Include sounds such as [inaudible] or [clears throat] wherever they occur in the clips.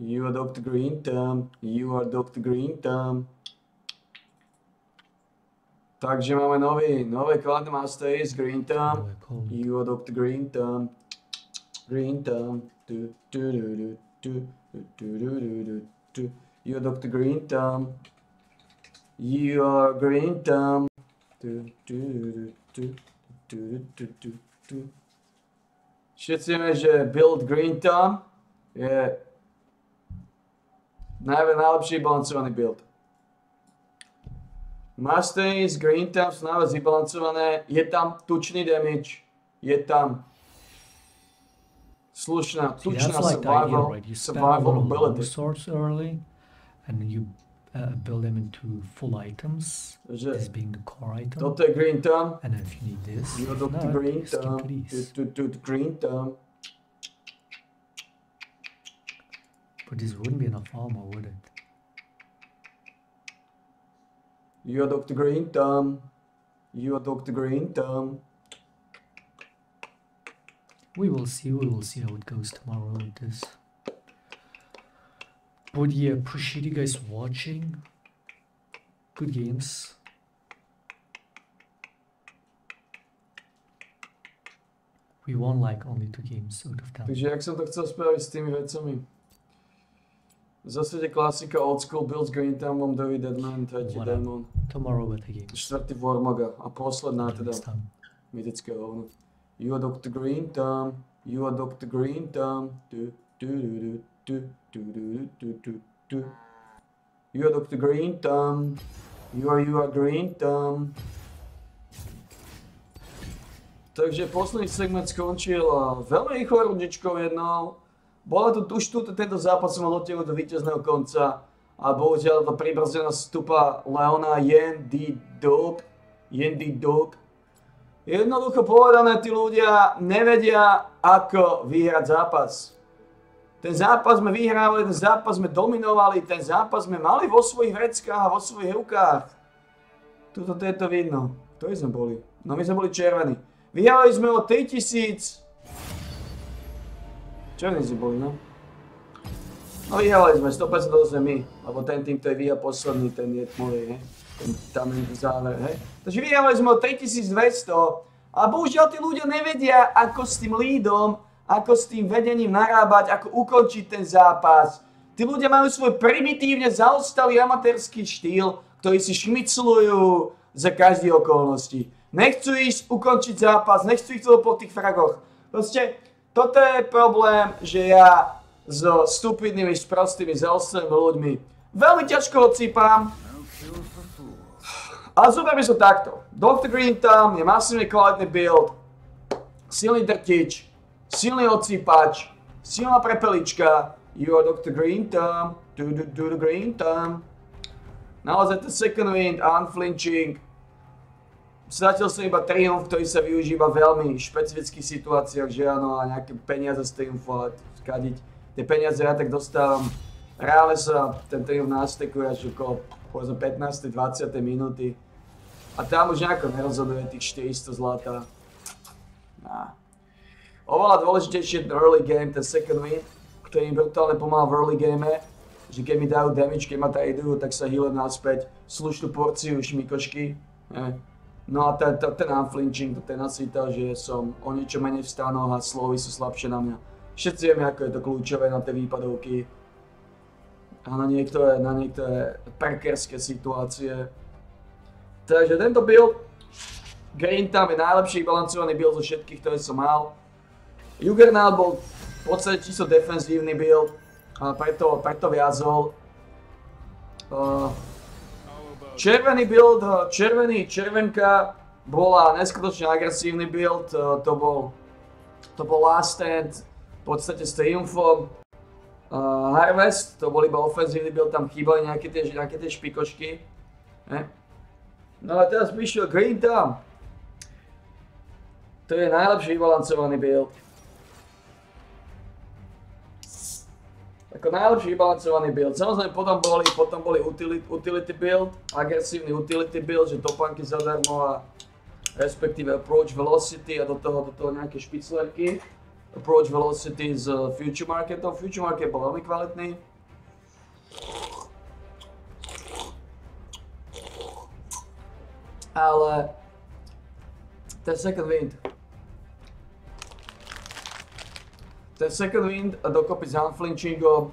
You Dr. Green Thumb. You Dr. Green Thumb. Takže máme nový, nové kladné Master Green Thumb. Nové kolo. You Dr. Green Thumb. Green Thumb. Du, du, du, du, du, du, du, du, du, du. You Dr. Green Thumb. You are Green Thumb. Du, du, du, du, du, du, du, du. Všetci vieme, že Build Green Thumb je najlepší balancovaný build. Mustangs, Green Thumb sú najviac vybalancované, je tam tučný damage, je tam slušná, See, tučná that's like the idea, survival, right? Survival ability. swords early, and you uh, build them into full items, Že this being the core item. toto je Green Thumb, And if you need this, you look no, Green Thumb, to, to, to Green Thumb. But this wouldn't be enough armor, would it? You are Dr. Green Thumb. You are Dr. Green Thumb. We will see, we will see how it goes tomorrow with this. But yeah, appreciate you guys watching. Good games. We won like only two games out of ten. Takže jak jsem to chcel spraviť s vecami? Je klasika old school builds Green druhý Deadman, tretí Whatever. Demon, Tomorrow better games. štvrtý Warmaga a posledná teda mytické hovno. You are Dr. Green Thumb, you are Dr. Green Thumb, du, du, du, du, du, du, du, du, du, du. You are Dr. Green Thumb, you are, you are Green Thumb. Takže posledný segment skončil a veľmi rýchlo rundičkou jednou. Bola tu už tu, tento zápas mal do víťazného konca a bohužiaľ to pribrzdená stupa Leona Yen D. Dog, Yen D. Dog. Jednoducho povedané, tí ľudia nevedia, ako vyhrať zápas. Ten zápas sme vyhrávali, ten zápas sme dominovali, ten zápas sme mali vo svojich vreckách a vo svojich rukách. Tuto to je to vidno. Ktorí sme boli? No my sme boli červení. Vyhrali sme o 3000... Červení sme boli, no. No vyhrali sme, 100% to sme my, lebo ten tým, ktorý vyhral posledný, ten je tmavý, hej. Ten tam je záver, hej. Takže vyhrali sme o 3200 a bohužiaľ tí ľudia nevedia, ako s tým lídom, ako s tým vedením narábať, ako ukončiť ten zápas. Tí ľudia majú svoj primitívne zaostalý amatérsky štýl, ktorý si šmiclujú za každé okolnosti. Nechcú ísť ukončiť zápas, nechcú ísť po tých fragoch. Proste, toto je problém, že ja so stupidnými, sprostými, zaostalými ľuďmi veľmi ťažko odsýpam. Ale zoberme to takto. Dr. Green tam je masívne kvalitný build, silný drtič, silný odsýpač, silná prepelička. You are Dr. Green Thumb, do do do the Green Thumb. Naozaj ten second wind, unflinching. Zatiaľ som iba triumf, ktorý sa využíva veľmi špecifických situáciách, že áno, a nejaké peniaze z triumfu, ale skadiť. Tie peniaze ja tak dostávam. Reálne sa ten triumf nastekuje až okolo povedzme 15. 20. minúty. A tam už nejako nerozhoduje tých 400 zlata. Nah. Oveľa dôležitejšie early game, ten second win, ktorý mi brutálne pomáha v early game, že keď mi dajú damage, keď ma tradujú, tak sa healujem naspäť slušnú porciu šmikošky. Ne? No a ten, ten, unflinching, to ten nasýta, že som o niečo menej v stanoch a slovy sú slabšie na mňa. Všetci vieme, ako je to kľúčové na tie výpadovky a na niektoré, na niektoré perkerské situácie. Takže tento build, Green tam je najlepší balancovaný build zo všetkých, ktoré som mal. Juggernaut bol v podstate čisto defenzívny build, a preto, preto viazol. Uh, červený build, uh, červený, červenka bola neskutočne agresívny build, uh, to bol, to bol last stand v podstate s triumfom. Uh, Harvest, to bol iba ofenzívny build, tam chýbali nejaké tie, nejaké tie špikošky. Ne? No a teraz prišiel Green tam. To je najlepší vybalancovaný build. Ako najlepší vybalancovaný build. Samozrejme potom boli, potom boli utility, utility build, agresívny utility build, že topanky zadarmo a respektíve approach velocity a do toho, do toho nejaké špiclerky. Approach velocity s future marketom. Future market bol veľmi kvalitný. Ale ten second wind Ten second wind a dokopy s unflinchingom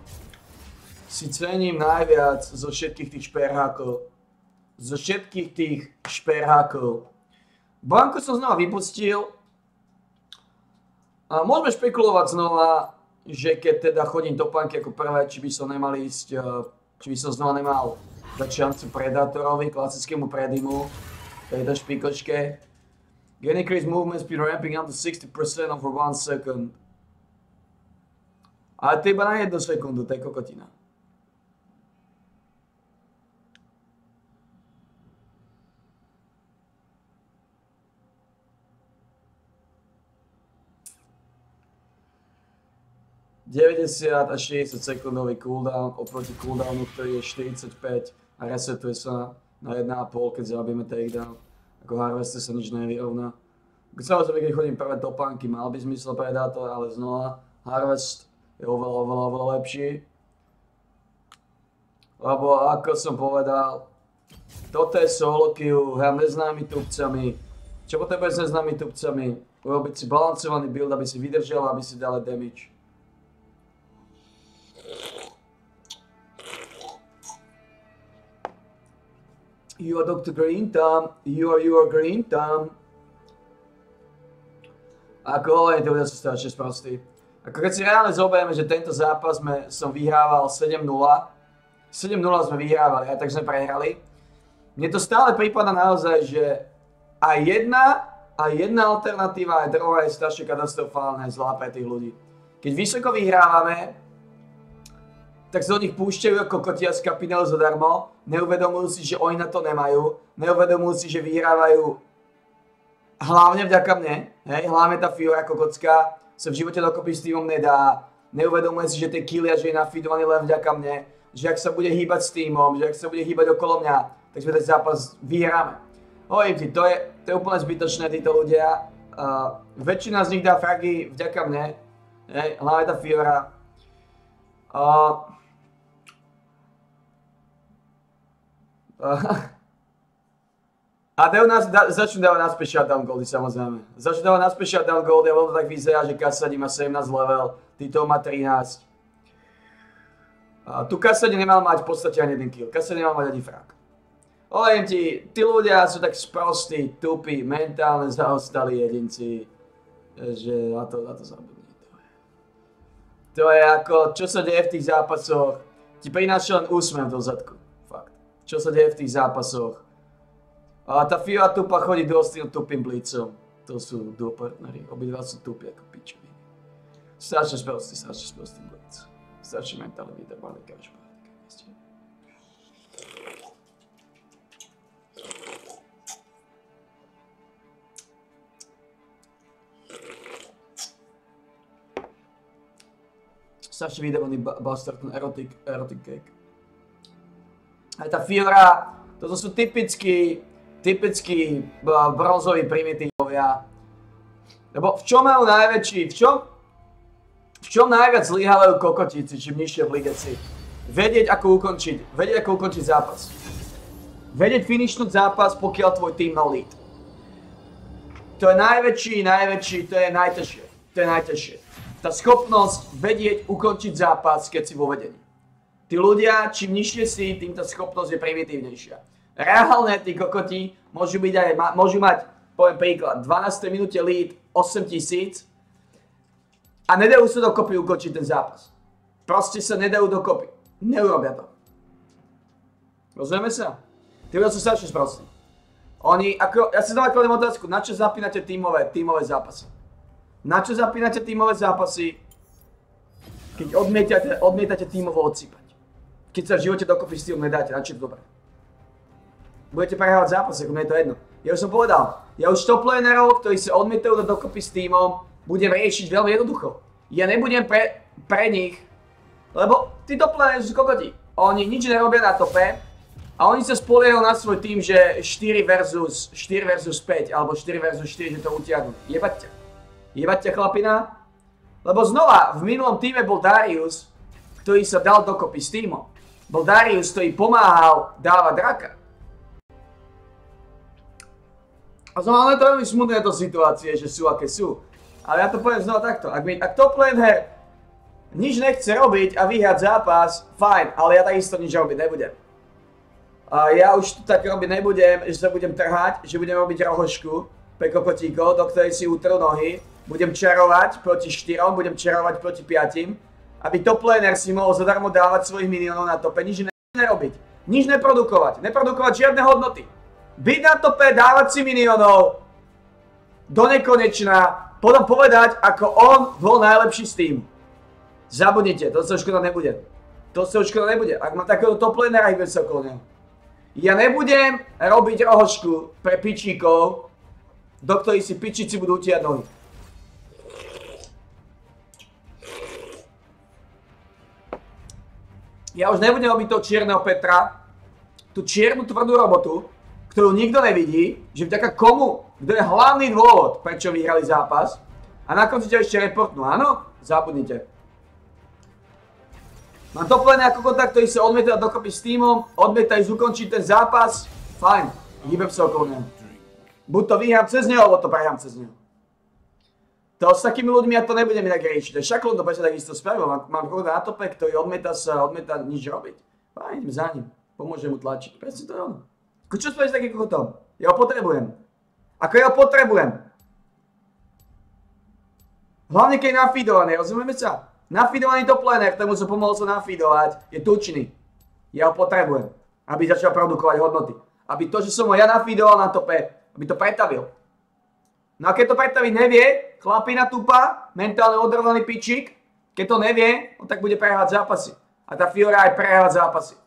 si cením najviac zo všetkých tých šperhákov. Zo všetkých tých šperhákov. Banku som znova vypustil. A môžeme špekulovať znova, že keď teda chodím do panky ako prvé, či by som nemal ísť, či by som znova nemal dať šancu Predátorovi, klasickému Predimu, tejto špikočke. Gain increased movement speed ramping up to 60% over 1 second. Ale to iba na jednu sekundu, to je kokotina. ...90 až 60 sekundový cooldown oproti cooldownu, ktorý je 45 a resetuje sa na 1,5, keď zabijeme takedown. Ako Harvester sa nič nevyrovná. Samozrejme, keď chodím prvé topánky, mal by zmysel Predator, ale znova Harvest je oveľa, oveľa, oveľa lepší. Lebo ako som povedal, toto je solo kill, hrám neznámy tupcami. Čo potrebuje s neznámy tupcami? Urobiť si balancovaný build, aby si vydržal, aby si dali damage. You are Dr. Green Tom, you are, you are Green Tom. Ako, je to sú strašne sprostí. Ako keď si reálne zoberieme, že tento zápas sme, som vyhrával 7-0, 7-0 sme vyhrávali, aj tak sme prehrali. Mne to stále prípada naozaj, že aj jedna, aj jedna alternatíva, aj druhá je strašne katastrofálna, aj zlá pre tých ľudí. Keď vysoko vyhrávame, tak sa do nich púšťajú ako kotia z kapinel zadarmo, neuvedomujú si, že oni na to nemajú, neuvedomujú si, že vyhrávajú hlavne vďaka mne, hej, hlavne tá Fiora ako kocka, sa v živote dokopy s týmom nedá, neuvedomuje si, že a že je nafidovaný len vďaka mne, že ak sa bude hýbať s týmom, že ak sa bude hýbať okolo mňa, tak sme ten zápas vyhráme. Hovorím ti, to je, to je úplne zbytočné, títo ľudia. Uh, väčšina z nich dá fragy vďaka mne, hej, hlavne tá Fiora. Uh, a dajú nás, da, začnú dávať naspäť shutdown goldy samozrejme. Začnú dávať naspäť shutdown goldy a to tak vyzerá, že Kasadi má 17 level, Tito má 13. A tu Kasadi nemal mať v podstate ani jeden kill, Kasadi nemal mať ani frak. Olejem ti, tí ľudia sú tak sprostí, tupí, mentálne zaostali jedinci, že na to, na to zabudni. To je ako, čo sa deje v tých zápasoch, ti prináša len úsmev do zadku. Fakt. Čo sa deje v tých zápasoch, a tá Fia tupa chodí do s tupým blícom. To sú duo partnery. Obidva sú tupí ako pičoviny. Strašne sprostý, strašne sprostý blíc. Strašne mentálne vydrbaný každý. strašne vydrbaný bastard, ten erotic, erotic cake. Aj tá Fiora, toto sú typickí typickí bronzoví primitívovia. Lebo v čom majú najväčší, v čom, v čom najviac zlyhávajú kokotíci, čím nižšie v ligeci? Vedieť, ako ukončiť, vedieť, ako ukončiť zápas. Vedieť finishnúť zápas, pokiaľ tvoj tým mal lead. To je najväčší, najväčší, to je najťažšie. To je najťažšie. Tá schopnosť vedieť ukončiť zápas, keď si vo vedení. Tí ľudia, čím nižšie si, tým tá schopnosť je primitívnejšia reálne tí kokoti môžu, byť aj, môžu mať, poviem príklad, 12. minúte lead 8 tisíc a nedajú sa dokopy ukončiť ten zápas. Proste sa nedajú dokopy. Neurobia to. Rozumieme sa? Tí ľudia sú strašne sprostí. Oni, ako, ja si znova kladem otázku, na čo zapínate tímové, tímové zápasy? Na čo zapínate tímové zápasy, keď odmietate, odmietate tímovo odsýpať? Keď sa v živote dokopy s tým nedáte, na čo je dobré? Budete prehrávať zápas, ako mne je to jedno. Ja už som povedal, ja už top lanerov, ktorí sa odmietajú do dokopy s týmom, budem riešiť veľmi jednoducho. Ja nebudem pre, pre nich, lebo tí top sú kokoti. Oni nič nerobia na tope a oni sa spoliehajú na svoj tým, že 4 versus 4 versus 5 alebo 4 versus 4, že to utiahnu. Jebať ťa. Jebať ťa chlapina. Lebo znova, v minulom týme bol Darius, ktorý sa dal dokopy s týmom. Bol Darius, ktorý pomáhal dávať draka. A znova, ale to veľmi smutné to situácie, že sú aké sú. Ale ja to poviem znova takto. Ak, mi, ak top laner nič nechce robiť a vyhrať zápas, fajn, ale ja takisto nič robiť nebudem. A ja už to tak robiť nebudem, že sa budem trhať, že budem robiť rohošku pre kokotíkov, do ktorej si utrú nohy. Budem čarovať proti štyrom, budem čarovať proti piatim. Aby top laner si mohol zadarmo dávať svojich miliónov na tope, nič nerobiť. Nič neprodukovať, neprodukovať žiadne hodnoty byť na tope, dávať si miliónov do nekonečna, potom povedať, ako on bol najlepší s tým. Zabudnite, to sa už škoda nebude. To sa už škoda nebude. Ak mám takého top lanera, hýbe sa okolo neho. Ja nebudem robiť rohošku pre pičíkov, do ktorých si pičíci budú utiať nohy. Ja už nebudem robiť toho čierneho Petra, tú čiernu tvrdú robotu, ktorú nikto nevidí, že vďaka komu, kto je hlavný dôvod, prečo vyhrali zápas, a na konci ťa ešte reportnú, áno? Zabudnite. Mám to len ako kontakt, ktorý sa odmieta dokopy s týmom, odmieta ísť ukončiť ten zápas, fajn, hýbem sa okolo neho. Buď to vyhrám cez neho, alebo to prehrám cez neho. To s takými ľuďmi ja to nebudem inak riešiť. Šaklon to presne takisto spravil. Mám, mám na tope, ktorý odmieta sa, odmieta nič robiť. Fajn, idem za ním. Pomôžem mu tlačiť. Presne to je ono. Čo spravíš s takým kokotom? Ja ho potrebujem. Ako ja ho potrebujem. Hlavne keď je nafidovaný, rozumieme sa? Nafidovaný top laner, ktorému som pomohol sa nafidovať, je tučný. Ja ho potrebujem, aby začal produkovať hodnoty. Aby to, že som ho ja nafidoval na tope, aby to pretavil. No a keď to pretaviť nevie, chlapina tupa, mentálne odrvaný pičík, keď to nevie, on tak bude prehrávať zápasy. A tá Fiora aj prehrávať zápasy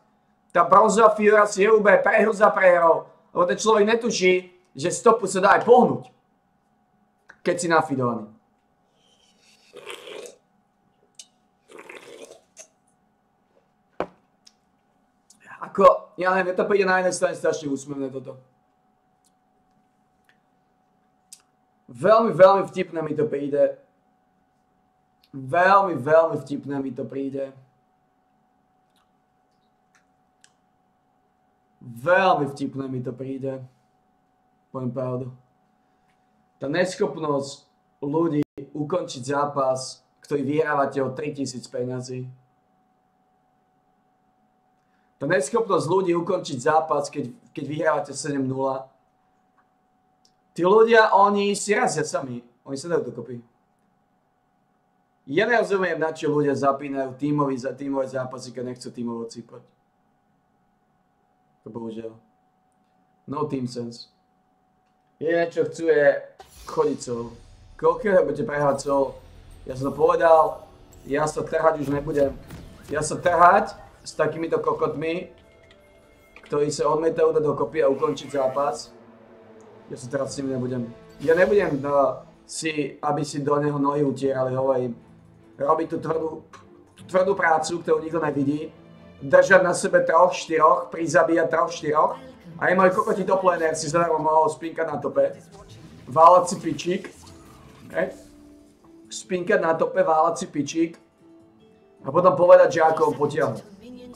tá bronzová Fiora si UB prehru za prehrou, lebo ten človek netuší, že stopu sa dá aj pohnúť, keď si nafidovaný. Ako, ja neviem, to príde na jednej strane strašne úsmevné toto. Veľmi, veľmi vtipné mi to príde. Veľmi, veľmi vtipné mi to príde. Veľmi vtipné mi to príde. Poviem pravdu. Tá neschopnosť ľudí ukončiť zápas, ktorý vyhrávate o 3000 peňazí. Tá neschopnosť ľudí ukončiť zápas, keď, keď vyhrávate 7-0. Tí ľudia, oni si razia sami. Oni sa dajú dokopy. Ja nerozumiem, na čo ľudia zapínajú tímový za tímové zápasy, keď nechcú tímovo cípať bohužiaľ. No team sense. Jediné, čo chcú je chodiť sol. Koľko budete prehrať sol? Ja som to povedal, ja sa trhať už nebudem. Ja sa trhať s takýmito kokotmi, ktorí sa odmietajú do dokopy a ukončiť zápas. Ja sa teraz s nimi nebudem. Ja nebudem no, si, aby si do neho nohy utierali, hovorím. Robiť tú tvrdú, tvrdú prácu, ktorú nikto nevidí držať na sebe troch, štyroch, prizabíjať troch, štyroch. A aj môj kokotí toplener si zadarmo mohol spinkať na tope. Váľať si pičík. Okay. Spinkať na tope, váľať si pičík. A potom povedať, že ako ho potiahol.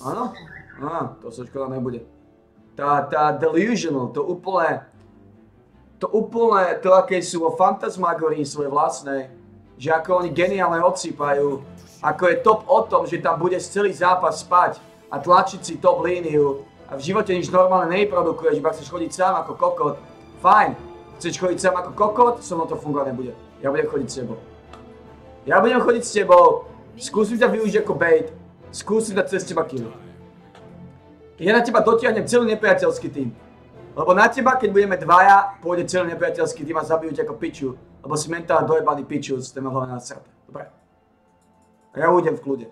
Áno? Á, to sa škoda nebude. Tá, tá delusional, to úplné, to úplné, to aké sú vo fantasmagorii svoje vlastnej, že ako oni geniálne odsýpajú, ako je top o tom, že tam bude celý zápas spať, a tlačiť si top líniu a v živote nič normálne neprodukuješ, iba chceš chodiť sám ako kokot, fajn. Chceš chodiť sám ako kokot, so mnou to fungovať nebude. Ja budem chodiť s tebou. Ja budem chodiť s tebou, skúsim ťa využiť ako bait, skúsim dať cez teba kill. Ja na teba dotiahnem celý nepriateľský tým. Lebo na teba, keď budeme dvaja, pôjde celý nepriateľský tým a zabijú ťa ako piču. Lebo si mentálne dojebaný piču s tým hlavne na srpe. Dobre? A ja ujdem v kľude.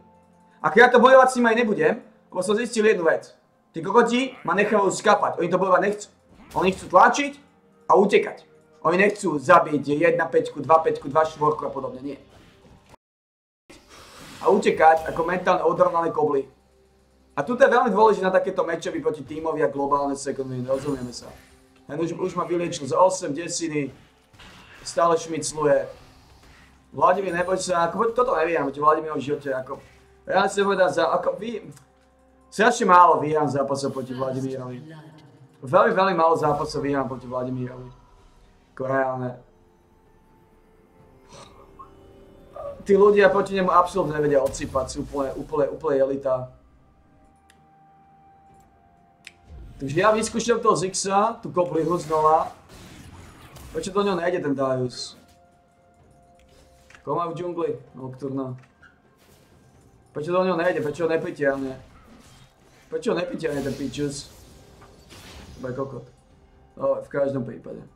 Ak ja to bojovať s ním aj nebudem, som zistil jednu vec. Tí kokoti ma nechajú skapať, oni to bojovať nechcú. Oni chcú tlačiť a utekať. Oni nechcú zabiť 1 5 2 5 2 4 a podobne, nie. A utekať ako mentálne odrovnané kobly. A tu je veľmi dôležité na takéto matchupy proti tímovi a globálne secondary, rozumieme sa. Ten už, už ma vyliečil z 8 desiny, stále šmicluje. Vladimír, neboj sa, ako, toto neviem, Vladimír v živote, ako, ja si povedať, za, ako vy, Strašne málo vyhrám zápasov proti Vladimírovi. Veľmi, veľmi málo zápasov vyhrám proti Vladimírovi. Ako reálne. Tí ľudia proti nemu absolútne nevedia odsýpať, sú úplne, úplne, úplne elita. Takže ja vyskúšam toho Zixa, tú koblihu znova. Prečo do ňoho nejde ten Darius? Koho má v džungli? Nocturna. Prečo do ňoho nejde? Prečo ho nepritiahne? Prečo ho nepritiahne ten Peaches? To je kokot. No, v každom prípade.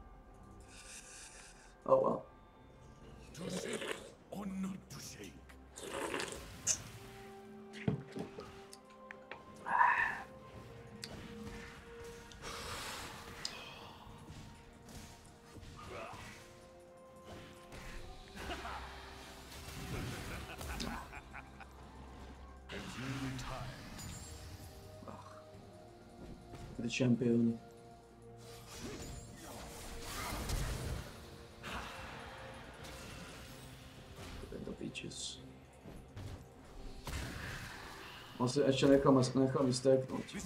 Oh well. The champion. Do pičes. On si ešte nechal mi steknúť.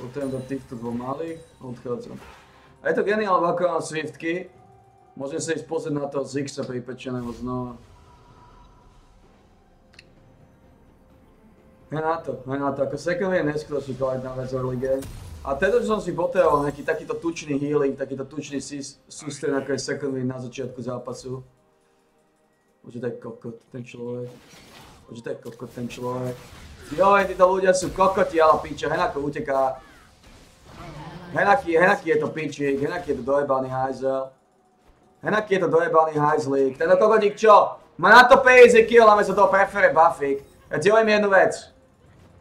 Potrebujem do týchto dvoch malých, odchádzam. A je to geniálne, ako mám swiftky. Môžem sa ísť pozrieť na toho Zixa pripečeného znova. Hej na to, hej na to, ako second je neskutočný kvalitná vec v lige. A teda, že som si potreboval nejaký takýto tučný healing, takýto tučný sústred, ako je second na začiatku zápasu. Bože, to je kokot, ten človek. Bože, to je kokot, ten človek. Joj, títo ľudia sú kokoti, ale piča, Henako uteká. Henaki, Henaki je to pičík, Henaki je to dojebaný hajzel. Henaki je to dojebaný hajzlík. Tento kokotík čo? Má na to 50 kg, máme sa toho prefere buffik. Ja ti hovorím jednu vec.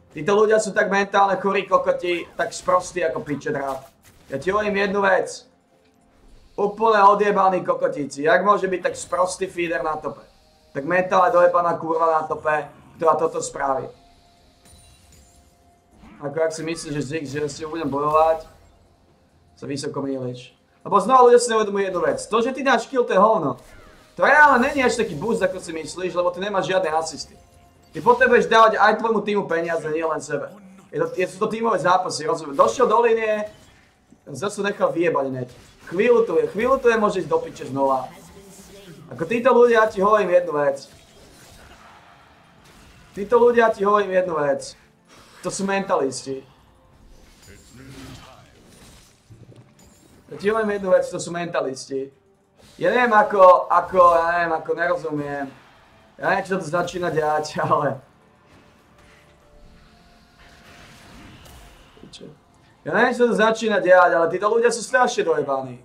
Títo ľudia sú tak mentálne chorí kokoti, tak sprostí ako piče drát. Ja ti hovorím jednu vec. Úplne odjebaní kokotíci. Jak môže byť tak sprostý feeder na tope? Tak mentálne dojebaná kurva na tope, ktorá toto spraví. Ako ak si myslíš, že Zix, že si budem bojovať, sa vysoko mýliš. Lebo znova ľudia si neuvedomujú jednu vec. To, že ty dáš kill, to je hovno. To reálne není až taký boost, ako si myslíš, lebo ty nemáš žiadne asisty. Ty potrebuješ dávať aj tvojmu týmu peniaze, nie len sebe. Je to, je, sú to tímové zápasy, rozumiem. Došiel do linie, zase nechal vyjebať hneď. Chvíľu tu je, chvíľu tu je, môže ísť do piče znova. Ako títo ľudia ti hovorím jednu vec. Títo ľudia ti hovorím jednu vec. To sú mentalisti. Ja ti hovorím jednu vec, to sú mentalisti. Ja neviem ako, ako, ja neviem ako, nerozumiem. Ja neviem, čo to začína diať, [laughs] ale... Ja neviem, čo to začína diať, ale títo ľudia sú strašne dojebaní.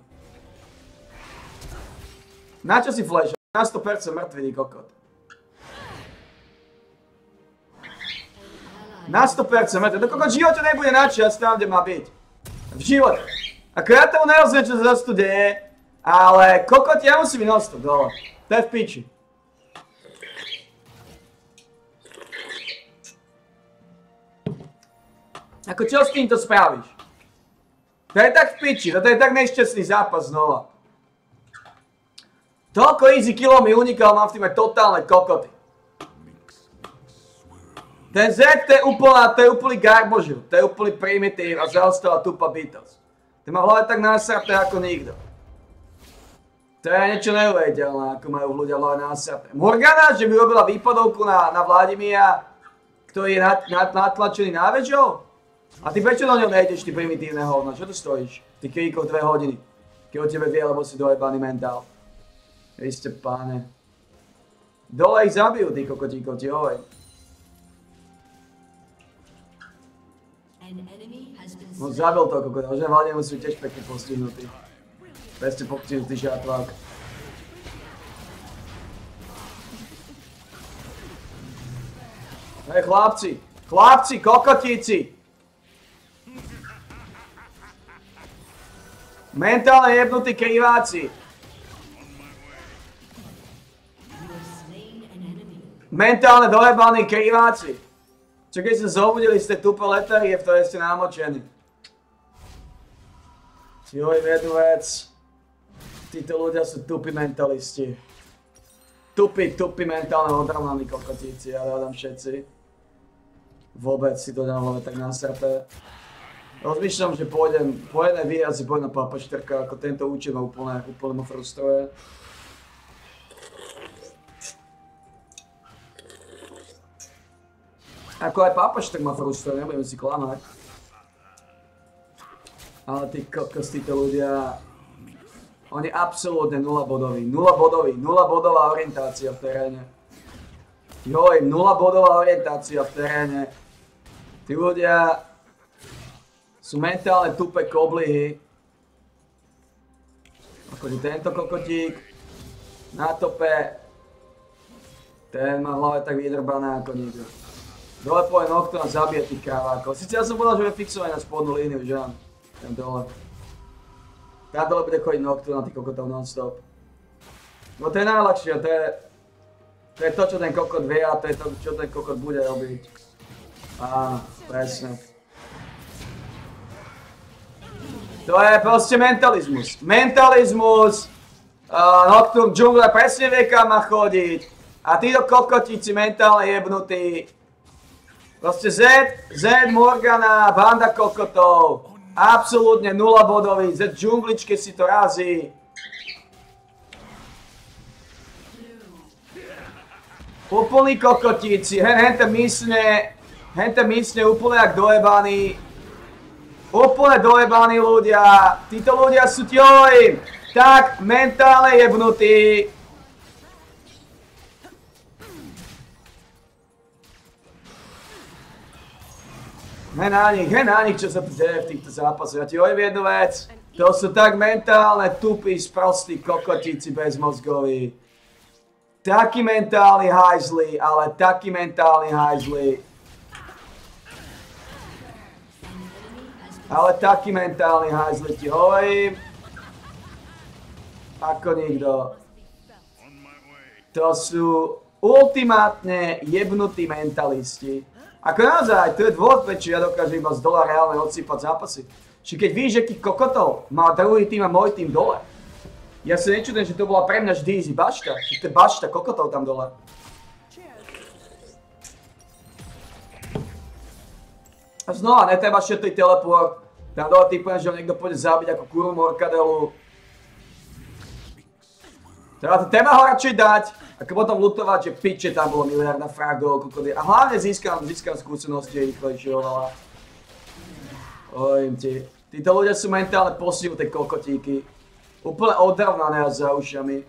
Na si flash? Na 100% mŕtvý, kokot. Na 100% mŕtvy. No kokot, živote nebude na čas tam, kde má byť. V živote. Ako ja tomu nerozumiem, čo sa zase tu deje, ale kokot, ja musím byť non dole. To je v piči. Ako čo s týmto spravíš? To je tak v piči, toto je tak nešťastný zápas znova. Toľko easy kilo mi unikal, mám v tým aj totálne kokoty. Ten Z to je úplná, to je úplný garbožil, to je úplný primitív a zaostala tupa bytosť. Ty má hlave tak násraté ako nikto. To je niečo neuveriteľné, ako majú ľudia hlave násraté. Morgana, že by robila výpadovku na, na Vladimíra, ktorý je natlačený návežou? A ty prečo do ňom nejdeš, ty primitívne hovno? Čo tu stojíš? Ty kríkov dve hodiny. Keď o tebe vie, lebo si dojebaný mentál. Vy ste páne. Dole ich zabijú, ty kokotíko, ti hovorím. No zabil to kokot, že hlavne musí tiež pekne postihnutý. Peste postihnutý žátvák. Hej chlapci, chlapci, kokotíci! Mentálne jebnutí kriváci. Mentálne dojebaní kriváci. Čo keď ste zobudili z tej tupe letárie, v ktorej ste. Si hovorím jednu vec. Títo ľudia sú tupí mentalisti. Tupí, tupí mentálne odrovnaní kokotíci, ja hľadám všetci. Vôbec si to dám tak nasraté. Rozmýšľam, že pôjdem, pôjdem si pôjdem na Papa 4, ako tento účet ma úplne, úplne ma frustruje. Ako aj Papa 4 ma frustruje, nebudem si klamať. Ale tí kokos, títo ľudia... Oni absolútne 0 bodový, 0 bodový, 0 bodová orientácia v teréne. Joj, 0 bodová orientácia v teréne. Tí ľudia sú mentálne tupé koblihy. Akože tento kokotík na tope, ten má hlave tak vydrbané ako nikto. Dole poje nokto a zabije tých krávákov. Sice ja som povedal, že bude fixovať na spodnú líniu, že áno. Ten dole. Tá dole bude chodiť nokto na tých kokotov non-stop. No to je najľahšie, to je... To je to, čo ten kokot vie a to je to, čo ten kokot bude robiť. Áno, presne. To je proste mentalizmus. Mentalizmus. Uh, Nocturne džungla presne vie, kam má chodiť. A títo kokotíci mentálne jebnutí. Proste Z, Z Morgana, banda kokotov. Absolútne nula bodový. Z džungličke si to razí. Úplný kokotíci. Hen, hen to mysne, hen to mysne úplne jak dojebaný. Úplne dojebaní ľudia. Títo ľudia sú tjoj. Tak mentálne jebnutí. He na nich, he na nich, čo sa deje v týchto zápasoch. Ja ti hoviem jednu vec. To sú tak mentálne tupí, sprostí kokotíci bezmozgoví. Taký mentálny hajzli, ale taký mentálny hajzli. Ale taký mentálny hajzli ti hovorím. Ako nikto. To sú ultimátne jebnutí mentalisti. Ako naozaj, to je dôvod, prečo ja dokážem iba z dola reálne odsýpať zápasy. Čiže keď víš, akých kokotov má druhý tým a môj tým dole. Ja sa nečudujem, že to bola pre mňa vždy easy bašta. Čiže to je bašta kokotov tam dole. Znova, netreba šetriť teleport. Tam dole typujem, že ho niekto pôjde zabiť ako kurú morkadelu. Treba to treba ho radšej dať, ako potom lutovať, že piče tam bolo miliarda fragov, kokody. A hlavne získam, získam skúsenosti rýchlejšie oveľa. Hovorím ti, títo ľudia sú mentálne posilné kokotíky. Úplne odravnané a za ušami.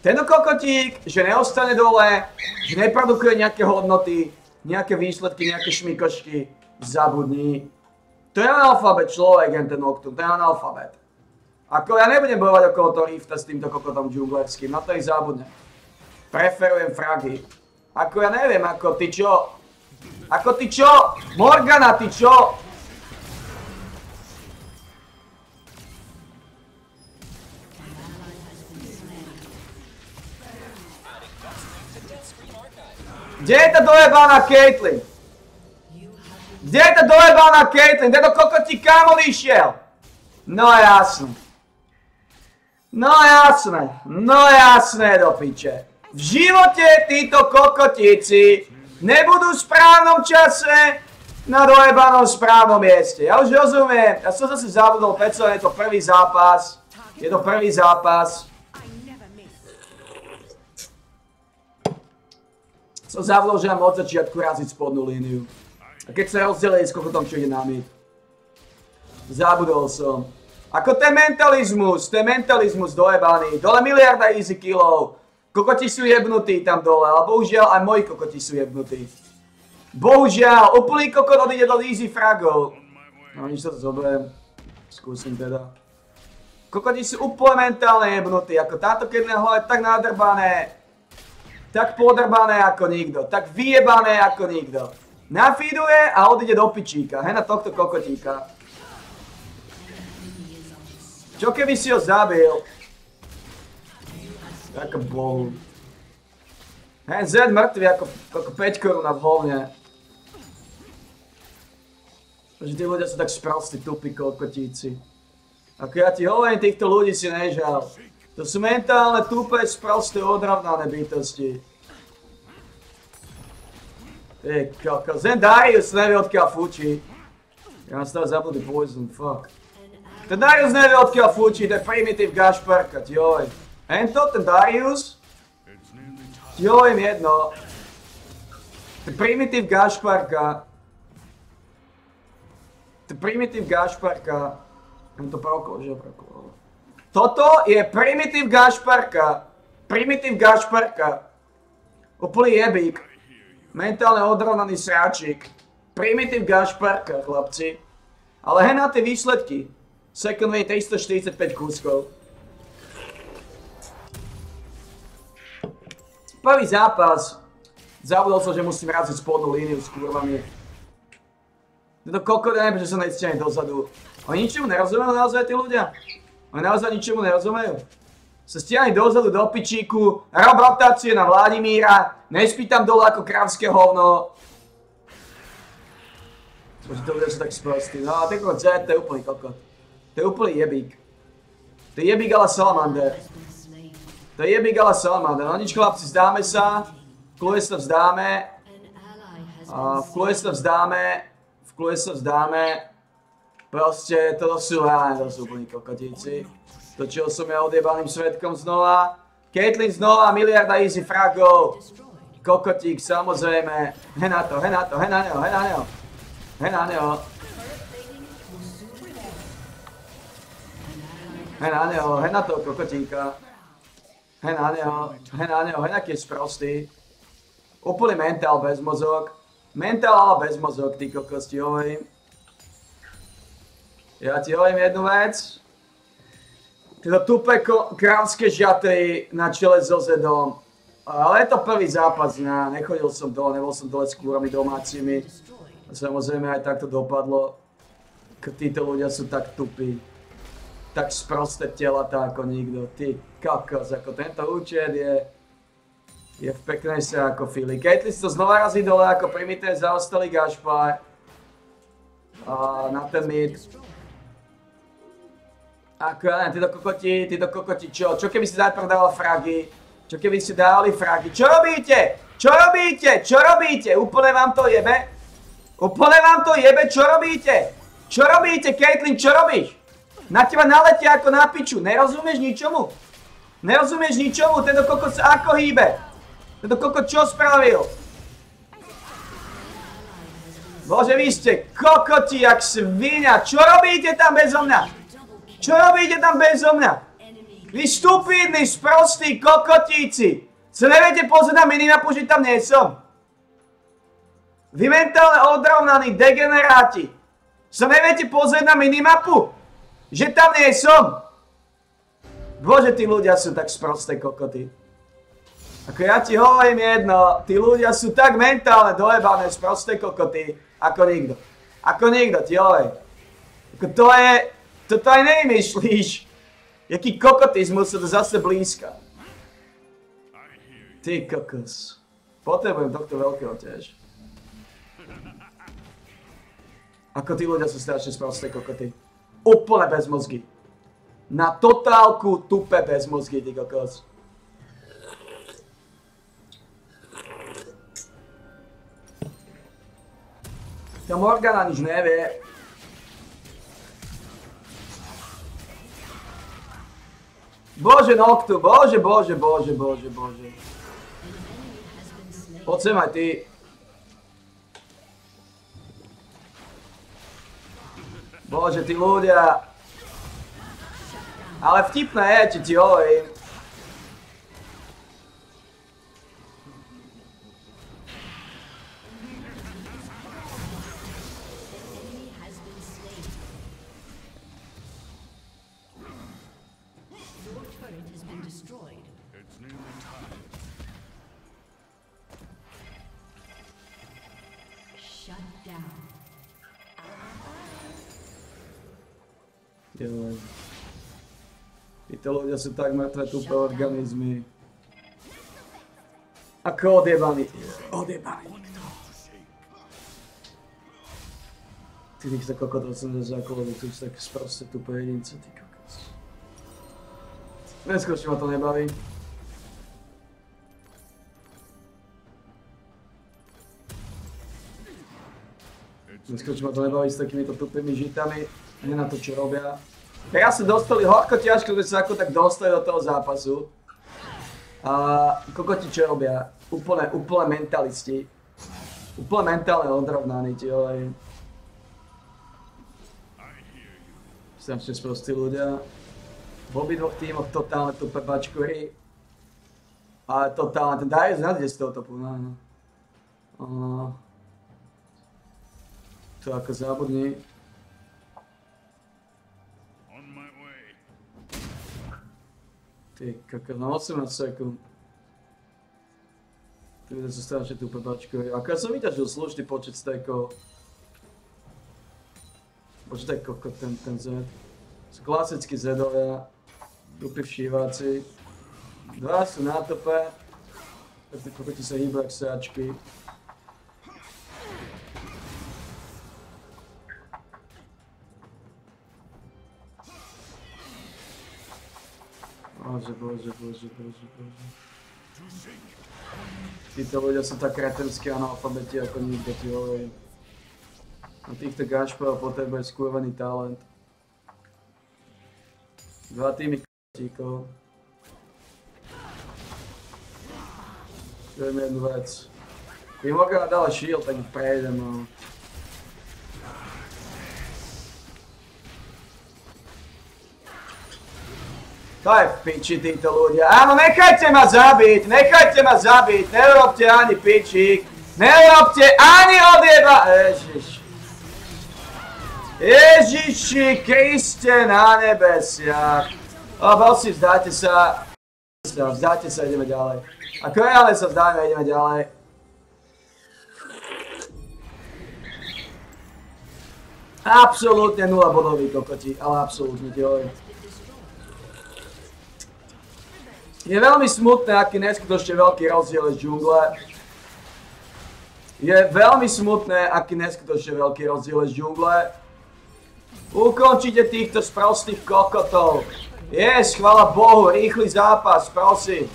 Tento kokotík, že neostane dole, že neprodukuje nejaké hodnoty, nejaké výsledky, nejaké šmikošky, zabudni. To je analfabet človek, ten Nocturne, to je analfabet. Ako ja nebudem bojovať okolo toho Rifta s týmto kokotom džunglerským, na to ich zabudne. Preferujem fragy. Ako ja neviem, ako ty čo? Ako ty čo? Morgana, ty čo? Kde je tá dojebaná Caitlyn? Kde je tá dojebaná Caitlyn? Kde to kokotí kamol išiel? No jasné. No jasné, no jasné do piče. V živote títo kokotíci nebudú v správnom čase na dojebanom správnom mieste. Ja už rozumiem, ja som zase zabudol, Peco, je to prvý zápas. Je to prvý zápas. Že mám od začiatku raziť spodnú líniu. A keď sa rozdelili s kokotom, čo ide na mid. Zabudol som. Ako ten mentalizmus, ten mentalizmus dojebaný. Dole miliarda easy killov. Kokoti sú jebnutí tam dole, ale bohužiaľ aj moji kokoti sú jebnutí. Bohužiaľ, úplný kokot odíde do easy fragov. No nič sa to zoberiem. Skúsim teda. Kokoti sú úplne mentálne jebnutí, ako táto keď na hlave tak nadrbané. Tak podrbané ako nikto, tak vyjebané ako nikto. Nafíduje a odíde do pičíka, hej na tohto kokotíka. Čo keby si ho zabil? Ako bohu. Hej, Z mŕtvy ako, ako 5 koruna v hovne. Že tí ľudia sú tak sprostí, tupí kokotíci. Ako ja ti hovorím, týchto ľudí si nežal. To sú mentálne, tupé, sprosté, odravnané bytosti. Ty kokos, ten Darius nevie odkiaľ fučí. Ja mám stále zabudný poison, fuck. Ten Darius nevie odkiaľ fučí, to je primitív gašperka, joj. Hento, ten Darius? Joj, im jedno. Je primitív gašperka. To je primitív gašperka. Jem to prokol, že prokol. Toto je primitív gašperka. Primitív gašperka. Úplný jebík. Mentálne odrovnaný sráčik. Primitív Gašparka, chlapci. Ale hej na tie výsledky. Second way 345 kúskov. Prvý zápas. Zabudol som, že musím raziť spodnú líniu s kurvami. Tento kokot, ja neviem, že sa ani dozadu. Oni ničomu nerozumejú naozaj tí ľudia? Oni naozaj ničomu nerozumejú? sa stiahne dozadu do pičíku, rob rotácie na Vladimíra, nespýtam dole ako krávské hovno. Bože, to ľudia sú tak sprostí. No ten Z, to je úplný kokot. To je úplný jebík. To je jebík ale salamander. To je jebík ale salamander. No nič chlapci, vzdáme sa. V kluje sa vzdáme. A v kluje sa vzdáme. V kluje sa vzdáme. Proste, toto sú, á, to sú úplní kokotíci. Točil som ja odjebaným svetkom znova. Caitlyn znova, miliarda easy fragov. Kokotík, samozrejme. He na to, he na to, he na neho, he na neho. He na neho. He na neho, he na toho kokotíka. He na neho, he na neho, he aký je sprostý. Úplný mentál bez mozog. Mentál ale bez mozog, ty kokos, ti hovorím. Ja ti hovorím jednu vec. Tieto tupé krávské žaty na čele so Zedom. Ale je to prvý zápas dňa, nechodil som dole, nebol som dole s kúrami domácimi. A samozrejme aj takto dopadlo. Títo ľudia sú tak tupí. Tak sprosté tá ako nikto. Ty kakos, ako tento účet je... Je v peknej sa ako Fili. Caitlyn to znova razí dole ako primité zaostalý Gašpar. A na ten mid. Ako ja neviem, títo kokoti, títo kokoti, čo? Čo keby si najprv dával fragy? Čo keby si dávali fragy? Čo robíte? Čo robíte? Čo robíte? Úplne vám to jebe? Úplne vám to jebe? Čo robíte? Čo robíte, Caitlyn? Čo robíš? Na teba naletia ako na piču. Nerozumieš ničomu? Nerozumieš ničomu? Tento kokot sa ako hýbe? Tento kokot čo spravil? Bože, vy ste kokoti jak svinia. Čo robíte tam bezo mňa? Čo robíte tam bezo mňa? Vy stupidní, sprostí kokotíci! Sa neviete pozrieť na minimapu, že tam nie som? Vy mentálne odrovnaní degeneráti! Sa neviete pozrieť na minimapu? Že tam nie som? Bože, tí ľudia sú tak sprosté kokoty. Ako ja ti hovorím jedno, tí ľudia sú tak mentálne dojebané sprosté kokoty, ako nikto. Ako nikto, ti hovorím. Ako to je, to aj nevymýšlíš. Jaký kokotizmus sa to zase blízka. Ty kokos. Potrebujem tohto veľkého tiež. Ako tí ľudia sú strašne sprosté kokoty. Úplne bez mozgy. Na totálku tupe bez mozgy, ty kokos. Tá Morgana nič nevie. Bože Noctu, bože, bože, bože, bože, bože. Podsemaj ti. Bože ti ludja. Ale vtipna je će ti ovo. Ľudia sú tak mŕtve tupé organizmy. Ako odjebaný. Odjebaný. Ty týchto kokotov som nezákolový, tu sú sproste tupé jedince, ty kokos. Neskôršie ma to nebaví. Neskoč ma to nebaví s takýmito tupými žitami. Nie na to, čo robia. Teraz sa dostali horko ťažko, že sa ako tak dostali do toho zápasu. A kokoti čo robia? Úplne, úplne mentalisti. Úplne mentálne odrovnaní ti ale... Strašne sprostí ľudia. V obidvoch tímoch totálne tupe bačkury. Ale totálne, ten Darius nadide z toho topu, no, no. To ako zabudni. Ty na 18 sekúnd. Ty ľudia sú strašne tu bačkovi. Ako ja som vyťažil slušný počet stekov. Počítaj koko ten, ten Z. Sú klasickí Zedovia. Tupí všíváci. Dva sú na tope. Tak tí kokoti sa hýbu jak sáčky. Bože, bože, bože, bože, bože. Títo ľudia sú tak kretenskí analfabeti ako nikto ti hovorí. Na týchto gašpov potrebuje skúrený talent. Dva týmy k***tíkov. Poviem jednu vec. Keby Morgana dala shield, tak ich prejdem, no. To je piči títo ľudia. Áno, nechajte ma zabiť, nechajte ma zabiť, nerobte ani pičík. Nerobte ani odjeba... Ježiš. Ježiši Kriste na nebesiach. O, bosi, vzdáte sa. Vzdáte sa, ideme ďalej. Ako reálne sa vzdáme, ideme ďalej. Absolútne nula bodový kokoti, ale absolútne ti hovorím. Je veľmi smutné, aký neskutočne veľký rozdiel je džungle. Je veľmi smutné, aký neskutočne veľký rozdiel je džungle. Ukončite týchto sprostých kokotov. Yes, chvala Bohu, rýchly zápas, prosím.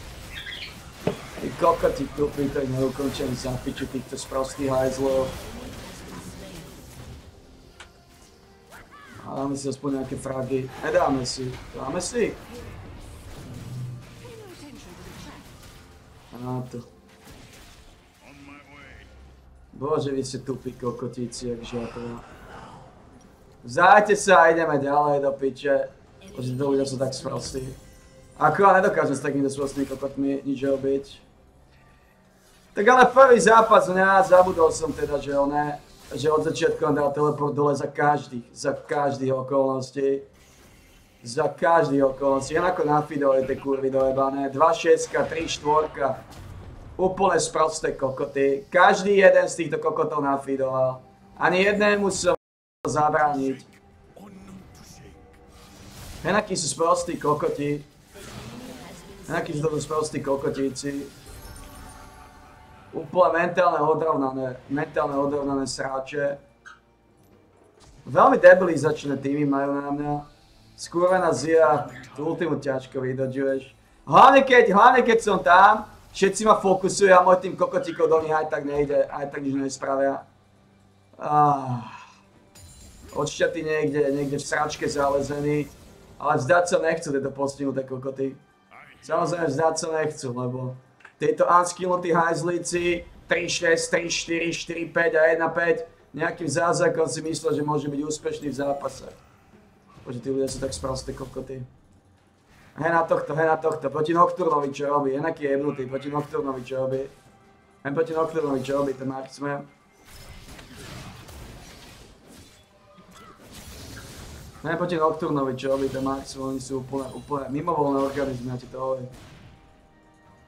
Ty kokoti tupí, je neukončený zapiču týchto sprostých hajzlov. A dáme si aspoň nejaké fragy. Nedáme si. Dáme si. Na to. Bože, vy ste tupí kokotíci, jak žiatova. Vzájte sa a ideme ďalej do piče. Bože, to ľudia sú tak sprostí. Ako ja nedokážem s takýmito sprostými kokotmi nič robiť. Tak ale prvý zápas mňa, zabudol som teda, že oné, že od začiatku on dal teleport dole za každých, za každých okolností. Za každý okolnosti, jen ako na Fidole tie kurvy dojebané. 2 6 3 4 Úplne sprosté kokoty. Každý jeden z týchto kokotov nafidoval. Ani jednému som zabrániť. Henakí sú sprostí kokoti. Henakí sú to sprostí kokotíci. Úplne mentálne odrovnané, mentálne odrovnané sráče. Veľmi debilizačné týmy majú na mňa. Skúrená zia, tú ultimu ťažko vydodžuješ. Hlavne keď, hlavne keď som tam, všetci ma fokusujú a môj tým kokotíkov do nich aj tak nejde, aj tak nič nespravia. Ah, odšťatý niekde, niekde v sračke zalezený, ale vzdať sa nechcú tieto postihnuté kokoty. Samozrejme vzdať sa nechcú, lebo tieto unskillnutí hajzlíci 3-6, 3-4, 4-5 a 1-5 nejakým zázrakom si myslel, že môže byť úspešný v zápase. Bože, tí ľudia sú tak sprosté kokoty. Hej na tohto, hej na tohto, proti Nocturnovi čo robí, je jebnutý, proti Nocturnovi čo robí. Hej proti Nocturnovi čo robí ten Marksman. Hej proti Nocturnovi čo robí ten Marksman, oni sú úplne, úplne mimovolné organizmy, ja ti to hovorím.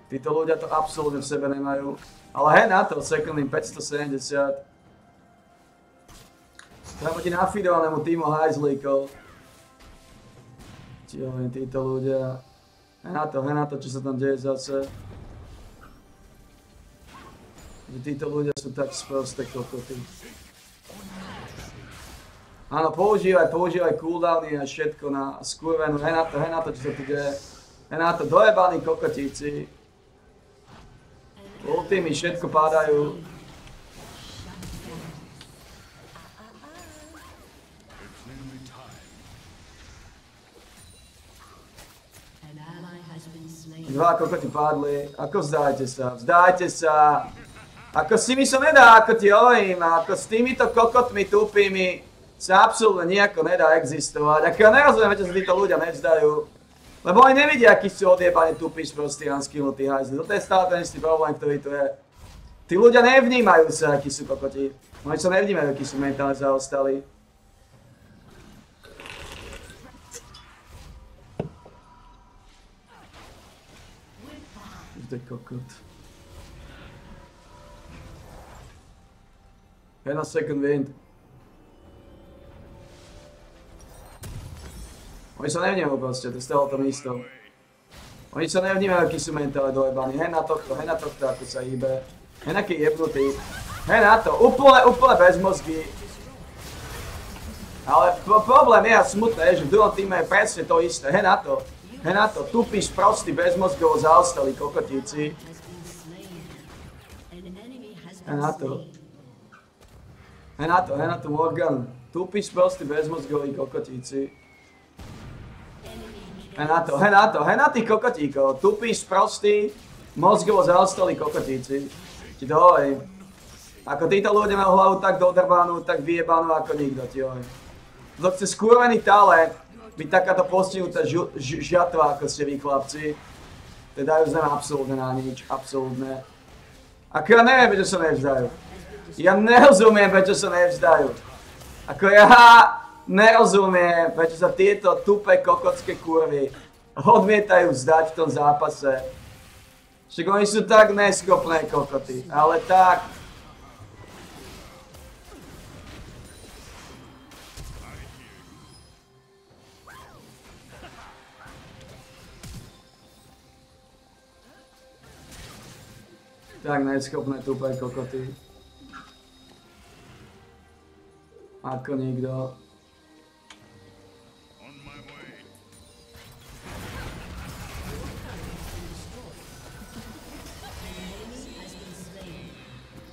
Títo ľudia to absolútne v sebe nemajú. Ale hej na to, secondým 570. Treba proti nafidovanému týmu hajzlíkov. Hovorím, títo ľudia. Hej na to, hej na to, čo sa tam deje zase. Títo ľudia sú tak sprosté kokoty. Áno, používaj, používaj cooldowny a všetko na skurvenú, hej na to, hej na to, čo sa tu deje. Hej na to, dojebaní kokotíci. Ultimy všetko pádajú. Dva kokoti padli. Ako vzdajte sa? Vzdajte sa! Ako si mi som nedá, ako ti hovorím, ako s týmito kokotmi tupými sa absolútne nejako nedá existovať. Ako ja nerozumiem, že sa títo ľudia nevzdajú. Lebo oni nevidia, akí sú odjebane tupí, sprostí, unskillnutí hajzli. Toto je stále ten istý problém, ktorý tu je. Tí ľudia nevnímajú sa, akí sú kokoti. Oni sa nevnímajú, akí sú mentálne zaostali. To kokot. Hena second wind. Oni sa nevnímajú proste, to je stále to isto. Oni sa nevnímajú, akí sú mentále dojebaní. Hej na tohto, hej na tohto, ako sa hýbe. Hej na aký jebnutý. Hej na to, úplne, úplne bez mozgy. Ale problém je a smutné, že v druhom týme je presne to isté. Hej na to. Hej na to, tupí, sprostý, bezmozgovo zaostali kokotíci. Hej na to. Hej na to, hej na to Morgan. Tupí, sprostý, bezmozgový kokotíci. Hej na to, hej na to, hej na tých kokotíkov. Tupí, sprostí, mozgovo zaostali kokotíci. Ti to hovorím. Ako títo ľudia majú hlavu tak dodrbanú, tak vyjebanú ako nikto, ti hovorím. To chce skurvený talent, byť takáto postihnutá žatva, ako ste vy chlapci. To dajú zem absolútne na nič, absolútne. Ako ja neviem, prečo sa nevzdajú. Ja nerozumiem, prečo sa nevzdajú. Ako ja nerozumie, prečo sa tieto tupé kokotské kurvy odmietajú vzdať v tom zápase. Však oni sú tak neschopné kokoty, ale tak. Tak neschopné tupé kokoty. Ako nikto.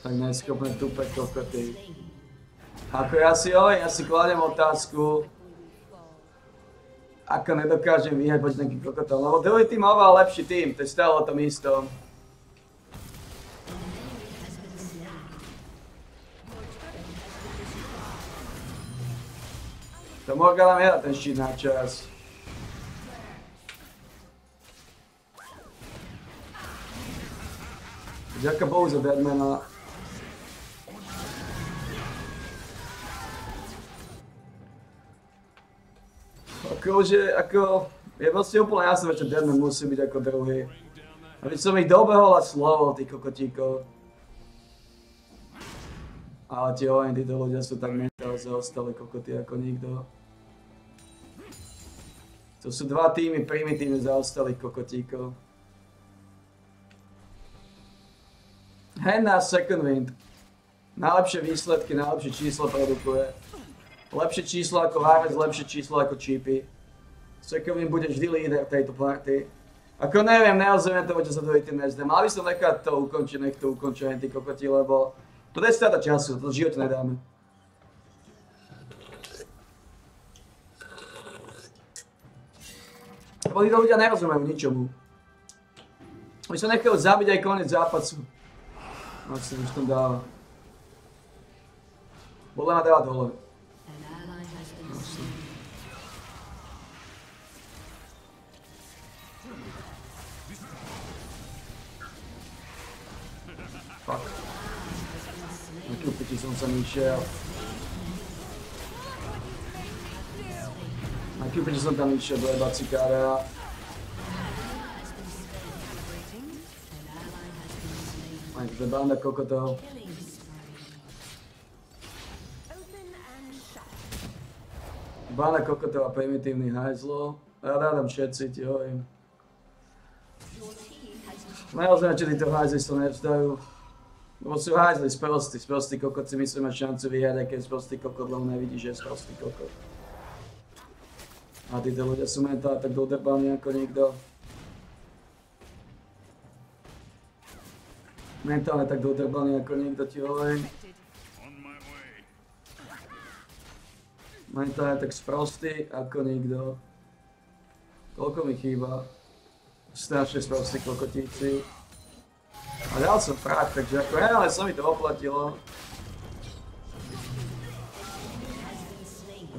tak neschopné tupe kokoty. Ako ja si, oj, ja si kladem otázku, ako nedokážem vyhať proti nejakým kokotom, lebo druhý tým oval lepší tým, to je stále o tom istom. To Morgana mi ten štít na čas. Bohu za Batmana. Akože, ako, je vlastne úplne jasné, že Deadman musí byť ako druhý. Aby som ich dobehol a slovo, tých kokotíkov. Ale tie hovorím, títo ľudia sú tak zaostali kokoty ako nikto. To sú dva týmy primitívne zaostalých kokotíkov. Henna Second Wind. Najlepšie výsledky, najlepšie číslo produkuje. Lepšie číslo ako Harvest, lepšie číslo ako Cheapy. Second bude vždy líder tejto party. Ako neviem, nerozumiem toho, čo sa druhý tým nezdá. Mali by som nechať to ukončiť, nech to ukončia tí kokoti, lebo to je strata času, to život nedáme. Lebo títo ľudia nerozumejú ničomu. Oni sa nechajú zabiť aj koniec zápasu. No si už tam dáva. Podľa ma dáva dole. Fuck. Aqui o petição São O petição Santa Michel do Ebatsi, cara. Aj, že banda kokotov. Banda kokotov a primitívny hajzlo. Dám všetci, ti hovorím. Naozaj, či títo hajzli sa nevzdajú. Lebo sú házli sprostý, sprostý kokot si myslí mať šancu vyhrať, aj keď sprostý kokot, lebo nevidí, že je sprostý kokot. A títo ľudia sú mentálne tak dodrbaní ako nikto. Mentálne tak dodrbaní ako nikto ti hovorím. Mentálne tak sprostý ako nikto. Koľko mi chýba? Strašne sprostí kokotíci. A dal som prach, takže ako reálne sa mi to oplatilo.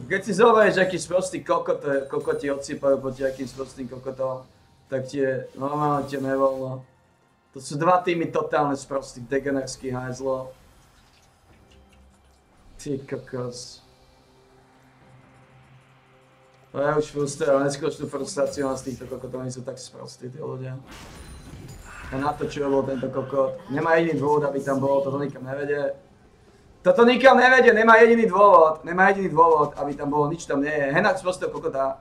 Keď si zoberieš, aký sprostý kokot, kokoti odsýpajú proti akým sprostým kokotom, tak tie normálne tie nevoľno. To sú dva týmy totálne sprostých degenerských hajzlov. Ty kokos. To je už frustrované, neskutočnú frustráciu mám z týchto kokotov, oni sú tak sprostí, tí ľudia. A na to, čo bol tento kokot. Nemá jediný dôvod, aby tam bol, toto nikam nevedie. Toto nikam nevedie, nemá jediný dôvod, nemá jediný dôvod, aby tam bolo, nič tam nie je. Henač prostého kokota.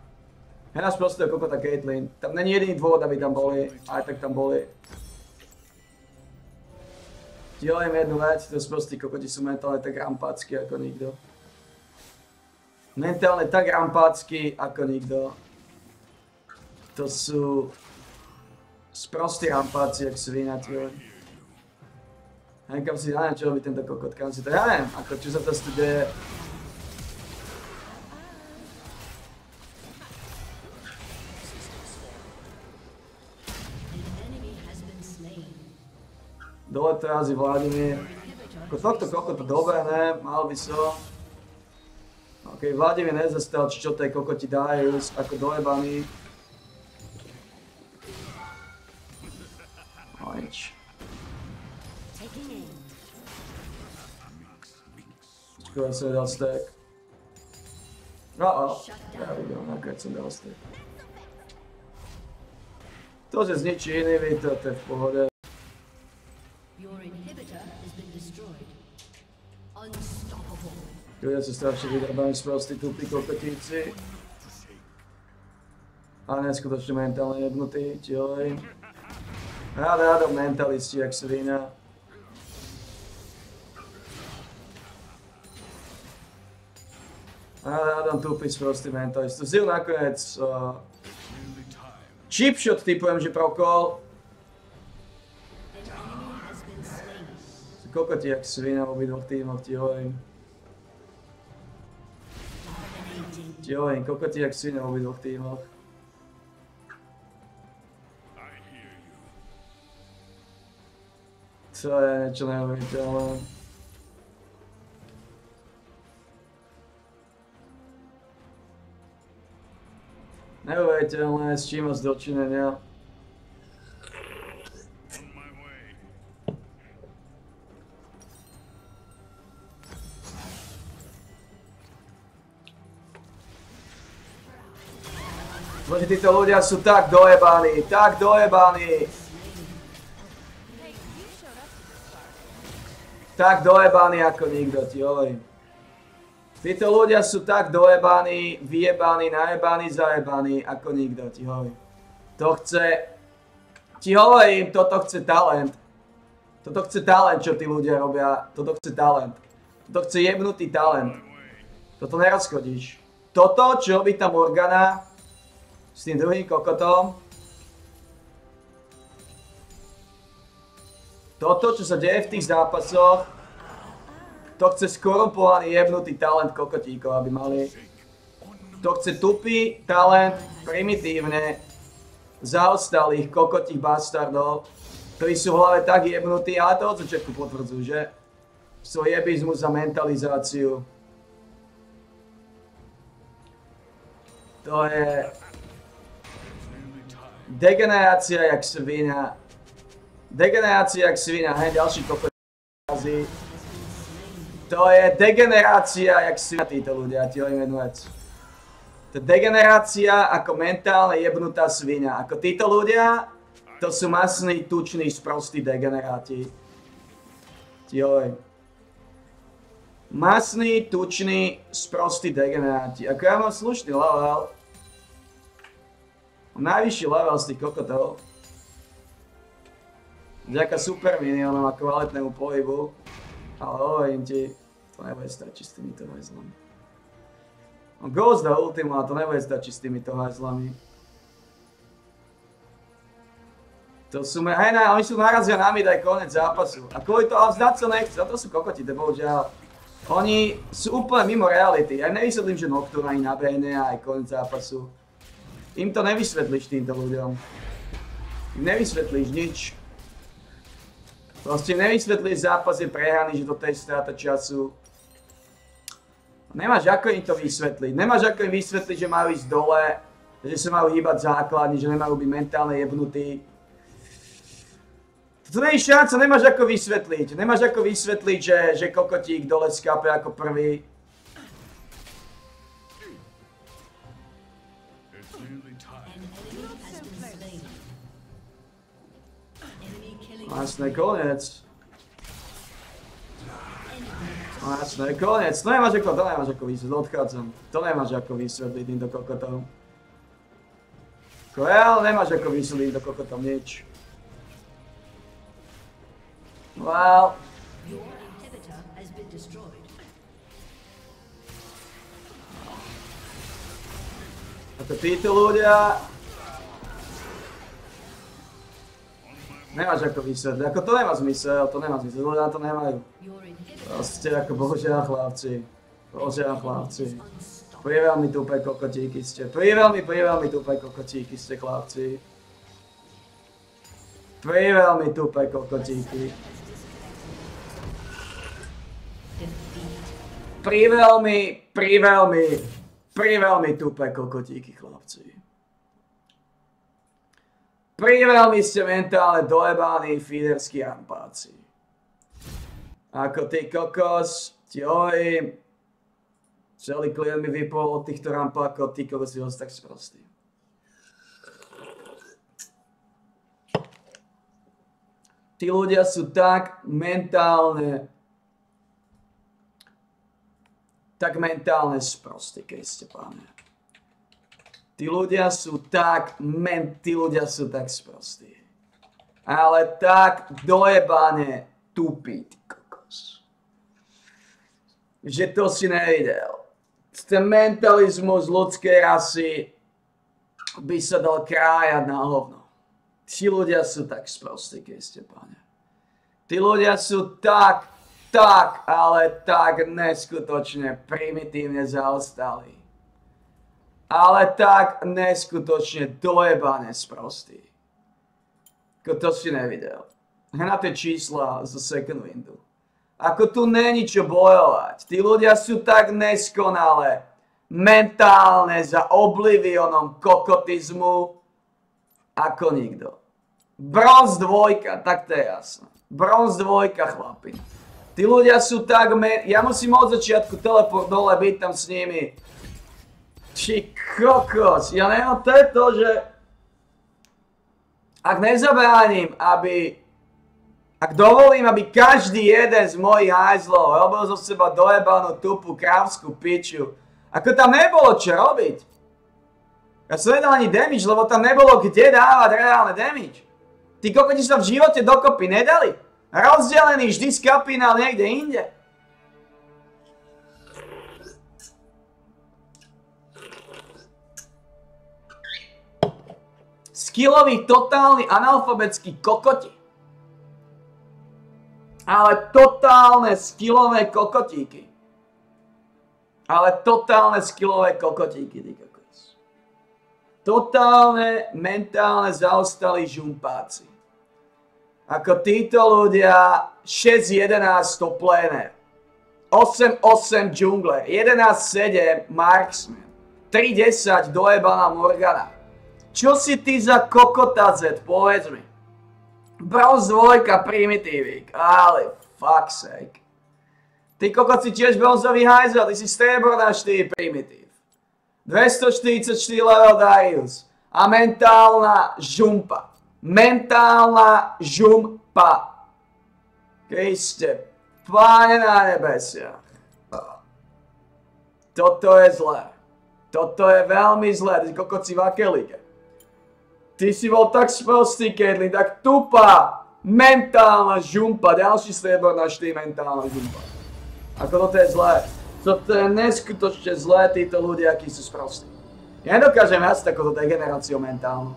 Henač prostého kokota Caitlyn. Tam není jediný dôvod, aby tam boli, aj tak tam boli. Hovorím jednu vec, to sprostí kokoti sú mentálne tak rampácky ako nikto. Mentálne tak rampácky ako nikto. To sú sprostí rampáci, jak svina, tvoj. Hej, kam si, ja neviem, čo robí tento kokot, kam si to, ja neviem, ako, čo sa to tu. Dole to jazdí Vladimír. Ako tohto kokot dobre, ne, mal by som. Ok, Vladimír nezastal, či čo tej kokoti dajú, ako dojebaný. No nič. Skoro som dal stack. No, oh, ja vidím, nakrát som dal stack. To, že zničí iný vítr, to je v pohode. Ľudia sú strašne vydrabaní sprostí tupí kokotíci. A neskutočne mentálne jebnutí, ti hovorím. Rád rádom mentalisti, jak svina. Hádam tupý sprostý mentalist. To zil nakoniec... Uh, chipshot typujem, že prokol. Kokoti jak svina v obidvoch týmoch, ti hovorím. Ti hovorím, kokoti jak svina v obidvoch týmoch. To je niečo neuveriteľné. Neuveriteľné, s čím vás dočinenia. Bože, títo ľudia sú tak dojebaní, tak dojebaní. Tak dojebaní ako nikto, ti hovorím. Títo ľudia sú tak dojebaní, vyjebaní, najebaní, zajebaní, ako nikto, ti hovorím. To chce... Ti hovorím, toto chce talent. Toto chce talent, čo tí ľudia robia. Toto chce talent. Toto chce jebnutý talent. Toto nerozchodíš. Toto, čo robí tá Morgana s tým druhým kokotom. Toto, čo sa deje v tých zápasoch, to chce skorumpovaný jebnutý talent kokotíkov, aby mali. To chce tupý talent primitívne zaostalých kokotích bastardov, ktorí sú v hlave tak jebnutí, ale to od začiatku potvrdzujú, že? Svoj jebizmus a mentalizáciu. To je... Degenerácia jak svina. Degenerácia jak svina, hej, ďalší kokot to je degenerácia, jak si títo ľudia, ti jednu vec. To je degenerácia ako mentálne jebnutá svina. Ako títo ľudia, to sú masní, tuční, sprostí degeneráti. Ti hovorím. Masní, tuční, sprostí degeneráti. Ako ja mám slušný level. Najvyšší level z tých kokotov. Vďaka super minionom a kvalitnému pohybu. Ale hovorím ti, to nebude stačiť s týmito hajzlami. On ultimu, ale to nebude stačiť s týmito hajzlami. To sú, hej, oni sú narazia na mid aj konec zápasu. A kvôli to, ale vzdať sa nechce, to sú kokoti, to bohužiaľ. Oni sú úplne mimo reality. Ja nevysvetlím, že Nocturne ani nabehne aj konec zápasu. Im to nevysvetlíš týmto ľuďom. Nevysvetlíš nič. Proste nevysvetlíš zápas je prehraný, že toto je strata času. Nemáš ako im to vysvetliť. Nemáš ako im vysvetliť, že majú ísť dole, že sa majú hýbať základní, že nemajú byť mentálne jebnutí. To nie je šanca, nemáš ako vysvetliť. Nemáš ako vysvetliť, že, že kokotík dole skápe ako prvý. Jasné, koniec. Jasné, koniec. To nemáš ako, to nemáš ako vysvetliť, odchádzam. To nemáš ako vysvetliť týmto kokotom. Koel, nemáš ako vysvetliť týmto kokotom nič. Destroyed. Ako títo ľudia Nemáš ako vysvetliť, ako to nemá zmysel, to nemá zmysel, ľudia to nemajú. Proste ako bohužiaľ chlapci, bohužiaľ chlapci. Priveľmi tupé kokotíky ste, priveľmi, priveľmi tupé kokotíky ste chlapci. Priveľmi tupé kokotíky. Priveľmi, priveľmi, priveľmi tupé kokotíky chlapci. Priveľmi ste mentálne dojebaní fiderskí rampáci. Ako ty kokos, ti hovorím, celý klient mi vypol od týchto rampákov, ty kokos si tak sprostý. Tí ľudia sú tak mentálne tak mentálne sprostí, keď ste páne. Tí ľudia sú tak, men, tí ľudia sú tak sprostí. Ale tak dojebane tupí, ty kokos. Že to si nevidel. Ten mentalizmus ľudskej rasy by sa dal krájať na hovno. Tí ľudia sú tak sprostí, keď ste, pane. Tí ľudia sú tak, tak, ale tak neskutočne primitívne zaostali ale tak neskutočne dojebané sprostý. Ako to si nevidel. Na tie čísla zo second windu. Ako tu není čo bojovať. Tí ľudia sú tak neskonale mentálne za oblivionom kokotizmu ako nikto. Bronz dvojka, tak to je jasné. Bronz dvojka, chlapi. Tí ľudia sú tak... Ja musím od začiatku teleport dole byť tam s nimi či kokos, ja neviem, to je to, že ak nezabránim, aby ak dovolím, aby každý jeden z mojich hajzlov robil zo seba dojebanú tupú krávskú piču, ako tam nebolo čo robiť. Ja som nedal ani damage, lebo tam nebolo kde dávať reálne damage. Tí kokoti sa v živote dokopy nedali. Rozdelený vždy z kapinál niekde inde. Skilloví totálni analfabetskí kokoti. Ale totálne skillové kokotíky. Ale totálne skillové kokotíky, ty kokos. Totálne mentálne zaostali žumpáci. Ako títo ľudia 6-11 top laner. 8-8 džungler, 11-7 marksman, 3-10 dojebaná Morgana. Čo si ty za kokotazet, povedz mi. Bronz dvojka, primitívík, ale fuck sake. Ty kokot si tiež bronzový hajzel, ty si strieborná 4 primitív. 244 level Darius. A mentálna žumpa. Mentálna žumpa. Kriste, páne na nebesiach. Toto je zlé. Toto je veľmi zlé. Ty kokot si v akej lige? Ty si bol tak sprostý, Caitlyn, tak tupá, mentálna žumpa, ďalší striebor na 4 mentálna žumpa. Ako toto je zlé. Toto je neskutočne zlé, títo ľudia, akí sú sprostí. Ja nedokážem viac takúto degeneráciu mentálnu.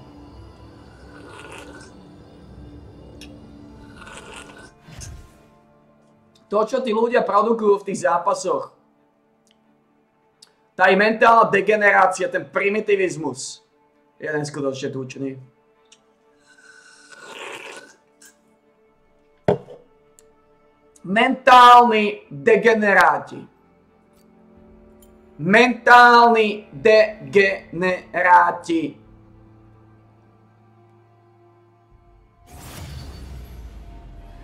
To, čo tí ľudia produkujú v tých zápasoch, tá ich mentálna degenerácia, ten primitivizmus, jeden skutočne tučný. Mentálni degeneráti. Mentálni degeneráti.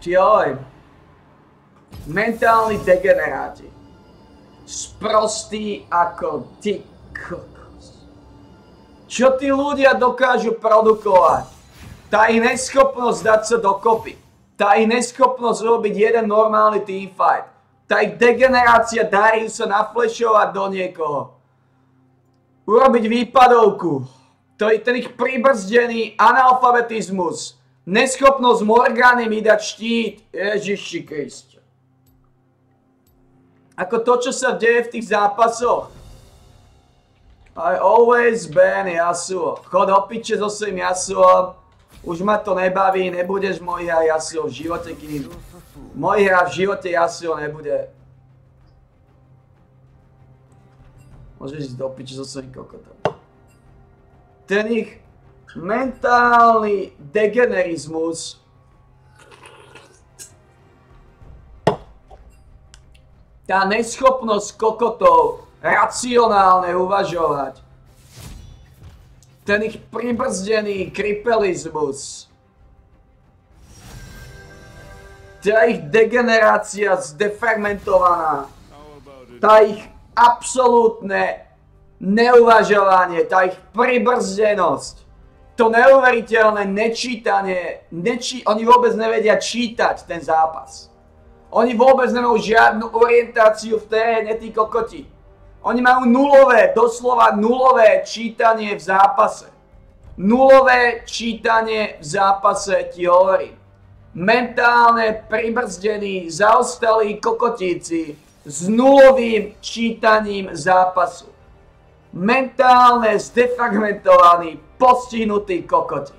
Joj. Mentálni degeneráti. Sprostí ako ty kokos. Čo tí ľudia dokážu produkovať? Tá ich neschopnosť dať sa dokopy. Tá ich neschopnosť robiť jeden normálny teamfight. Tá ich degenerácia darí sa naflešovať do niekoho. Urobiť výpadovku. To je ten ich pribrzdený analfabetizmus Neschopnosť Morgany mi dať štít. Ježiši Kriste. Ako to, čo sa deje v tých zápasoch. I always been Yasuo. Chod opiče so svojím Yasuo. Už ma to nebaví, nebudeš môj hra Yasuo v živote, kým... Môj hra v živote Yasuo nebude. Môžeš ísť do opiče so svojím kokotom. Ten ich mentálny degenerizmus tá neschopnosť kokotov racionálne uvažovať, ten ich pribrzdený kripelizmus, tá ich degenerácia zdefermentovaná, tá ich absolútne neuvažovanie, tá ich pribrzdenosť, to neuveriteľné nečítanie, neči, oni vôbec nevedia čítať ten zápas. Oni vôbec nemajú žiadnu orientáciu v teréne, tí kokoti. Oni majú nulové, doslova nulové čítanie v zápase. Nulové čítanie v zápase ti hovorím. Mentálne pribrzdení, zaostalí kokotíci s nulovým čítaním zápasu. Mentálne zdefragmentovaní, postihnutí kokoti.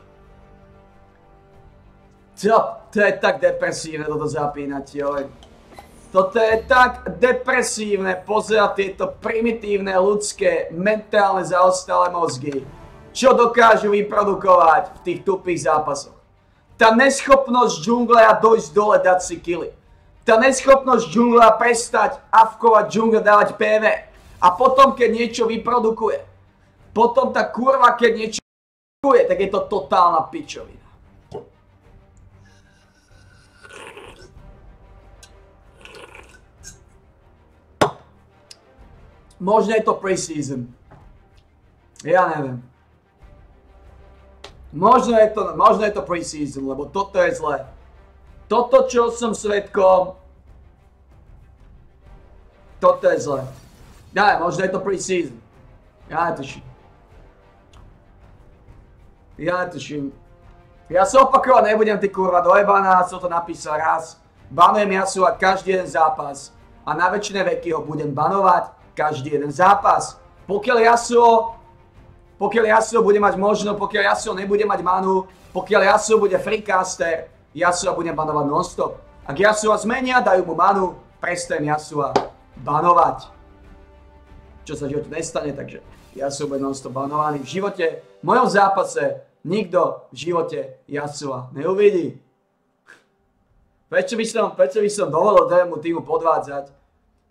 To, to je tak depresívne toto zapínať, joj. Toto je tak depresívne pozerať tieto primitívne ľudské, mentálne zaostalé mozgy, čo dokážu vyprodukovať v tých tupých zápasoch. Tá neschopnosť džunglea dojsť dole, dať si kily. Tá neschopnosť džunglea prestať avkovať džungle, dávať PV. A potom, keď niečo vyprodukuje, potom tá kurva, keď niečo je, tak je to totálna pičovina. Možno je to preseason. Ja neviem. Možno je to, možno je to preseason, lebo toto je zlé. Toto, čo som svetkom, toto je zlé. Ja, možno je to preseason. Ja netuším. Ja netuším. Ja sa opakovať nebudem, ty kurva dojebaná, som to napísal raz. Banujem Jasua každý jeden zápas. A na väčšine veky ho budem banovať každý jeden zápas. Pokiaľ Yasuo, pokiaľ Yasuo bude mať možno, pokiaľ Yasuo nebude mať manu, pokiaľ Yasuo bude freecaster, Yasuo budem banovať non-stop. Ak Yasuo zmenia, dajú mu manu, prestajem Yasuo banovať. Čo sa v živote nestane, takže Yasuo bude non-stop banovaný. V živote v mojom zápase nikto v živote Jasua neuvidí. Prečo by som, prečo by som dovolil danému týmu podvádzať?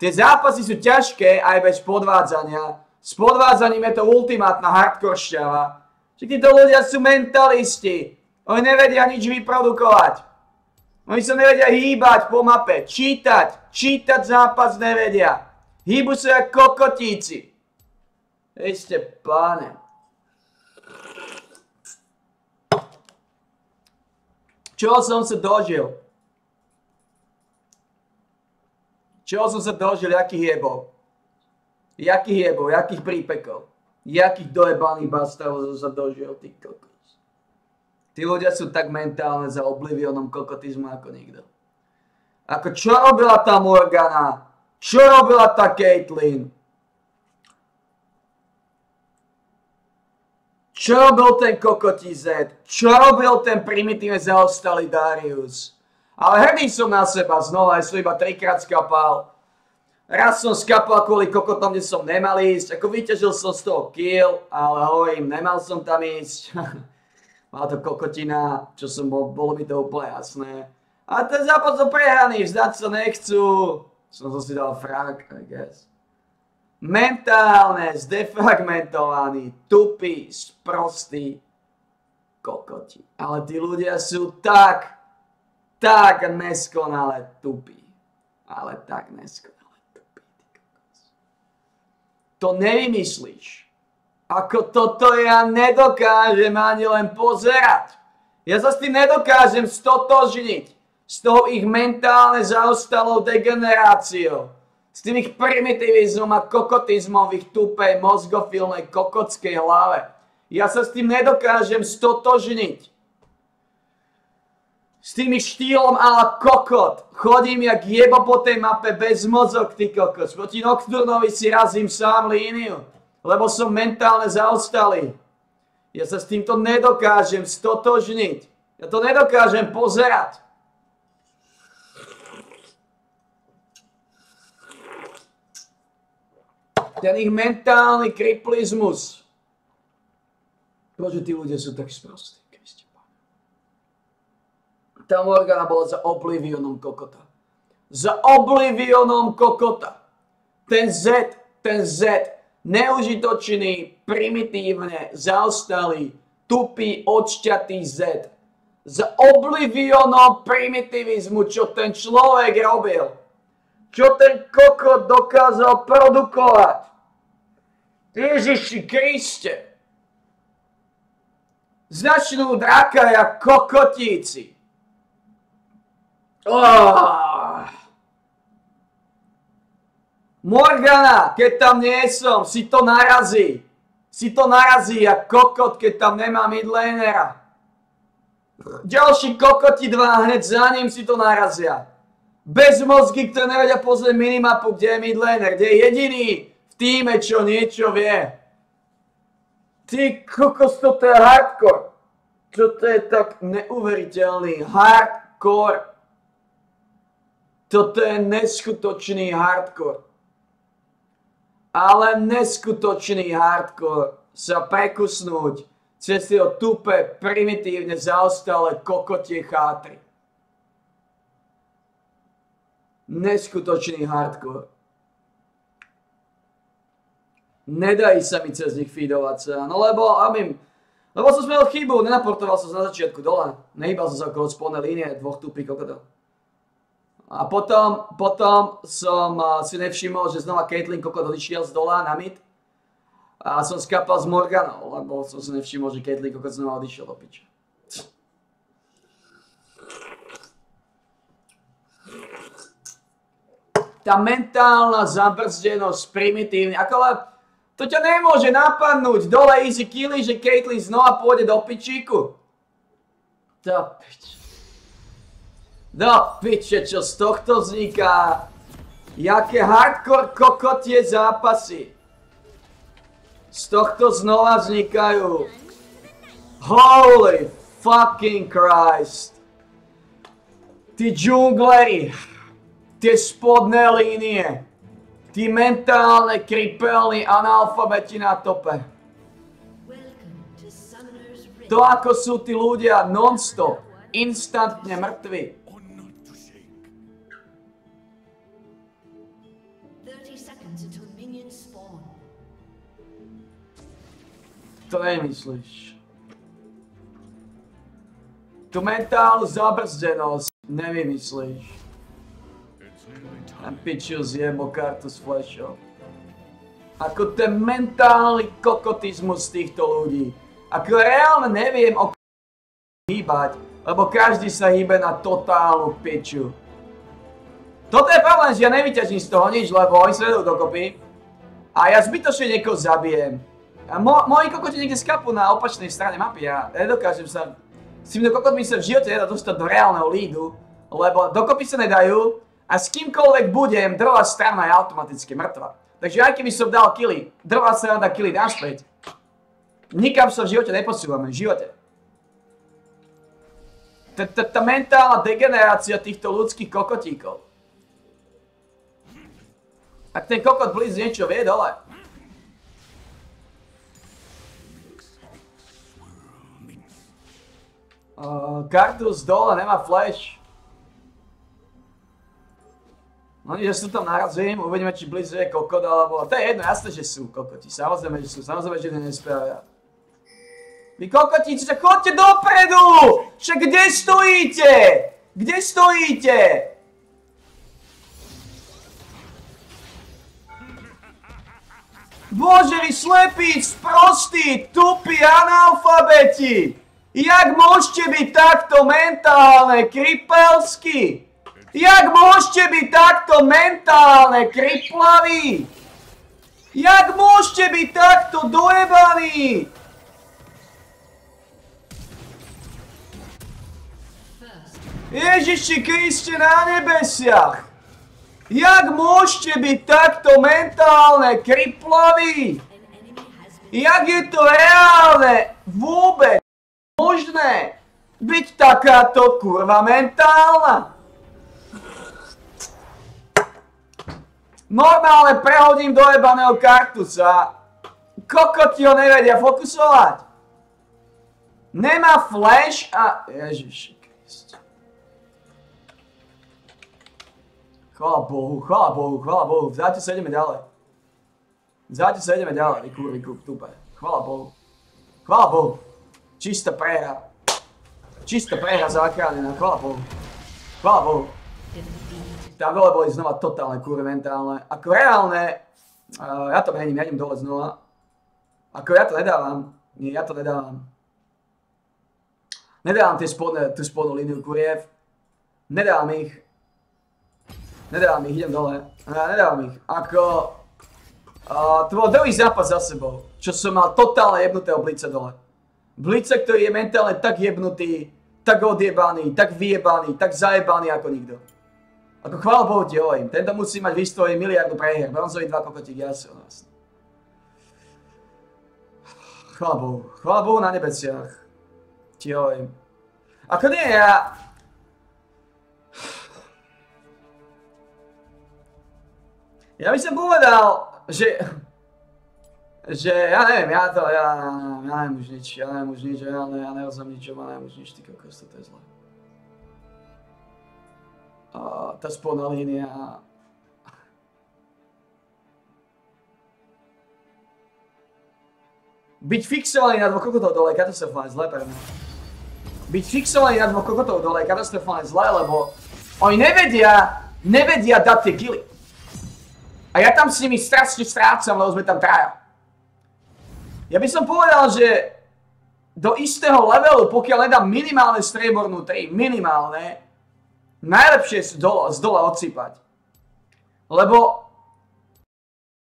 Tie zápasy sú ťažké aj bez podvádzania. S podvádzaním je to ultimátna hardcore šťava. Že títo ľudia sú mentalisti. Oni nevedia nič vyprodukovať. Oni sa nevedia hýbať po mape, čítať. Čítať zápas nevedia. Hýbu sa ako kokotíci. Ešte páne. Čoho som sa dožil? Som sa dožil, jakých jebov? Jakých jebov, jakých prípekov? Jakých dojebaných sa dožil, ty kokos? Tí ľudia sú tak mentálne za oblivionom kokotizmu ako nikto. Ako čo robila tá Morgana? Čo robila tá Caitlyn? Čo robil ten kokotí Z? Čo robil ten primitívne zaostalý Darius? Ale hrdý som na seba znova, aj som iba trikrát skapal. Raz som skapal kvôli kokotom, kde som nemal ísť. Ako vyťažil som z toho kill, ale hovorím, nemal som tam ísť. [laughs] Mala to kokotina, čo som bol, bolo mi to úplne jasné. A ten zápas sú prehraný, vzdať sa nechcú. Som si dal frak, I guess. Mentálne zdefragmentovaní, tupí, sprostí kokoti. Ale tí ľudia sú tak, tak neskonale tupí. Ale tak neskonale kokos. To nevymyslíš. Ako toto ja nedokážem ani len pozerať. Ja sa s tým nedokážem stotožniť s tou ich mentálne zaostalou degeneráciou, s tým ich primitivizmom a kokotizmom v ich tupej, mozgofilnej, kokotskej hlave. Ja sa s tým nedokážem stotožniť. S tým štýlom ala kokot. Chodím jak jebo po tej mape bez mozog, ty kokos. Proti Nocturnovi si razím sám líniu, lebo som mentálne zaostalý. Ja sa s týmto nedokážem stotožniť. Ja to nedokážem pozerať. ten ich mentálny kriplizmus. Bože, tí ľudia sú tak sprostí, Tá Morgana bola za oblivionom kokota. Za oblivionom kokota. Ten Z, ten Z, neužitočný, primitívne, zaostalý, tupý, odšťatý Z. Za oblivionom primitivizmu, čo ten človek robil. Čo ten kokot dokázal produkovať Ježiši Kriste. Začnú jak kokotíci. Oh. Morgana, keď tam nie som, si to narazí. Si to narazí jak kokot, keď tam nemá midlanera. Ďalší kokoti dva hneď za ním si to narazia. Bez mozgy, ktoré nevedia pozrieť minimapu, kde je midlaner, kde je jediný v týme, čo niečo vie. Ty kokos, toto je hardcore. Čo to je tak neuveriteľný hardcore. Toto je neskutočný hardcore. Ale neskutočný hardcore sa prekusnúť cez jeho tupé, primitívne zaostalé kokotie chátry. Neskutočný hardcore. Nedají sa mi cez nich feedovať sa. No lebo, Amim, lebo som spravil chybu, nenaportoval som na začiatku dole. Nehýbal som sa okolo spolnej línie dvoch tupých kokodov. A potom, potom som si nevšimol, že znova Caitlyn kokot odišiel z dola na mid. A som skapal s Morganou, lebo som si nevšimol, že Caitlyn kokot znova odišiel do piče. Tá mentálna zabrzdenosť primitívne, ako to ťa nemôže napadnúť. Dole easy killy, že Caitlyn znova pôjde do pičíku. Do piče. Do piče, čo z tohto vzniká. Jaké hardcore kokotie zápasy. Z tohto znova vznikajú. Holy fucking Christ. Tí džungleri. Tie spodné línie. Tí mentálne, krypelní analfabeti na tope. To, ako sú tí ľudia non-stop, instantne mŕtvi. To nemyslíš. Tu mentálnu zabrzdenosť nevymyslíš. Ten pičil zjebo kartu s flashom. Ako ten mentálny kokotizmus týchto ľudí. Ako reálne neviem o hýbať, lebo každý sa hýbe na totálnu piču. Toto je problém, že ja nevyťažím z toho nič, lebo oni sa vedú dokopy. A ja zbytočne niekoho zabijem. A mo, moji kokoti niekde skapú na opačnej strane mapy a nedokážem sa... S týmto kokotmi sa v živote nedá dostať do reálneho lídu, lebo dokopy sa nedajú a s kýmkoľvek budem, druhá strana je automaticky mŕtva. Takže aj keby som dal kily, druhá strana dá kily naspäť, nikam sa v živote neposúvame, v živote. Tá mentálna degenerácia týchto ľudských kokotíkov. Ak ten kokot Blitz niečo vie dole. Uh, dole nemá flash. No že sú tam narazím, uvidíme, či Blitz je kokot, alebo... To je jedno, jasné, že sú kokoti. Samozrejme, že sú, samozrejme, že to nespravia. Vy kokotíci, tak chodte dopredu! Však kde stojíte? Kde stojíte? Bože, vy slepí, sprostí, tupí analfabeti! Jak môžete byť takto mentálne kripelsky? Jak môžete byť takto mentálne kriplaví? Jak môžete byť takto dojebaní? Ježiši Kriste na nebesiach! Jak môžete byť takto mentálne kriplaví? Jak je to reálne vôbec možné byť takáto kurva mentálna? Normálne prehodím do jebaného kartusa. Kokoti ho nevedia fokusovať. Nemá flash a... Ježiši Kriste. Chvala Bohu, chvala Bohu, chvala Bohu. Vzáte sa ideme ďalej. Vzáte sa ideme ďalej, vy kurvy tupe. Chvala Bohu. Chvala Bohu. Čistá prehra. Čistá prehra zachránená, chvala Bohu. Chvala Bohu. Tam dole boli znova totálne kurvy mentálne. Ako reálne, uh, ja to mením, ja idem dole znova. Ako ja to nedávam. Nie, ja to nedávam. Nedávam tie spodne, tú spodnú líniu kuriev. Nedávam ich. Nedávam ich, idem dole. Nedávam ich. Ako... Uh, to bol druhý zápas za sebou, čo som mal totálne jebnutého Blica dole. Blica, ktorý je mentálne tak jebnutý, tak odjebaný, tak vyjebaný, tak zajebaný ako nikto. Ako chvála Bohu ti hovorím, tento musí mať v histórii miliardu prehier, bronzový dva kokotík, ja si vlastne. Chvála Bohu, chvála Bohu na nebesiach. Ti hovorím. Ako nie, ja... Ja by som povedal, že... Že ja neviem, ja to, ja, ja neviem už nič, ja neviem už nič, ja, ne, ja nerozumiem nič, ja neviem už nič, ty kokos, to je zlé. A tá spodná línia... Byť fixovaný na dvoch kokotov dole je katastrofálne zlé pre mňa. Byť fixovaný na dvoch kokotov dole je katastrofálne zlé, lebo oni nevedia, nevedia dať tie killy. A ja tam s nimi strašne strácam, lebo sme tam traja. Ja by som povedal, že do istého levelu, pokiaľ nedám minimálne striebornú 3, minimálne, najlepšie je z dola, z dola odsýpať. Lebo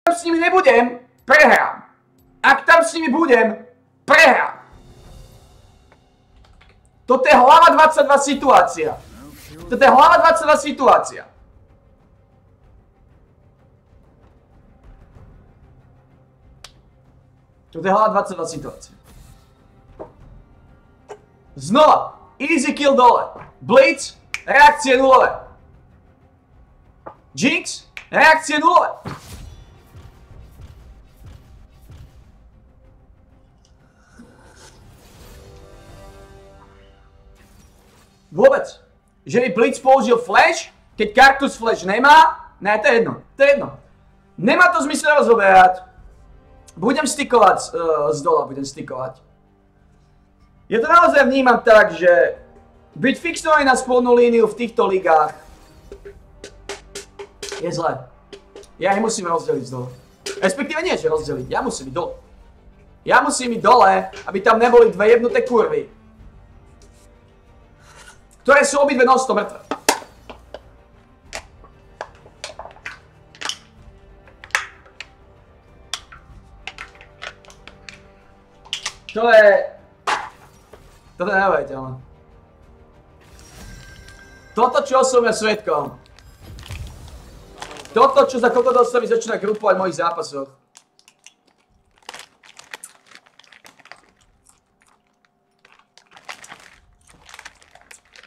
ak tam s nimi nebudem, prehrám. Ak tam s nimi budem, prehrám. Toto je hlava 22 situácia. Toto je hlava 22 situácia. Toto je hlava 22 situácia. Znova. Easy kill dole. Blitz. Reakcie nulové. Jinx. Reakcie nulové. Vôbec. Že by Blitz použil flash, keď Kartus flash nemá, ne, to je jedno, to je jedno. Nemá to zmysel rozoberať. Budem stikovať uh, z dola, budem stikovať. Ja to naozaj vnímam tak, že byť fixovaný na spodnú líniu v týchto ligách je zlé. Ja ich musím rozdeliť z dole. Respektíve nie, že rozdeliť, ja musím ísť dole. Ja musím ísť dole, aby tam neboli dve jebnuté kurvy. Ktoré sú obidve nosto mŕtve. To je... Toto je neuveriteľné. Toto, čo som ja svetkom. Toto, čo za koľko sa mi začína grupovať v mojich zápasoch.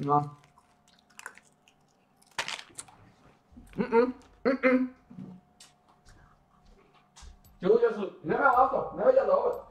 No. Mm-mm, mm-mm. Tí ľudia sú, nevedia na to, nevedia dobre. Ale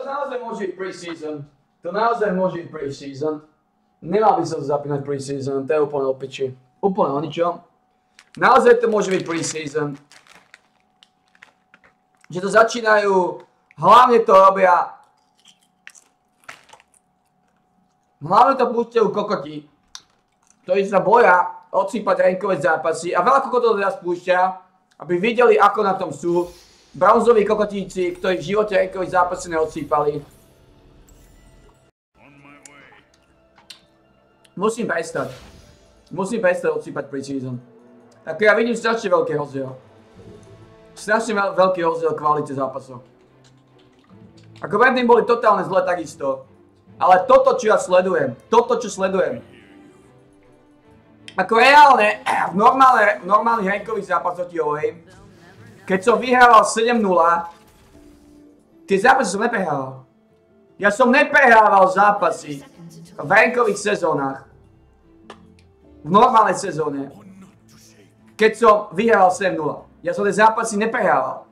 to naozaj môže byť pre-season. To naozaj môže byť pre-season. Nemal by som zapínať pre-season, to je úplne o piči. Úplne o ničom. Naozaj to môže byť pre-season. Že to začínajú, hlavne to robia Hlavne to púšťajú kokoti, ktorí sa boja odsýpať rankové zápasy a veľa kokotov teraz púšťa, aby videli, ako na tom sú. Bronzoví kokotíci, ktorí v živote rankových zápasy neodsýpali. Musím prestať. Musím prestať odsýpať pre-season. Tak ja vidím strašne veľký rozdiel. Strašne veľký rozdiel kvalite zápasov. Ako predtým boli totálne zle takisto. Ale toto, čo ja sledujem, toto, čo sledujem, ako reálne, v normálnych rankových zápasoch ti hovorím, keď som vyhrával 7-0, tie zápasy som neprehrával. Ja som neprehrával zápasy v rankových sezónach, v normálnej sezóne, keď som vyhrával 7-0. Ja som tie zápasy neprehrával.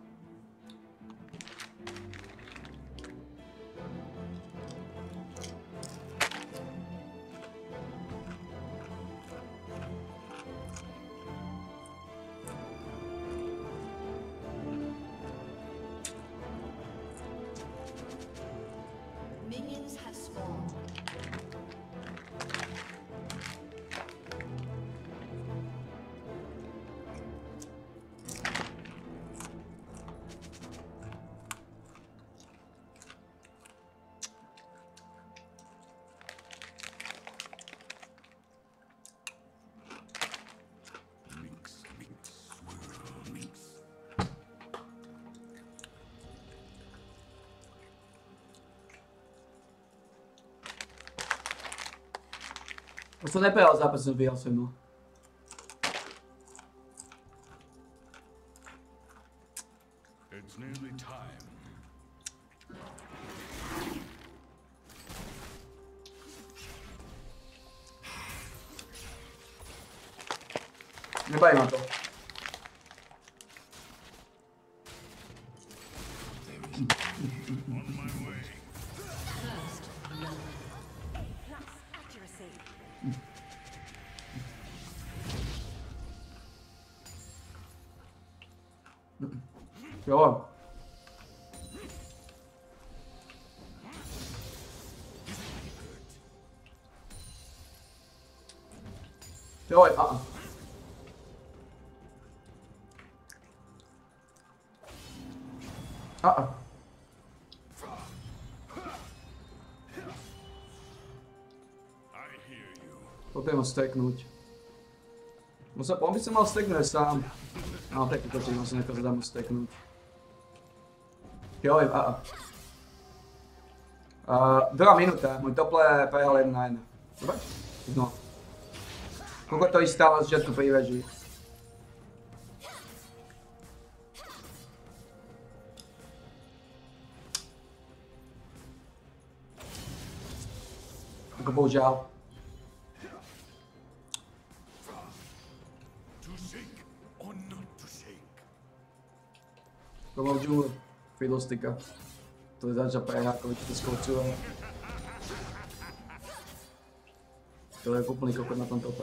Ja som neprehral zápas, som vyhral steknúť. Musel, on by sa mal steknúť sám. No, tak to tým asi nekto dám steknúť. Jo, a a. Uh, druhá minúta, môj tople prehal 1 na 1. Dobre? No. Koľko to ich stále z pri veži? Ako bohužiaľ. prowadziły filostyka. To znaczy, że jakoś wyskoczyła. Tyle kupny kopę na tą topę.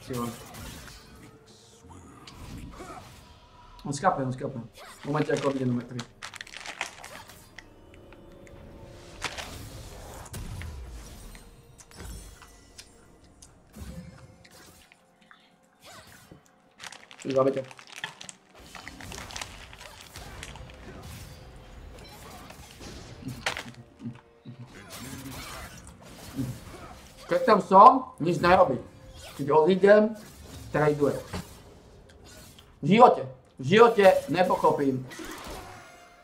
Siła. Vamos escapar, vamos escapar. Vamos momencie jak odjdzie numer 3. kurwa, Becio. Jak tam są, nic nerobí. robię. Czyli odejdę, traduję. W żywocie, w żywocie nie.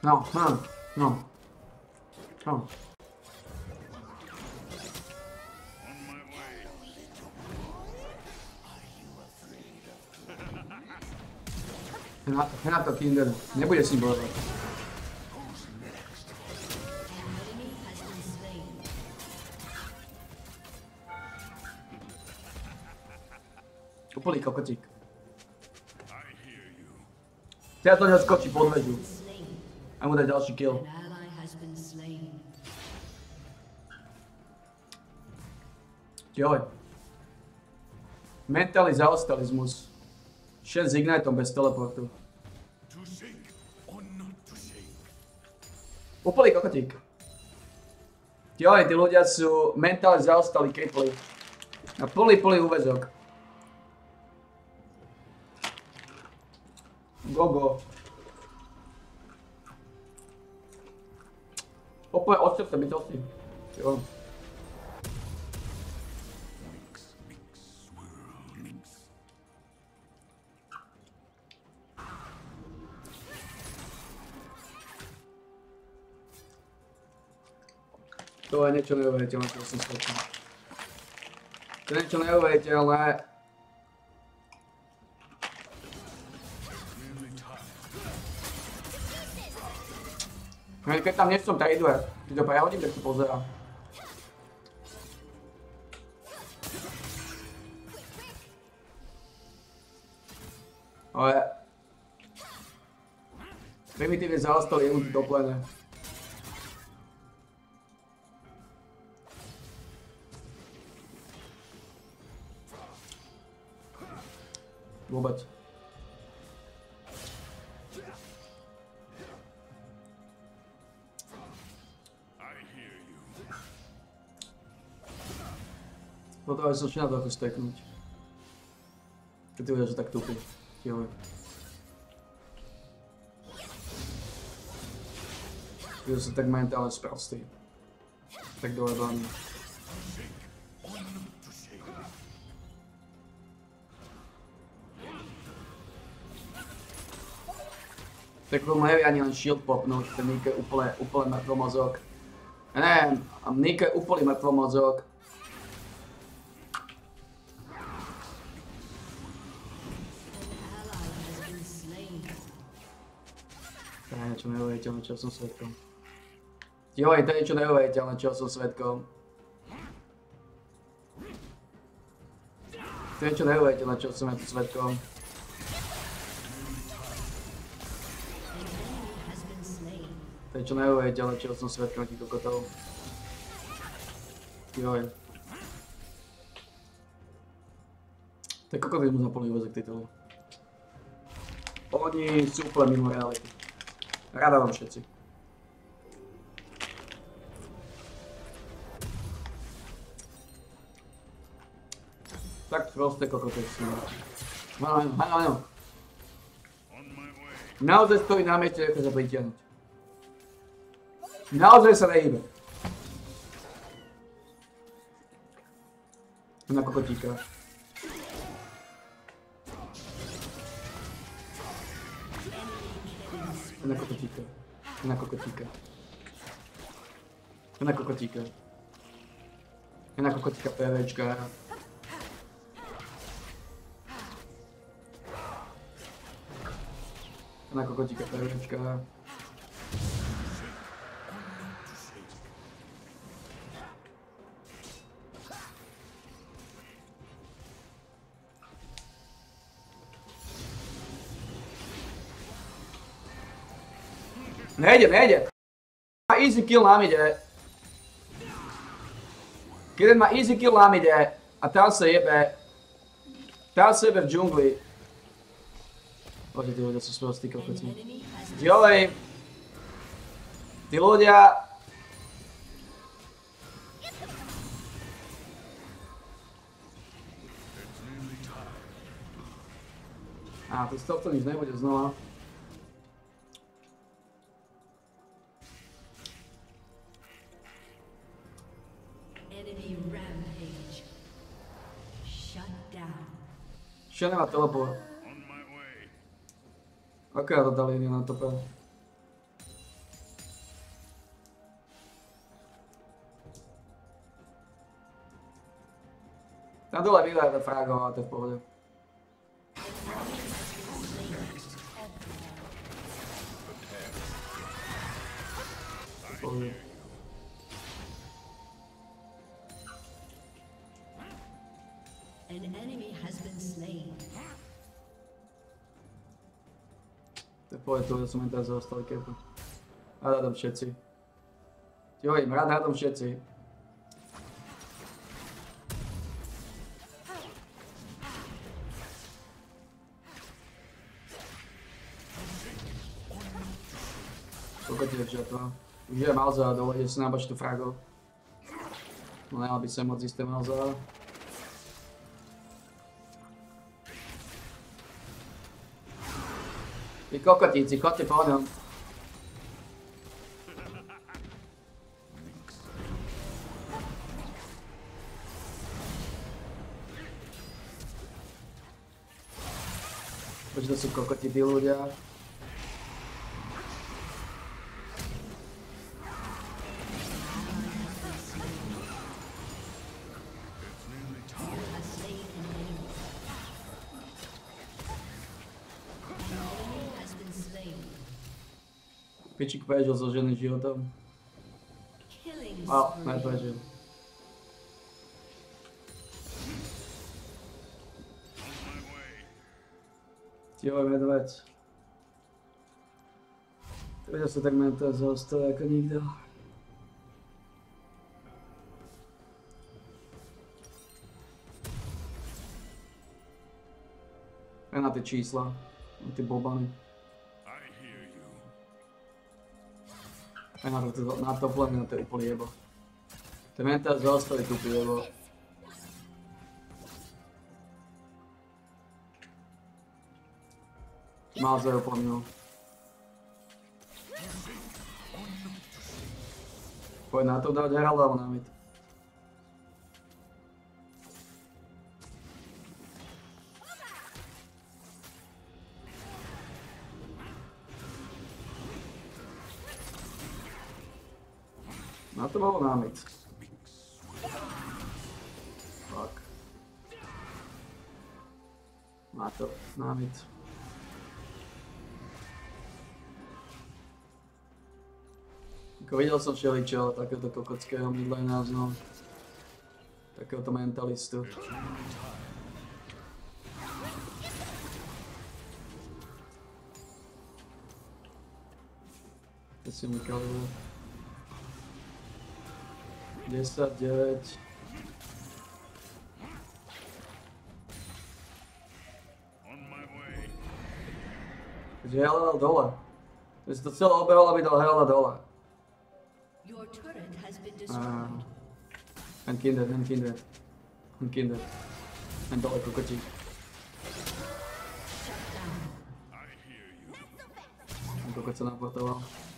No, mam, no. no. Hej na to, hej na to, Kinder. Nebude s ním bojovať. Úplný kokotík. Teraz do neho skočí pod väžu. A mu dá ďalší kill. Joj. Mentálny zaostalizmus. 6 s Ignitom bez teleportu. Úplný kokotík. Joj, tí ľudia sú mentálne zaostali kripli. Na plný, plný úvezok. Go, go. Úplne odčerstvé bytosti. Jo. Je niečo neuveriteľné, čo som skočil. Je. Nearly time. No, Keď tam niečo traduje, keď to prehodím, tak to pozerám. Ale... Primitívne zaostali jemu tu doplene. Vôbec. I hear you. Potreboval som ešte na trochu steknúť. Keď ty budeš tak tupý. Tihle. Že som tak mentálne sprostý. Tak dole vám. Or Tak tomu nevie ani len shield popnúť, ten Nick je úplne, úplne mŕtvo mozog. Ja neviem, a Nick je úplne mŕtvo mozog. Ally has been slain. To je niečo neuveriteľné, čo som svetkom. Ti hovorím, to je niečo neuveriteľné, čo som svetkom. To je niečo neuveriteľné, čo som svetkom. To je čo neuveriteľné, čo som svetkom tých kokotov. Joj. To je kokotizmus na plný úvezok titulu. Oni sú úplne mimo reality. Rada vám všetci. Tak proste kokotec sú. Áno, áno, áno. Naozaj stojí na mieste, ako sa pritiahnuť. Naozaj sa nehybe. Na kokotíka. Na kokotíka. Na kokotíka. Na kokotíka. Na kokotíka PVčka. Na kokotíka PVčka. Nejde, nejde. Má easy kill nám ide. Keď má easy kill nám ide a tam sa jebe. Tam sa jebe v džungli. Poďte, tí ľudia sú enemy has been Ďalej. Tí ľudia... Á, to z tohto nič nebude znova. Ešte nemá teleport. Aká to dali na tope? Na dole vyhľadá fragov to je v pohode. Že som len teraz zostali kepu. Rád hádam všetci. Ti hovorím, rád hádam všetci. Koľko ti je? Už je Malza dole, ide si nabač tu fragov. No nemal by sa moc isté Malza. Bir kokoti, cikoti pa odem. Hoće da su kokoti ti ljudi, Killing Wow, spree. neprežil. On my way. Tihoj medveď. Vedia sa tak mentálne zaostať ako nikto. Aj na tie čísla, na tie bobany. Na to, na to plne, na to je úplný jebo. Ten mentál zaostali tupý jebo. Mal zero po mňu. Poď na to dať Heralda alebo na mid. Fuck. Na to, na mid. Ako videl som všeličo, ale takéhoto kokockého midlanea znov. Takéhoto mentalistu. To si mi kalil. 10, 9. On my way. Takže je Helena dole. To si to celé obehol, aby dal Helena dole. Your turret has been Ah. destroyed. Hen kinder, hen kinder. Hen kinder. Hen dole kokotí. Shut down. I hear you. Ten kokot sa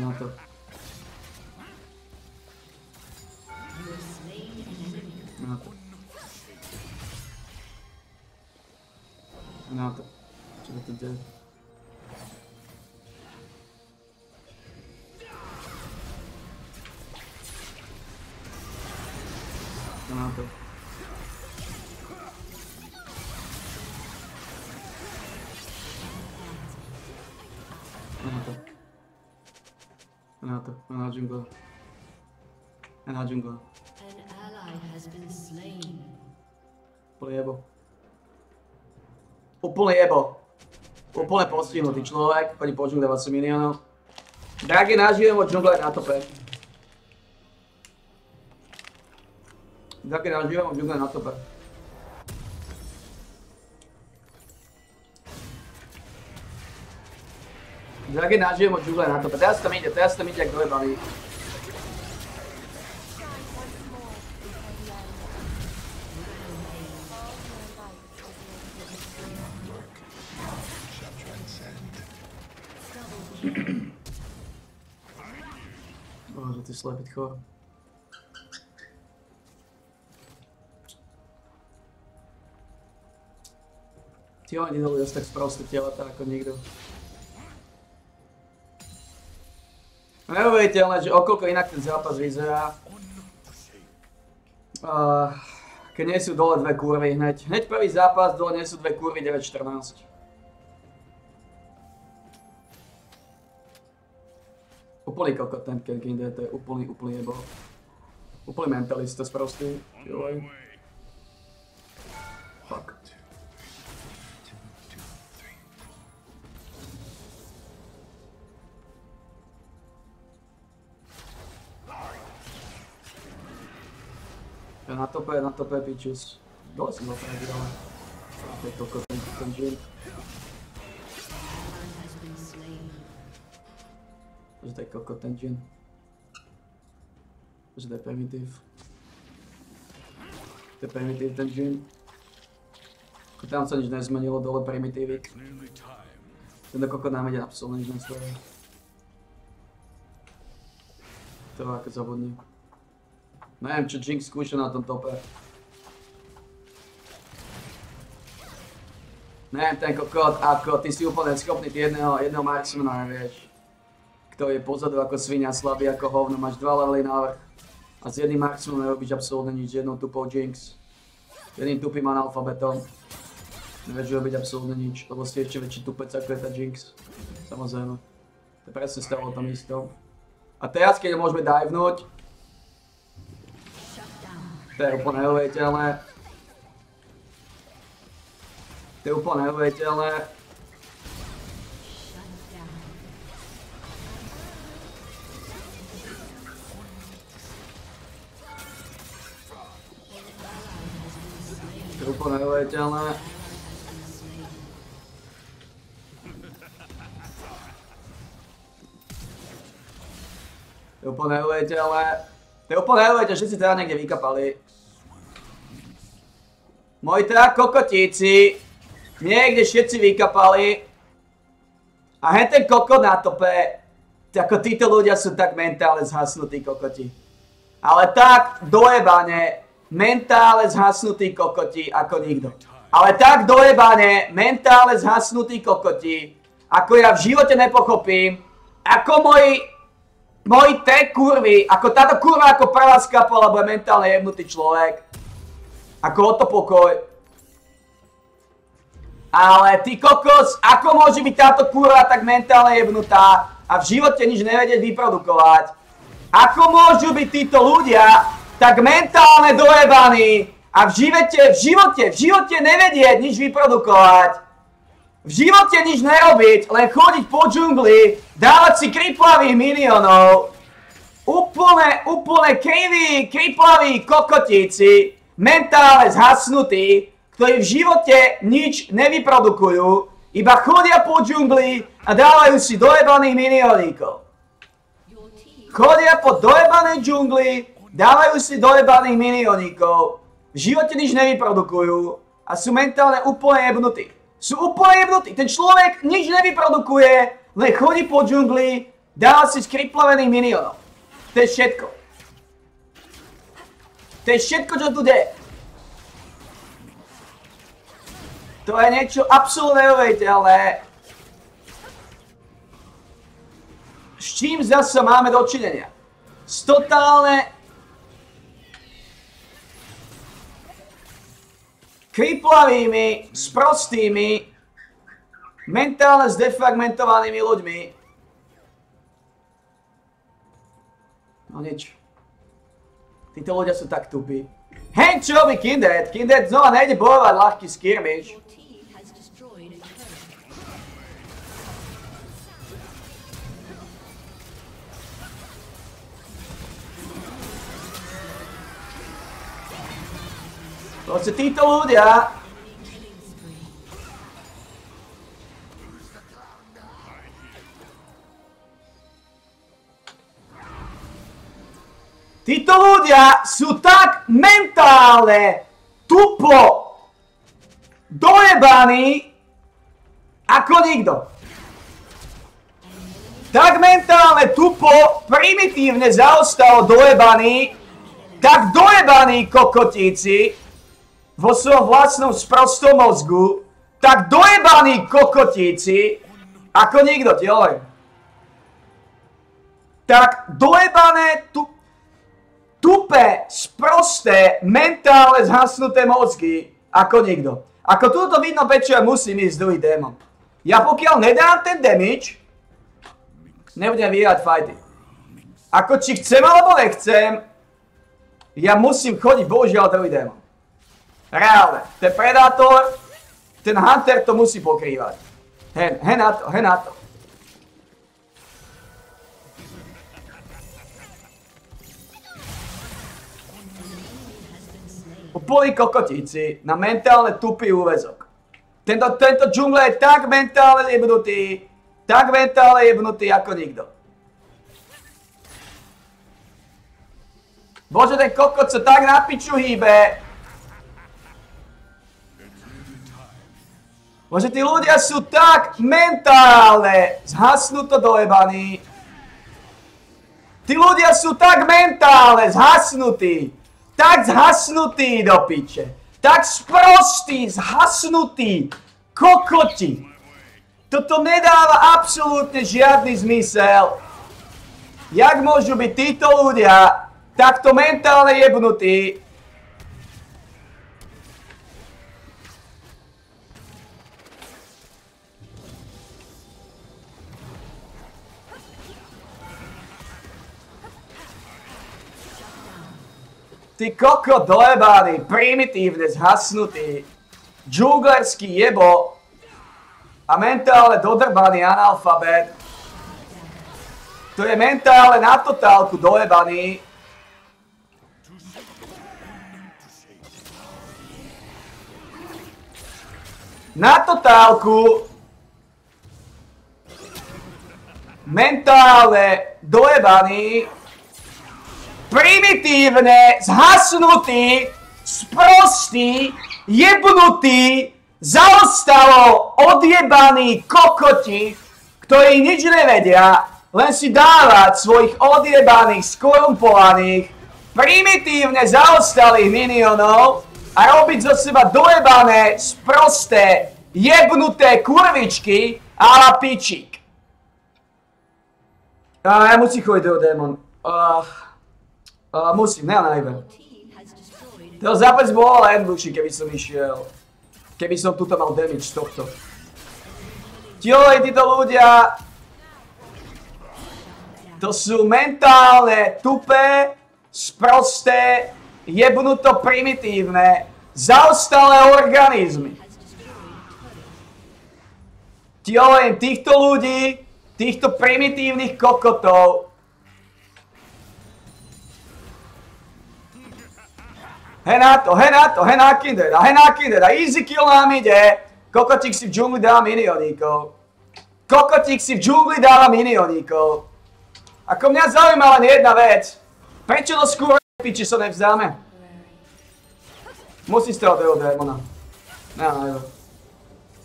Aj na Na džungla. Na džungla. An ally has been slain. Úplne jebo. Úplne jebo. Úplne postihnutý človek, chodí po džungle 20 miliónov. Dragý nažijem od džungle na tope. Dragý nažijem od džungle na tope. Dragý nažijem od džungle na tope. Teraz tam ide, teraz tam ide jak dojebaný. [clears throat] Bože, ty slepý chor. Ty oni zase tak sprosté telata ako nikto. Neuveriteľné, že okolko inak ten zápas vyzerá. Uh, keď nie sú dole dve kurvy hneď. Hneď prvý zápas, dole nie sú dve kurvy 9-14. Úplný kokot ten Ken Kinder, to je úplný, úplný jebo. Úplný mentalista sprostý. Joj. Na tope, na tope, pičus. Dole som. To je kokot, ten, ten slain. Že to je kokot, ten džin. Že to je primitív. To je primitív, ten džin. Tam sa nič nezmenilo, dole time. Tento kokot nám ide absolútne nič nesleje. To ako zabudni. Neviem, čo Jinx skúša na tom tope. Neviem, ten kokot, ako ty si úplne schopný ty jedného, jedného marksmana, vieš. Kto je pozadu ako svinia, slabý ako hovno, máš dva levely návrh. A s jedným marksmanom nerobíš absolútne nič, jednou tupou Jinx. Jedným tupým analfabetom. Nevieš robiť absolútne nič, lebo si ešte väčší tupec ako je tá Jinx. Samozrejme. To presne stalo o tom istom. A teraz, keď môžeme divenúť. To je úplne neuveriteľné. To je úplne neuveriteľné. To je úplne neuveriteľné. To je úplne neuveriteľné. To je úplne neuveriteľné, všetci teda niekde vykapali. Moji teda kokotíci niekde všetci vykapali. A hen ten kokot na tope, ako títo ľudia sú tak mentálne zhasnutí kokoti. Ale tak dojebane, mentálne zhasnutí kokoti ako nikto. Ale tak dojebane, mentálne zhasnutí kokoti, ako ja v živote nepochopím, ako moji, moji te kurvy, ako táto kurva ako prvá skapala, lebo je mentálne jebnutý človek. Ako o to pokoj. Ale ty kokos, ako môže byť táto kurva tak mentálne jebnutá a v živote nič nevedieť vyprodukovať? Ako môžu byť títo ľudia tak mentálne dojebaní a v živote, v živote, v živote nevedieť nič vyprodukovať? V živote nič nerobiť, len chodiť po džungli, dávať si kriplavých minionov. Úplne, úplne kriví, kriplaví kokotíci, mentálne zhasnutí, ktorí v živote nič nevyprodukujú, iba chodia po džungli a dávajú si dojebaných minioníkov. Chodia po dojebanej džungli, dávajú si dojebaných minioníkov, v živote nič nevyprodukujú a sú mentálne úplne jebnutí. Sú úplne jebnutí. Ten človek nič nevyprodukuje, len chodí po džungli, dáva si skriplavených minionov. To je všetko. To je všetko, čo tu deje. To je niečo absolútne neuveriteľné. S čím zase máme dočinenia? S totálne kriplavými, sprostými, mentálne zdefragmentovanými ľuďmi. No nič. Títo ľudia sú tak tupí. Hej, čo robí Kindred? Kindred znova nejde bojovať ľahký skirmish. your team has Títo ľudia sú tak mentálne, tupo, dojebaní, ako nikto. Tak mentálne, tupo, primitívne zaostalo dojebaní, tak dojebaní kokotíci vo svojom vlastnom sprostom mozgu, tak dojebaní kokotíci, ako nikto, ti. Tak dojebané tu, tupé, sprosté, mentálne zhasnuté mozgy, ako nikto. Ako túto vidno pečo, ja musím ísť druhý démon. Ja pokiaľ nedám ten damage, nebudem vyhrať fighty. Ako či chcem alebo nechcem, ja musím chodiť, bohužiaľ, druhý démon. Reálne. Ten Predátor, ten Hunter to musí pokrývať. Hen, hen na to, hen na to. Úplný kokotíci na mentálne tupý úvezok. Tento, tento džungla je tak mentálne jebnutý, tak mentálne jebnutý ako nikto. Bože, ten kokot sa tak na piču hýbe. Bože, tí ľudia sú tak mentálne zhasnuto dojebaní. Tí ľudia sú tak mentálne zhasnutí. Tak zhasnutí do piče. Tak sprostí, zhasnutí. Kokoti. Toto nedáva absolútne žiadny zmysel. Jak môžu byť títo ľudia takto mentálne jebnutí? Ty koko dojebaný, primitívne zhasnutý, džunglerský jebo a mentálne dodrbaný analfabet. To je mentálne na totálku dojebaný. Na totálku mentálne dojebaný primitívne, zhasnutý, sprostý, jebnutý, zaostalo, odjebaný kokoti, ktorí nič nevedia, len si dávať svojich odjebaných, skorumpovaných, primitívne zaostalých minionov a robiť zo seba dojebané, sprosté, jebnuté kurvičky a la pičík. A ja musím chodiť do démon. Uh, uh, musím, ne na najve. To zápas bol jednoduchší, keby som išiel. Keby som tuto mal damage z tohto. Tiolej, títo ľudia... To sú mentálne, tupé, sprosté, jebnuto primitívne, zaostalé organizmy. Tiolej týchto ľudí, týchto primitívnych kokotov, kindera, he na kindera, easy kill nám ide. Kokotík si v džungli dáva minioníkov. Kokotík si v džungli dáva minioníkov. Ako mňa zaujíma len jedna vec. Prečo do skôr piči sa nevzdáme? Musí z toho démona. Ne, ne, ne.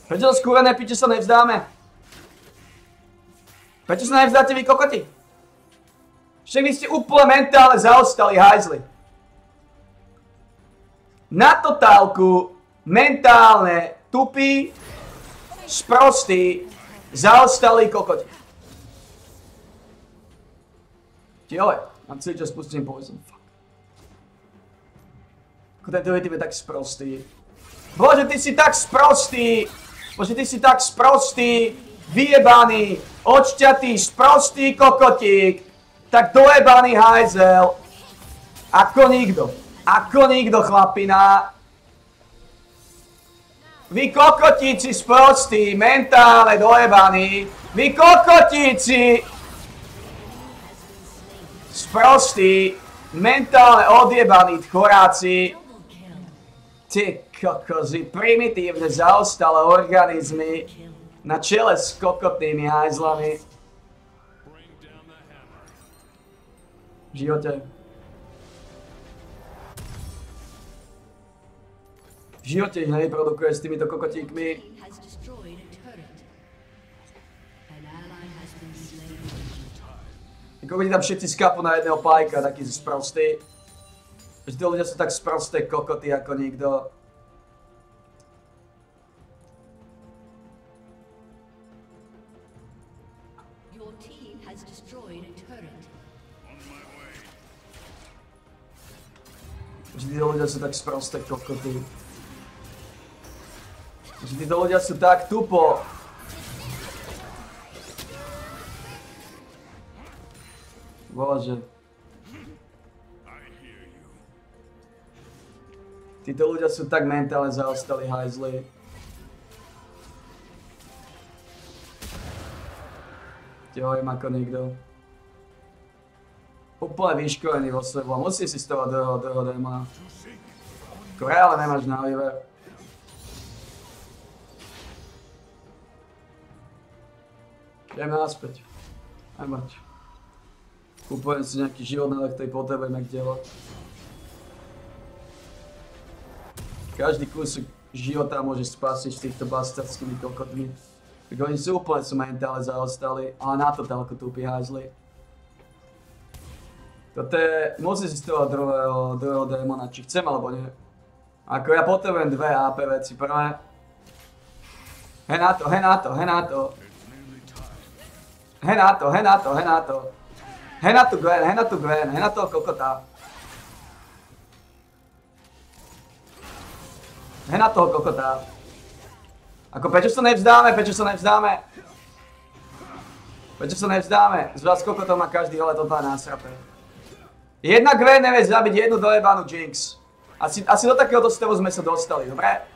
Prečo do skúrené piče sa nevzdáme? Prečo sa nevzdáte vy kokoti? Však vy ste úplne mentálne zaostali hajzli na totálku mentálne tupí, sprostý, zaostalý kokoti. Tiole, mám celý čas pustím poison. Fuck. Ako tento je tak sprostý. Bože, ty si tak sprostý! Bože, ty si tak sprostý, vyjebaný, odšťatý, sprostý kokotík, tak dojebaný hajzel, ako nikto. Ako nikto, chlapina. Vy kokotíci sprostí, mentálne dojebaní. Vy kokotíci sprostí, mentálne odjebaní choráci. Ty kokozy, primitívne zaostalé organizmy na čele s kokotnými hajzlami. V živote. V živote ich nevyprodukuje s týmito kokotíkmi. Ako vidí tam všetci skapu na jedného pajka, taký sprostý. Tí ľudia sú tak sprosté kokoty ako nikto. Tí ľudia sú tak sprosté kokoty. Že títo ľudia sú tak tupo. Bože. Títo ľudia sú tak mentálne zaostali hajzli. Ťahujem ako nikto. Úplne vyškolený vo svojom. Musí si z toho druhého, druhého démona. Ako reálne nemáš na výber. Ideme naspäť. Aj mať. Kúpujem si nejaký život, na ktorý potrebujem jak dielo. Každý kúsok života môže spasiť s týchto bastardskými kokotmi. Tak oni sú úplne sú mentálne zaostali, ale na to toľko tupí hajzli. Toto je, musí si z toho druhého, druhého démona, či chcem alebo nie. Ako ja potrebujem dve AP veci, prvé. He na to, he na to, he na to. He na to, he na to, he na to. He na tu Gwen, he na tu Gwen, he na toho kokota. He na toho kokota. Ako prečo sa nevzdáme, prečo sa nevzdáme? Prečo sa nevzdáme? Z vás kokotov má každý hole to násrape. Jedna Gwen nevie zabiť jednu dojebanú Jinx. Asi, asi do takéhoto stavu sme sa dostali, dobre?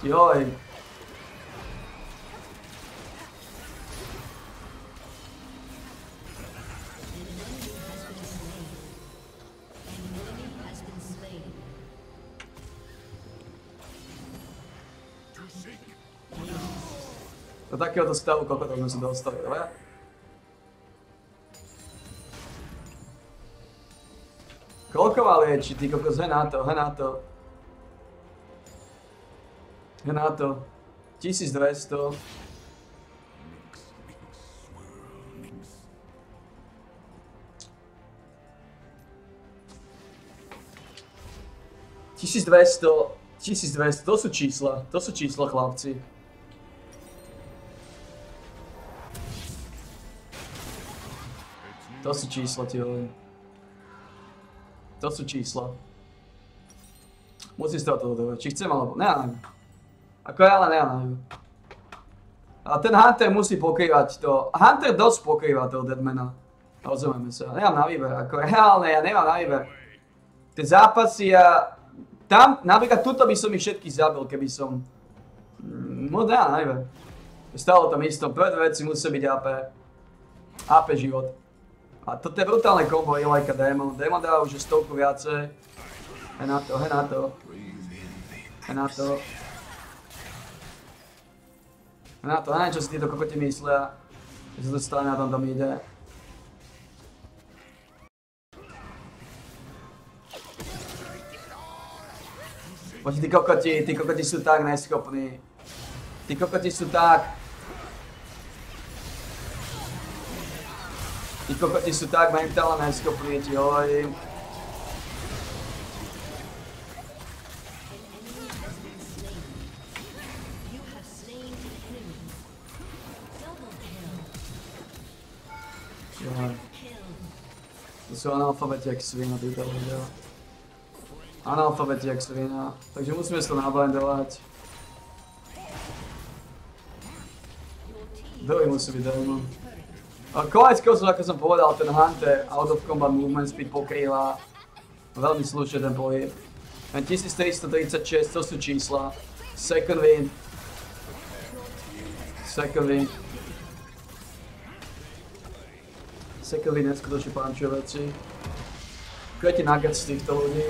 Been slain. Do takéhoto stavu kokotov sme sa dostali, dobre? Koľko má lieči, ty kokos, he na to, he na to. Na to. 1200. Tisícdvesto, 1200, to sú čísla, to sú čísla chlapci. To sú čísla, ti hovorím. To sú čísla. Musím z toho dovať, či chcem alebo... Neviem. Ako ja ale neviem. A ten Hunter musí pokrývať to. Hunter dosť pokrýva toho Deadmana. Rozumieme sa. Nemám na výber. Ako reálne, ja nemám na výber. Tie zápasy ja... Tam, napríklad tuto by som ich všetkých zabil, keby som... Mm, No nemám na výber. Stalo tam isto. Prvé veci musí byť AP. AP život. A toto je brutálne kombo Ilajka Demon. Demon dá už stovku viacej. He na to, he na to. He na to. Na to, neviem čo si títo kokoti myslia. Že sa to stane na tomto ide. Poďte tí kokoti, tí kokoti sú tak neschopní. Tí kokoti sú tak Tí kokoti sú tak mentálne neschopní, ti hovorím. To sú analfabeti jak svina, títo ľudia. Analfabeti jak svina. Takže musíme sa nablendovať. Druhý musí byť Demon. A Konec koncov, ako som povedal, ten Hunter out of combat movement speed pokrýva veľmi slušne ten pohyb. Ten 1336, to sú čísla. Second wind. Second wind. Wind neskutočne pančuje veci. Je ti nugget z týchto ľudí?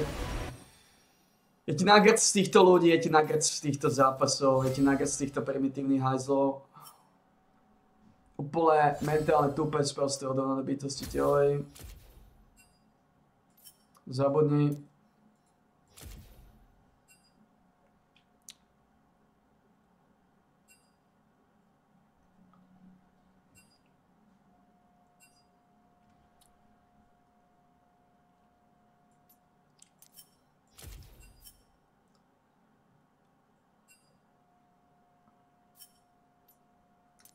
Je ti nugget z týchto ľudí, je ti nugget z týchto zápasov, je ti nugget z týchto primitívnych hajzlov úplne mentálne tupec proste odovnané bytosti telej. Zabudni.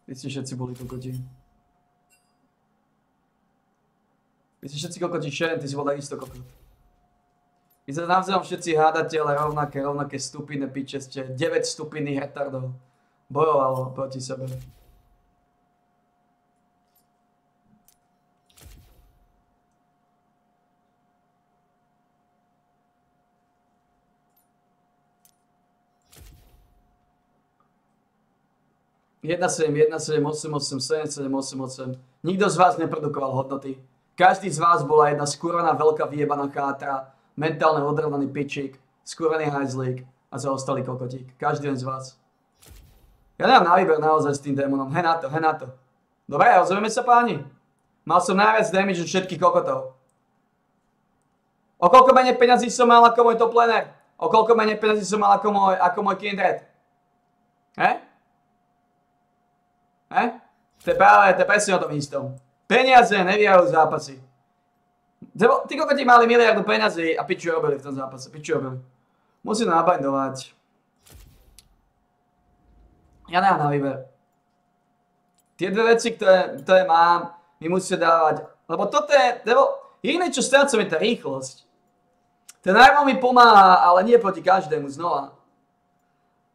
Vy ste všetci boli kokoti. Vy ste všetci kokoti, Shen, ty si bol takisto kokot. Vy sa navzájom všetci hádate, ale rovnaké, rovnaké stupidné piče ste. 9 stupidných retardov bojovalo proti sebe. 1,7, 1,7, 8,8, 7,7, 8,8. Nikto z vás neprodukoval hodnoty. Každý z vás bola jedna skurvená veľká vyjebaná chátra, mentálne odrovnaný pičík, skurvený hajzlík a zaostalý kokotík. Každý z vás. Ja nemám na výber naozaj s tým démonom. He na to, he na to. Dobre, rozumieme sa páni? Mal som najviac damage od všetkých kokotov. O koľko menej peňazí som mal ako môj top laner? O koľko menej peňazí som mal ako môj, ako môj kindred? He? He? To je práve, to je o tom istom. Peniaze nevyhajú zápasy. Lebo tí kokoti mali miliardu peňazí a piču robili v tom zápase, piču robili. Musím nabindovať. Ja nemám na výber. Tie dve veci, ktoré, ktoré mám, mi musia dávať. Lebo toto je, lebo jediné, čo strácam je tá rýchlosť. Ten armor mi pomáha, ale nie proti každému znova.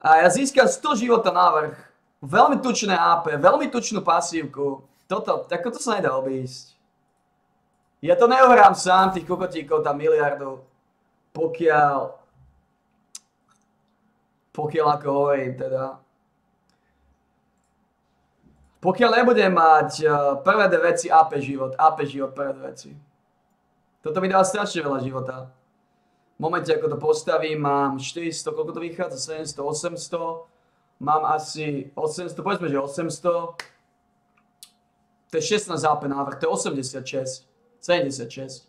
A ja získam 100 života návrh. Veľmi tučné AP, veľmi tučnú pasívku. Toto, ako to sa nedá obísť. Ja to neohrám sám, tých kokotíkov tam miliardu. Pokiaľ... Pokiaľ ako hovorím, teda... Pokiaľ nebudem mať uh, prvé dve veci AP život, AP život, prvé dve veci. Toto mi dáva strašne veľa života. V momente, ako to postavím, mám 400, koľko to vychádza? 700, 800. Mám asi 800, povedzme, že 800. To je 16 AP návrh, to je 86. 76.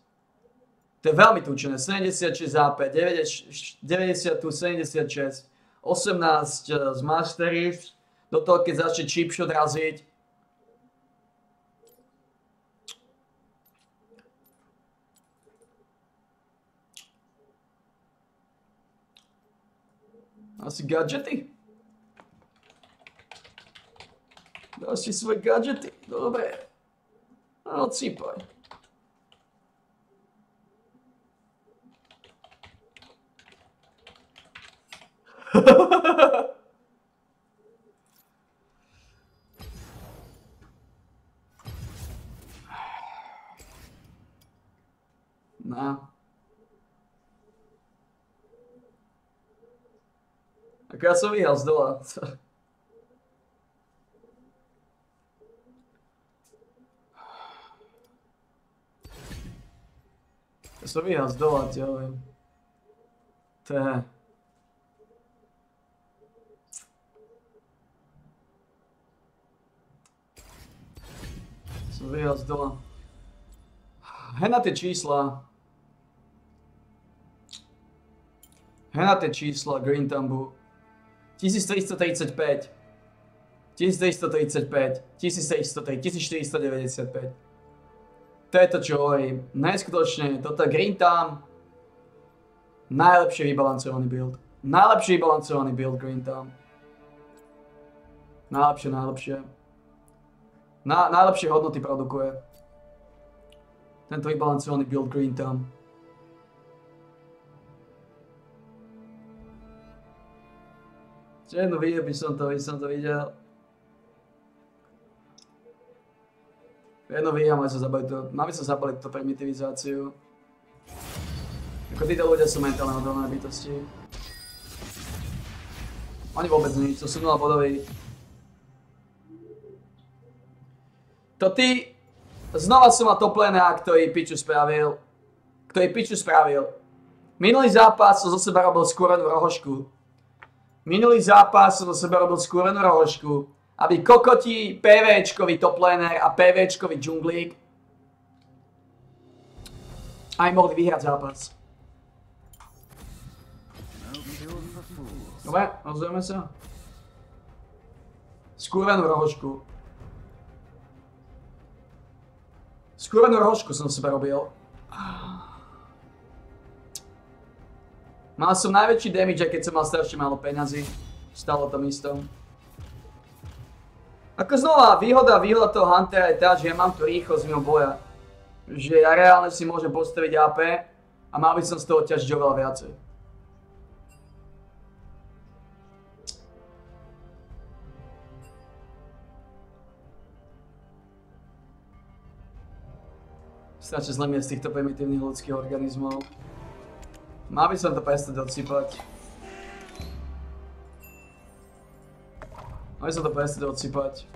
To je veľmi tučené. 76 AP, 90, 90 tu 76. 18 z Masteries do toho, keď začne chipshot raziť. Asi gadžety? Dáš si svoje gadžety? Dobre. No, cípaj. No. Ako ja som vyhal z dola. Som vyhal z dola, ti hovorím. To je... Som vyhal z dola. Hej na tie čísla. Hej na tie čísla Green Tambu. 1335. 1335. 1303. 1495. To je to, čo hovorím. Neskutočne, toto Green Tam. Najlepšie vybalancovaný build. Najlepšie vybalancovaný build Green Tam. Najlepšie, najlepšie. Na, najlepšie hodnoty produkuje. Tento vybalancovaný build Green Tam. Jedno video by som to, by som to videl. Jedno video mali sa zabaliť to, mali sa zabaliť to primitivizáciu. Ako títo ľudia sú mentálne odolné bytosti. Oni vôbec nič, to sú 0 bodoví. To ty, znova som mal top lanera, ktorý piču spravil. Ktorý piču spravil. Minulý zápas som zo seba robil skôrenú rohošku. Minulý zápas som do seba robil skúrenú rohošku, aby kokoti PVčkový toplaner a PVčkový džunglík aj mohli vyhrať zápas. Dobre, rozumieme sa? Skúrenú rohošku. Skúrenú rohošku som sebe robil. Mal som najväčší damage, aj keď som mal strašne málo peňazí. Stalo to istom. Ako znova, výhoda, výhoda toho Huntera je tá, že ja mám tu rýchlosť mimo boja. Že ja reálne si môžem postaviť AP a mal by som z toho ťažiť oveľa viacej. Strašne zle z týchto primitívnych ľudských organizmov. Mal by som to prestať odsypať. Mali sa to prestať odsypať.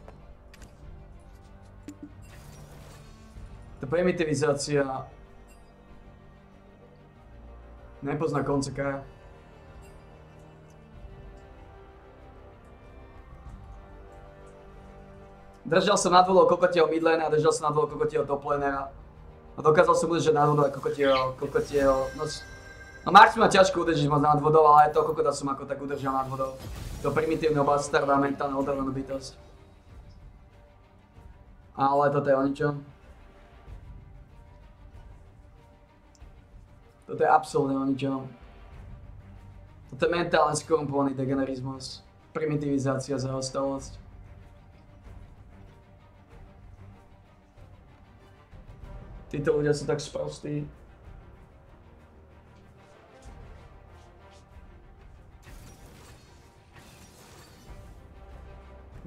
Tá primitivizácia nepozná konce kraja. Držal som nad vodou kokotieho midlane a držal som nad vodou kokotieho toplanera. A dokázal som udržať nad vodou aj kokotieho, kokotieho, no, no Marx ma ťažko udržiť moc nad vodou, ale to kokota som ako tak udržal nad vodou. To primitívneho bastarda a mentálne odhalenú bytosť. Ale toto je o ničom. Toto je absolútne o ničom. Toto je mentálne skorumpovaný degenerizmus. Primitivizácia, zaostalosť. Títo ľudia sú tak sprostí.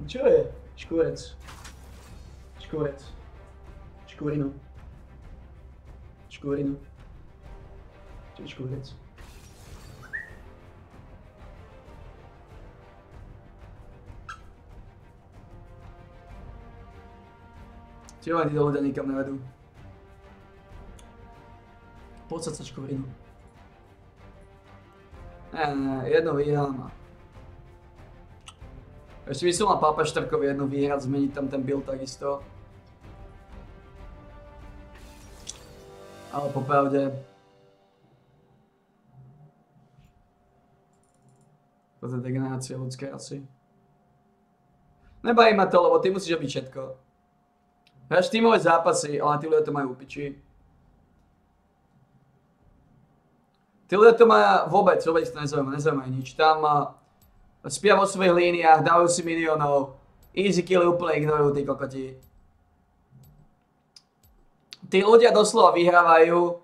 Čo je? Škúrec. Škúrec. Škúrinu. Škúrinu. Čo je škúrec? Čo len títo ľudia nikam nevedú? Podsať sa škúrinu. Ne, ne, jedno vyhrám a ešte by som mal Papa Štrkovi jednu výhrať, zmeniť tam ten build takisto. Ale popravde... Toto je degenerácia ľudskej rasy. Nebají ma to, lebo ty musíš robiť všetko. Hráš tímové zápasy, ale tí ľudia to majú upiči. Tí ľudia to majú vôbec, vôbec to nezaujíma, nezaujíma nič. Tam spia vo svojich líniách, dávajú si miliónov, easy killy úplne ignorujú tí kokoti. Tí ľudia doslova vyhrávajú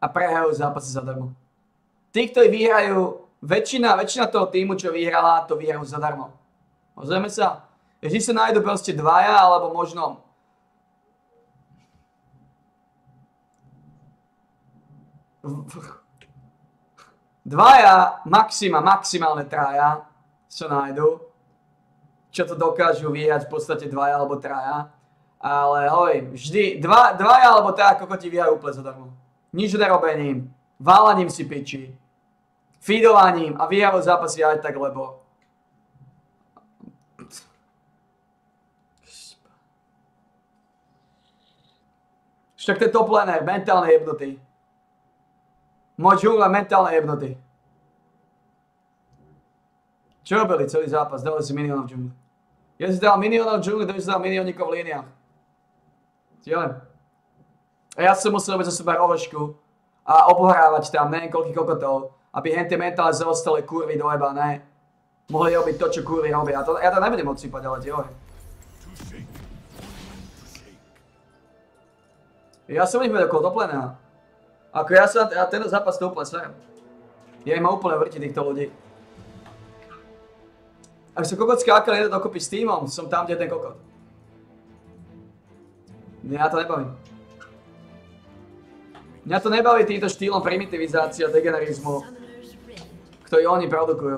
a prehrajú zápasy zadarmo. Tí, ktorí vyhrajú, väčšina, väčšina toho týmu, čo vyhrala, to vyhrajú zadarmo. Rozumeme sa? Vždy sa nájdu proste dvaja, alebo možno dvaja, maxima, maximálne traja sa nájdu, čo to dokážu vyhrať v podstate dvaja alebo traja. Ale hovorím, vždy dva, dvaja alebo traja kokoti vyhrajú úplne zadarmo. Nič nerobením, válaním si piči, feedovaním a vyhrajú zápasy aj tak, lebo však to je top laner, mentálne jebnutý. Môj džungla mentálne jebnutý. Čo robili celý zápas? Dali si miliónov v džungli. Ja si dal miliónov v džungli, by si dal miliónikov v líniách. Cieľem. A ja som musel robiť za seba rohošku a obohrávať tam neviem koľkých kokotov, aby hen tie mentálne zaostali kurvy do leba, ne. Mohli robiť to, čo kurvy robia. To, ja to nebudem odsýpať, ale ti hovorím. Ja som ich vedel topleného. Ako ja sa, ja ten zápas to úplne serem. Ja im ma úplne vrti týchto ľudí. Ak sa kokot skákal jeden dokopy s týmom, som tam, kde je ten kokot. Mňa to nebaví. Mňa to nebaví týmto štýlom primitivizácie a degenerizmu, ktorý oni produkujú.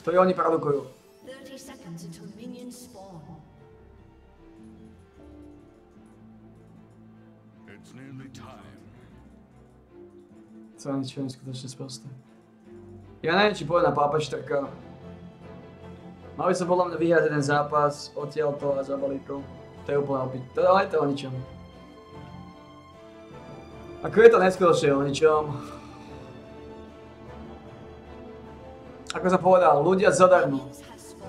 Ktorý oni produkujú. Ani čo je skutočne sprosté. Ja neviem, či pôjde na Pápa Štrka. Mal by som podľa mňa vyhrať jeden zápas, odtiaľ to a za balíkom. To je úplne opiť. To, ale to o ničom. Ako je to neskutočne o ničom. Ako som povedal, ľudia zadarmo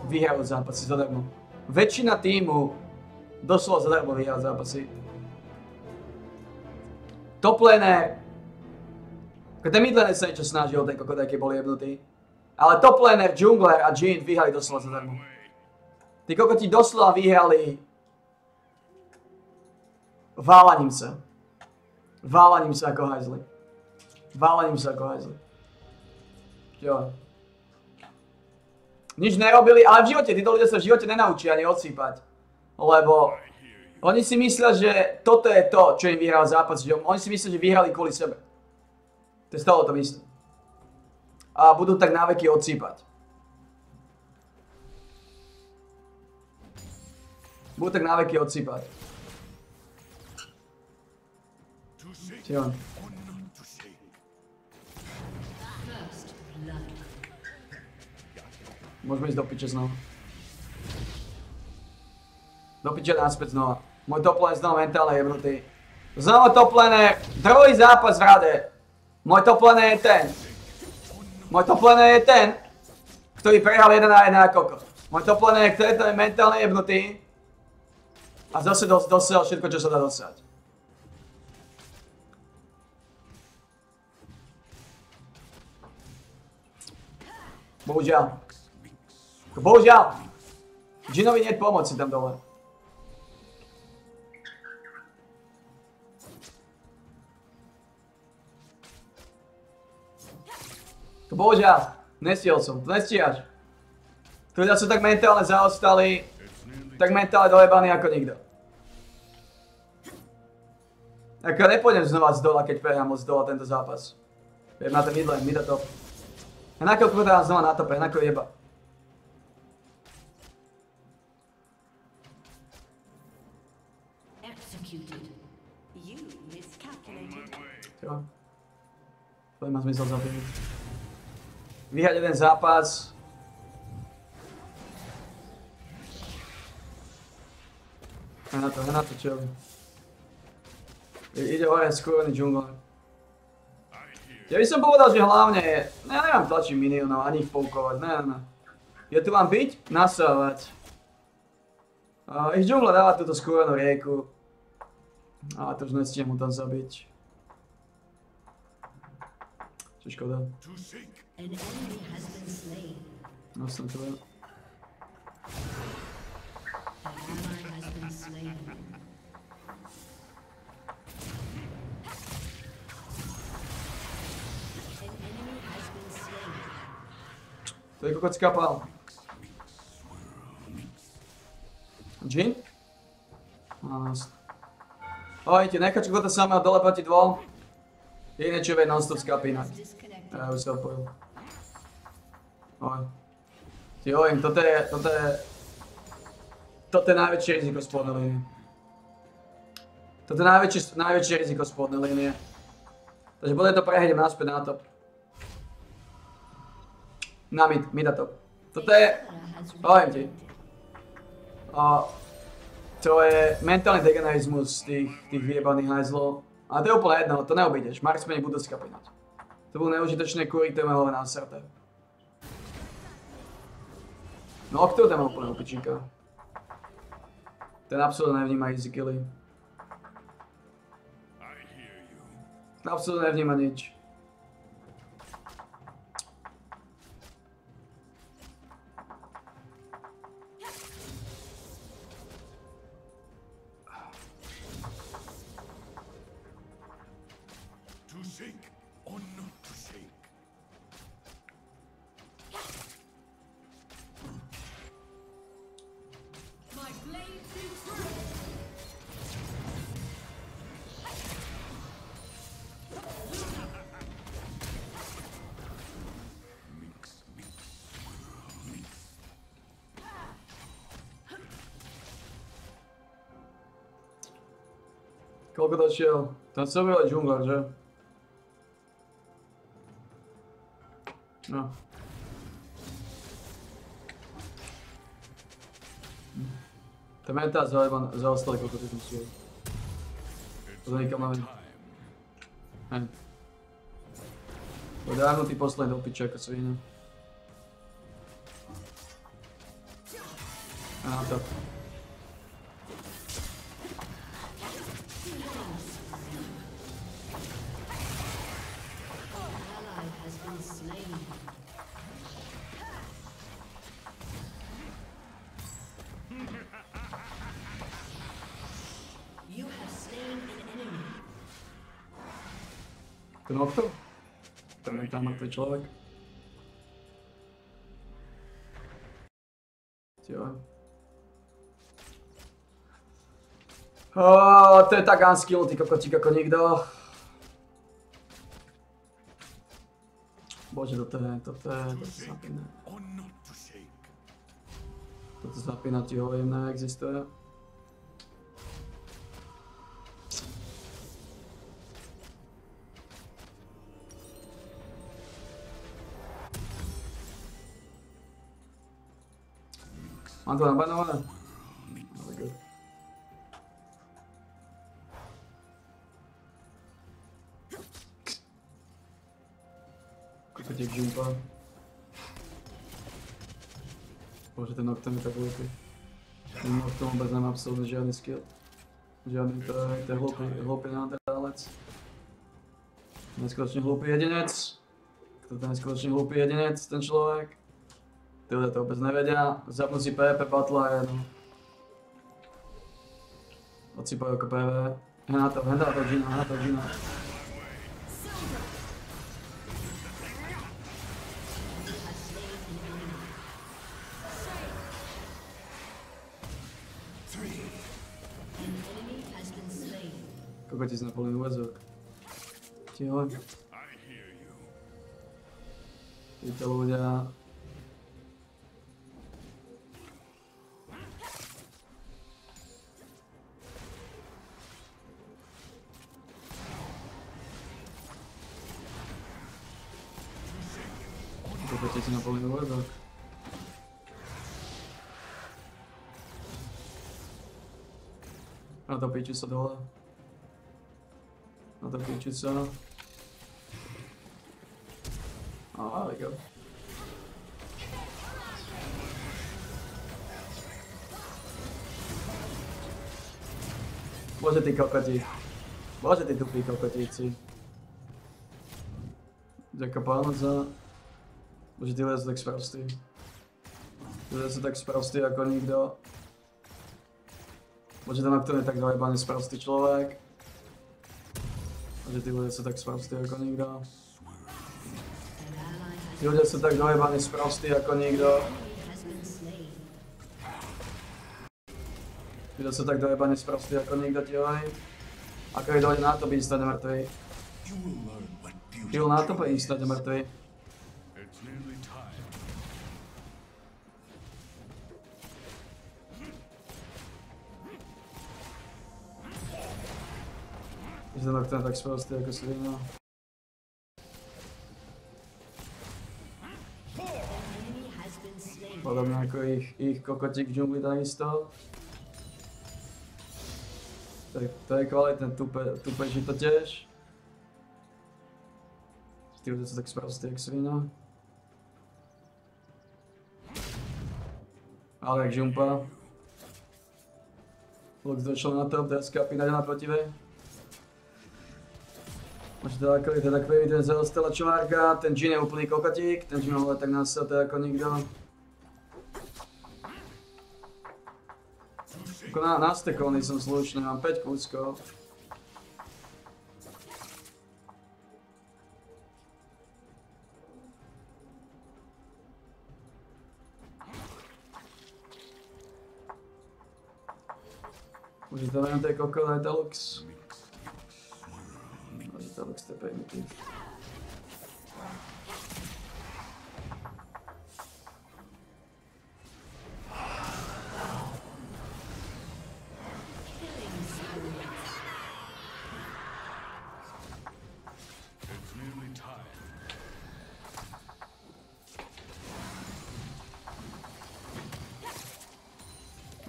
vyhrajú zápasy zadarmo. Väčšina týmu doslova zadarmo vyhrá zápasy. Top laner, ako ten mid laner sa niečo snažil, ten kokot, aký bol jebnutý. Ale top laner, jungler a Jhin vyhrali doslova zadarmo. Tí kokoti doslova vyhrali válaním sa. Válaním sa ako hajzli. Válaním sa ako hajzli. Jo. Nič nerobili, ale v živote, títo ľudia sa v živote nenaučia ani odsýpať. Lebo oni si myslia, že toto je to, čo im vyhral zápas. Oni si myslia, že vyhrali kvôli sebe. To je stále to myslím. a budú tak náveky odsýpať. Budú tak náveky odsýpať. Blood. Môžeme ísť do piče znova. Do piče naspäť znova. Môj toplen znova mentálne jebnutý. Znova toplené, druhý zápas v rade. Môj toplené je ten. Môj toplené je ten, ktorý prehral 1 na 1 ako kokos. Môj toplené je, ktorý to je mentálne jebnutý. A zase dos- dosiel všetko, čo sa dá dosiať. Bohužiaľ. Bohužiaľ. Džinovi nie je pomoci tam dole. Bohužiaľ. Nestiel som, to nestíhaš. Ľudia sú tak mentálne zaostali, tak mentálne dojebaní ako nikto. Ako nepôjdem znova z dola, keď prehrám moc dola tento zápas. Viem na ten midlane, mida top. Enako kurva znova na tope, enako jeba. Jo. To má zmysel za tým. Vyhrať jeden zápas. Hej na to, hej na to, čo? Ide hore skúrený džungler. Ja by som povedal, že hlavne. No ja nemám tlačiť minionov, ani ich poukovať, ne, ne. Ja tu mám byť, nasávať. Uh, ich džungla dáva túto skúrenú rieku. Ale to už nestínem mu tam zabiť. Čo škoda. To An enemy has been slain. No to An ally has been slain. An enemy has been slain. To je kokot skapal. Jin? No, jasne. Ojte, nechať kokota samého dole proti dvom. Jediné čo vie non-stop. Disconnected. Ja už sa odpojil. Oj. Ty hovorím, toto je, toto je... Toto je najväčšie riziko spodnej línie. Toto je najväčšie, najväčšie riziko spodnej línie. Takže bude to prejdem naspäť na top. Na mid, mid a top. Toto je... Hovorím ti. A to je mentálny degenerizmus tých, tých vyjebaných hajzlov. A to je úplne jedno, to neobídeš. Marksmeni budú skapinať. To budú neužitočné kúry, to je malé násrté. No Octo tam má úplne opičíka. Ten absolútne nevníma easy killy. Absolútne nevníma nič. Šiel? Ten sa veľa džungler, že? No. Ten mentál zajeban, zaostali, koľko ty tam sú. To nikam máme. Hej. Bude dáhnutý posledný do piče, ako svine. Á, to. Človek. Jo. Oh, to je tak unskill, ty kokotík ako nikto. Bože, toto je, toto je, toto shake. Toto sa napína, ti hovorím, neexistuje. Mám to nabanované? Ale good. Kokotík žumpa. Bože, ten Noctem je tak hlupý. Ten Noctem vôbec nemá absolútne žiadny skill. Žiadny, to je, to je hlupý, hlupý nádralec. Neskutočne hlupý jedinec. Kto to je neskutočne hlupý jedinec, ten človek? Tí ľudia to vôbec nevedia. Zapnú si PvP battle a jedno. Odsypajú ako PV. Hná to, hná to Gina, hná to Gina. Kokoti sme plný úvezok. You. títo ľudia. Na to piči sa dole. Na to piči sa. Oh, there we go. Bože ty kokoti. Bože ty tupí kokotíci. Ďakujem pána za... Bože ty sú tak sprostí. Ľudia sú tak sprostí ako nikto. Ten Nocturne je tak zajebaný sprostý človek. Bože tí ľudia sú tak sprostí ako nikto. Tí ľudia sú tak dojebaní sprostí ako nikto. Tí ľudia sú tak dojebaní sprostí ako nikto ti hovorí. Ako je dojde na to, by instane mŕtvy. Kill na to, by instane mŕtvy. Tak sprostý ako svina. Enemy has been slain. Podobne ako ich, ich kokotík v džungli takisto. To je, to je kvalitné, tupe, tupe žito tiež. Tí ľudia sú tak sprostí jak svina. Ale jak žumpa. Lux došiel na top, deska pínať na protivej. To takový, to je takový ten zelostela čumárka, ten Jin je úplný kokotík, ten Jin mohol tak nasaté ako nikto. Ako na, nastekovaný som slušný, mám 5 kúskov. Už to neviem, to je kokot aj Deluxe. Ale Deluxe to je pekný tým. It's nearly time.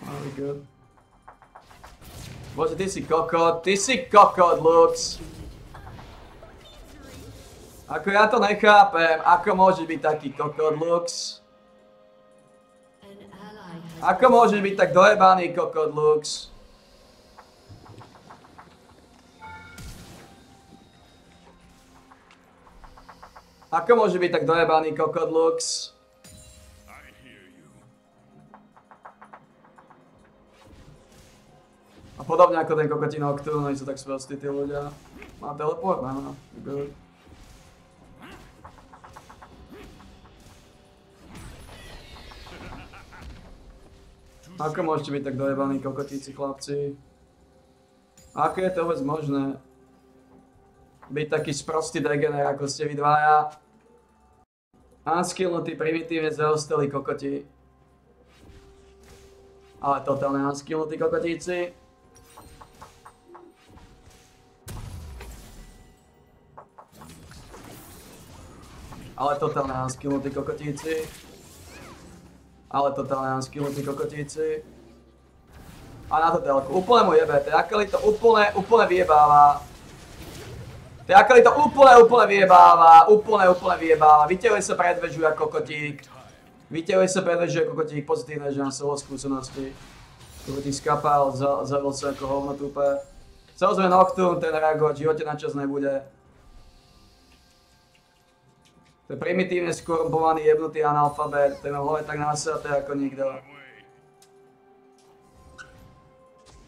Very good. Bože, ty si kokot, ty si kokot, Lux. Ako ja to nechápem, ako môže byť taký kokot, Lux? Ako môže byť tak dojebaný kokot, Lux? Ako môže byť tak dojebaný kokot, Lux? A podobne ako ten kokotín Nocturne, oni sú tak sprostí tí ľudia. Má teleport, áno. Good. Ako môžete byť tak dojebaní kokotíci chlapci? Ako je to vôbec možné? Byť taký sprostý degener, ako ste vy dvaja? Unskillnutí, primitívne zaostali kokoti. Ale totálne unskillnutí kokotíci. Ale totálne unskillnutí kokotíci. Ale totálne unskillnutí kokotíci. A na to telku. Úplne mu jebe. Ten Akali to úplne, úplne vyjebáva. Ten Akali to úplne, úplne vyjebáva. Úplne, úplne vyjebáva. Vyťahuje sa pred vežu ako kokotík. Vyťahuje sa pred vežu ako kokotík. Pozitívne, že má solo skúsenosti. Kokotík skapal, zavil sa ako hovno túpe. Samozrejme Nocturne, ten reagovať v živote na čas nebude. To je primitívne skorumpovaný jebnutý analfabet, ten má hlave tak nasaté ako nikto.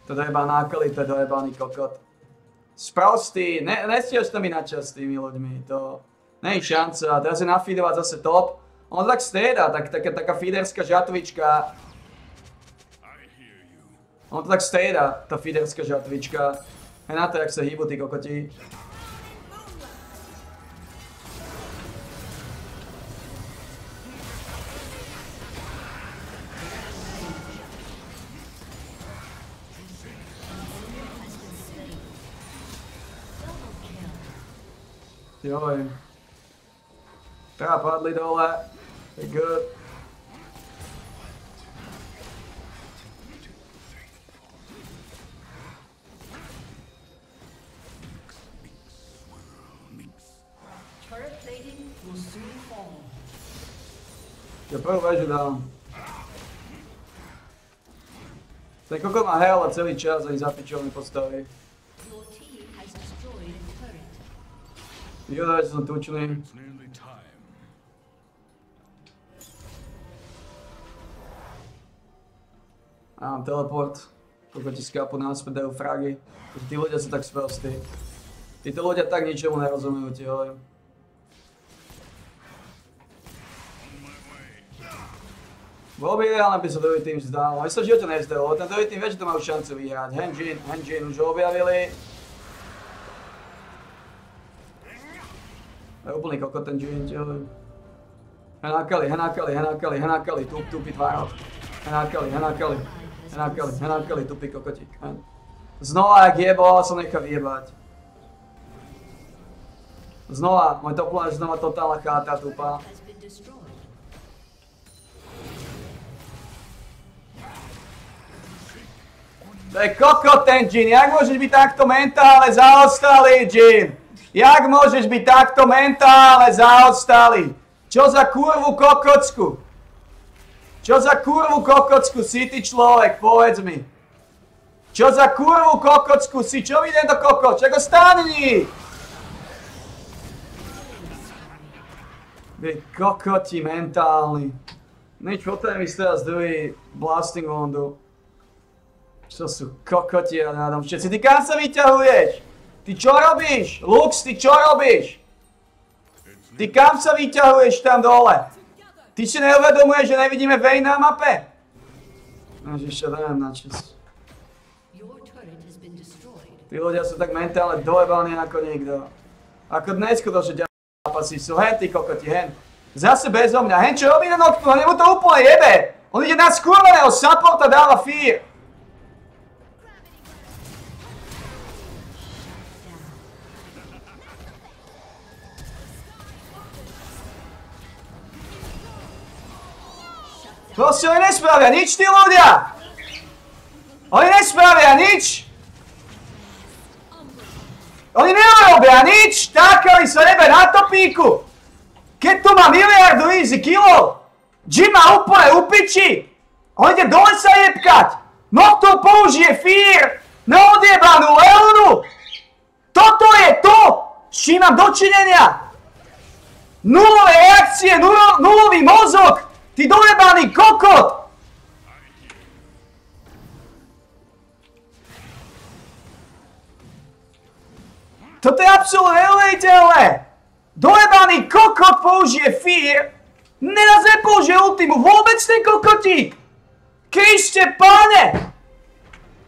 To dojebá nákali, to je dojebaný kokot. Sprostý, ne, nestiaž to mi na čas s tými ľuďmi, to... Nej šanca, teraz je nafeedovať zase top. On tak strieda, tak, taká, taká feederská žatvička. On to tak strieda, tá feederská žatvička. Aj na to, jak sa hýbu tí kokoti. Joj. Teda padli dole. They're good. Turret plating will soon fall. Ja prvú väžu dám. Ten kokot má hell a celý čas ani za pičou mi postaví. Výhoda, že som tučný. It's nearly time. A mám teleport. Kokoti skápu náspäť dajú fragy. Tí ľudia sú tak sprostí. Títo ľudia tak ničomu nerozumujú, ti hovorím. Bolo by ideálne, aby sa druhý tým zdal. Oni sa v živote nevzdal, lebo ten druhý tým vie, že to majú šancu vyhrať. Henjin, Henjin už ho objavili. To je úplný kokot ten hovorím. Henakali, henakali, henakali, henakali, tup, tupý tvárov. Henakali, henakali, henakali, henakali, tupý kokotík. Znova, jak jebol, som nechal vyjebať. Znova, môj top lane znova totálna cháta tupa. To je kokot ten Jin, jak môžeš byť takto mentálne zaostalý, Jin? Jak môžeš byť takto mentálne zaostalý? Čo za kurvu kokocku? Čo za kurvu kokocku si ty človek, povedz mi? Čo za kurvu kokocku si? Čo mi tento kokot? Čako stani? Vy kokoti mentálni. Nič, potom mi teraz druhý blasting wondu. Čo sú kokoti a nádom všetci. Ty kam sa vyťahuješ? Ty čo robíš? Lux, ty čo robíš? Ty kam sa vyťahuješ tam dole? Ty si neuvedomuješ, že nevidíme Vayne na mape? Ježiša, dám na čas. Tí ľudia sú tak mentálne dojebaní ako nikto. Ako dnes, že ďalej zápasy sú, hen ty kokoti, hen. Zase bezo mňa, hen čo robí na noktu, nemu to úplne jebe. On ide na skurveného supporta, dáva fear. Proste oni nespravia nič, tí ľudia! Oni nespravia nič! Oni nerobia nič, tákali sa nebe na topíku. Keď tu má miliardu easy killov, Jim má úplne upiči. On ide dole sa jebkať. Nocto použije fear na odjebanú Leonu. Toto je to, s čím mám dočinenia. Nulové reakcie, nulo, nulový mozog. Ty dojebaný kokot. Toto je absolútne neuveriteľné! Dojebaný kokot použije fear, neraz nepoužije ultimu, vôbec ten kokotík! Krište páne!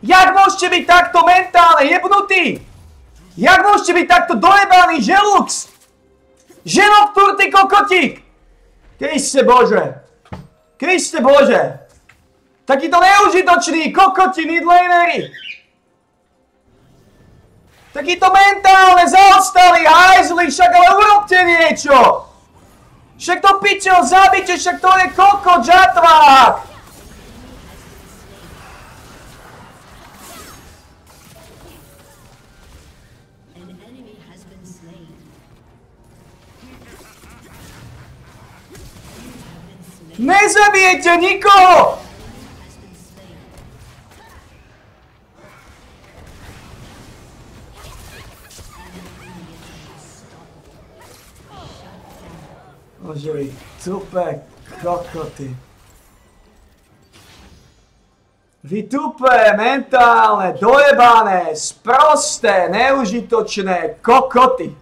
Jak môžete byť takto mentálne jebnutí? Jak môžete byť takto dojebaný želux? Ženoktur, ty kokotík! Kriste Bože! Kriste Bože! Takýto neužitočný kokoti midlanery! Takýto mentálne zaostali hajzli, však ale urobte niečo! Však to pičo zabite, však to je kokot žatvák! Nezabijete nikoho! Vy, tupé kokoty. Vy tupé, mentálne, dojebané, sprosté, neužitočné kokoty.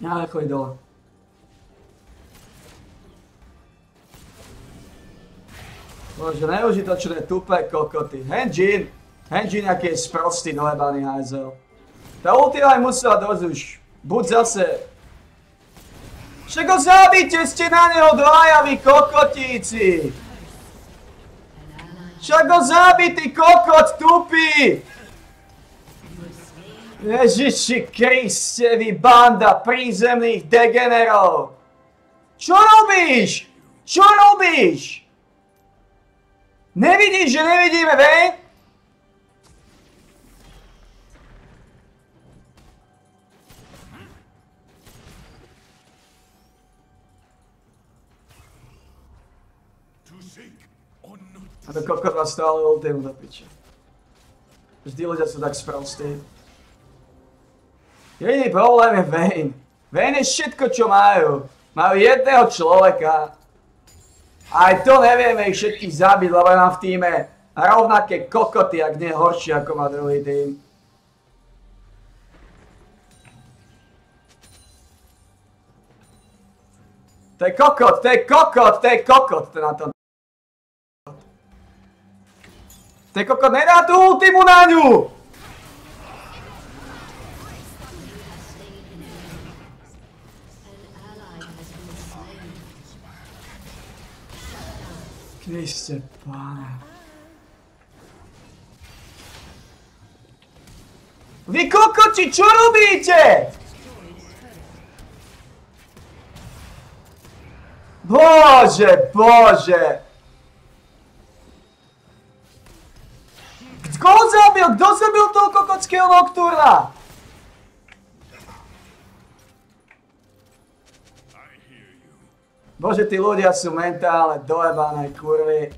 Time. Ale choď dole. Bože, neužitočné, tupé kokoty. Henjin, Henjin, aký je sprostý, dojebaný hajzel. Tá ultima aj musela dosť už. Buď zase... Však ho zabíte, ste na neho dvaja, vy kokotíci! Však ho zabíte, kokot tupý! Ježiši Kriste, vy banda prízemných degenerov! Čo robíš? Čo robíš? Nevidíš, že nevidíme not. A to kokot má stále ultimu do piče. Vždy ľudia sú tak sprostí. Jediný problém je Vayne. Vayne je všetko, čo majú. Majú jedného človeka. Aj to nevieme ich všetkých zabiť, lebo mám v týme rovnaké kokoty, ak nie horšie ako má druhý tým. To je kokot, to je kokot, to je kokot, to na tom. To je kokot, nedá tú ultimu na ňu! Kriste, páne. Vy kokoti, čo robíte? Bože, bože. Kto zabil? Kto zabil toho kokotského Nocturna? Bože, tí ľudia sú mentálne dojebané kurvy.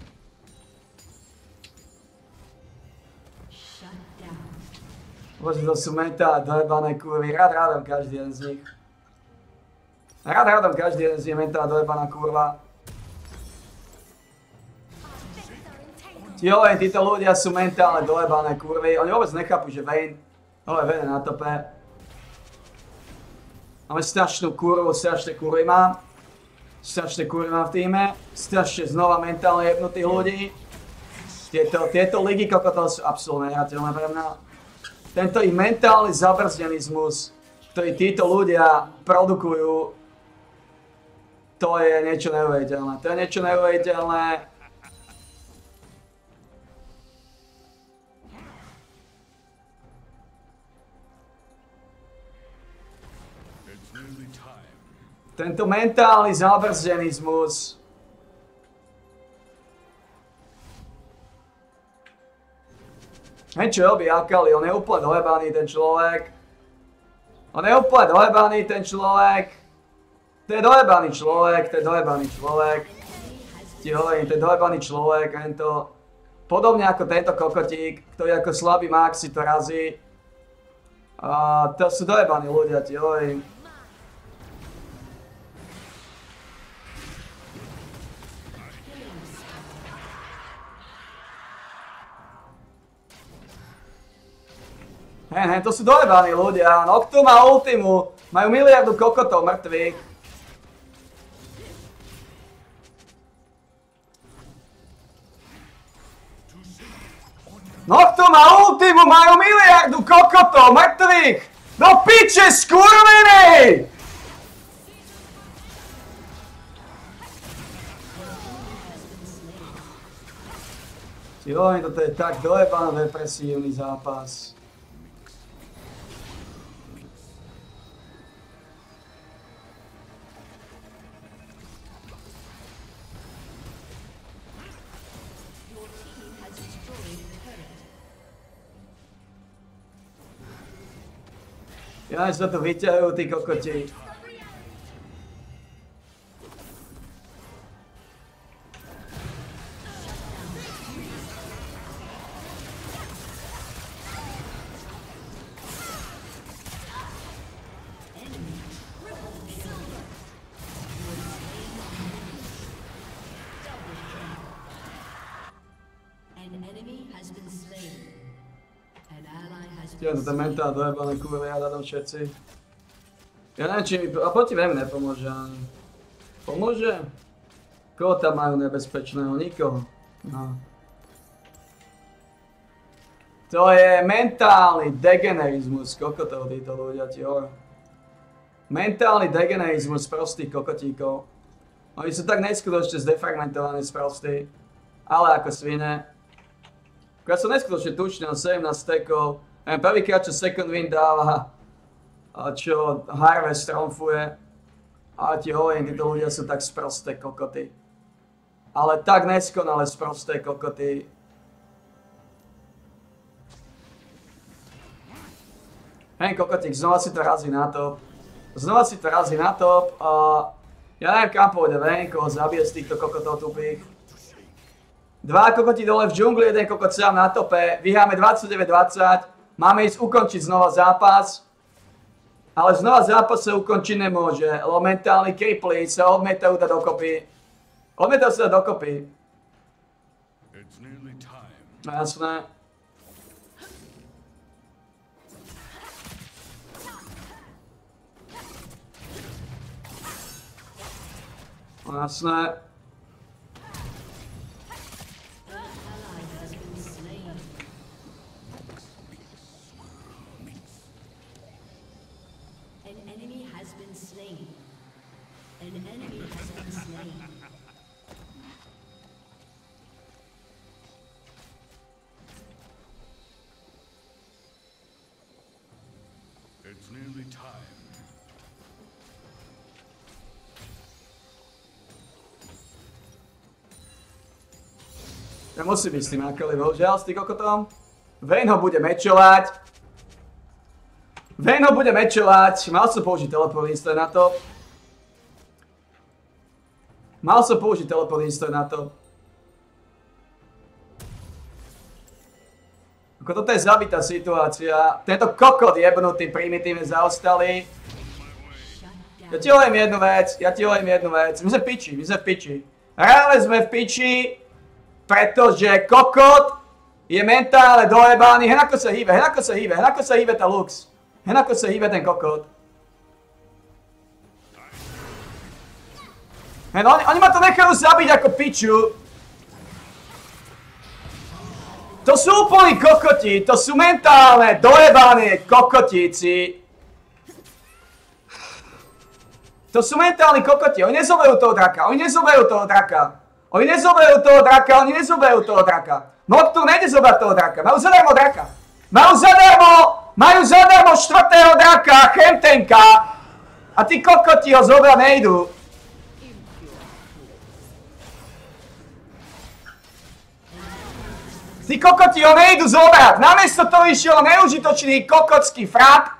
Bože, to sú mentálne dojebané kurvy. Rád rádam každý jeden z nich. Rád rádam každý jeden z nich mentálne dojebaná kurva. Jo, títo ľudia sú mentálne dojebané kurvy. Oni vôbec nechápu, že Vayne, ale Vayne je na tope. Máme strašnú kurvu, strašné kurvy mám. Strašné kurvy mám v týme. Strašne znova mentálne jebnutých ľudí. Tieto, tieto ligy kokotov sú absolútne nehrateľné pre mňa. Tento ich mentálny zabrzdenizmus, ktorý títo ľudia produkujú, to je niečo neuveriteľné. To je niečo neuveriteľné. Tento mentálny zabrzdenizmus. Hej, čo robí Akali? On je úplne dojebaný ten človek. On je úplne dojebaný ten človek. To je dojebaný človek, to je dojebaný človek. Ti hovorím, to je dojebaný človek, tento... Podobne ako tento kokotík, ktorý ako slabý Max si to razí. A to sú dojebaní ľudia, ti hovorím. Hen, hen, to sú dojebaní ľudia. Noctum má Ultimu majú miliardu kokotov mŕtvych. Noctum má Ultimu majú miliardu kokotov mŕtvych! Do piče skurvenej! Ty toto je tak dojebaný depresívny zápas. Ja, ich dachte, du redest ja. Ten slain. mentál dojebaný kurva, ja dám všetci. Ja neviem, či mi... A proti veľmi nepomôže ani. Pomôže? Koho tam majú nebezpečného? Nikoho. No. To je mentálny degenerizmus kokotov títo ľudia, ti hovorím. Mentálny degenerizmus prostých kokotíkov. Oni sú tak neskutočne zdefragmentovaní sprostí, ale ako svine. Ja som neskutočne tučný, na 17 stekov. Prvýkrát, čo Second Wind dáva, čo Harvest tromfuje. A ti hovorím, títo ľudia sú tak sprosté kokoty. Ale tak neskonale sprosté kokoty. Hej, kokotík, znova si to razí na top. Znova si to razí na top a ja neviem kam pôjde ven, koho zabije z týchto kokotov tupých. Dva kokoti dole v džungli, jeden kokot sám na tope, vyhráme 29-20, máme ísť ukončiť znova zápas. Ale znova zápas sa ukončiť nemôže, lebo mentálni kripli sa odmietajú dať dokopy. Odmietajú sa dať dokopy. No jasné. No jasné. Ja musí byť s tým Akali, bohužiaľ, s tým kokotom. Vayne ho bude mečovať. Vayne ho bude mečovať. Mal som použiť teleport instant na to. Mal som použiť teleport instant na to. Ako toto je zabitá situácia. Tento kokot jebnutý primitívne zaostali. Ja ti hovorím jednu vec, ja ti hovorím jednu vec. My sme v piči, my sme v piči. Reálne sme v piči, pretože kokot je mentálne dojebaný. Hen ako sa hýbe, hen ako sa hýbe, hen ako sa hýbe tá Lux. Hen ako sa hýbe ten kokot. Hen, oni, oni ma to nechajú zabiť ako piču. To sú úplní kokoti, to sú mentálne, dojebané kokotíci. To sú mentálni kokoti, oni nezoberú toho draka, oni nezoberú toho draka. Oni nezoberú toho draka, oni nezoberú toho draka. Nocturne nejde zobrať toho draka, majú zadarmo draka. Majú zadarmo, majú zadarmo štvrtého draka, chemtenka. A tí kokoti ho zobrať nejdu. Tí kokoti ho nejdu zobrať. Namiesto toho išiel neužitočný kokotský frak,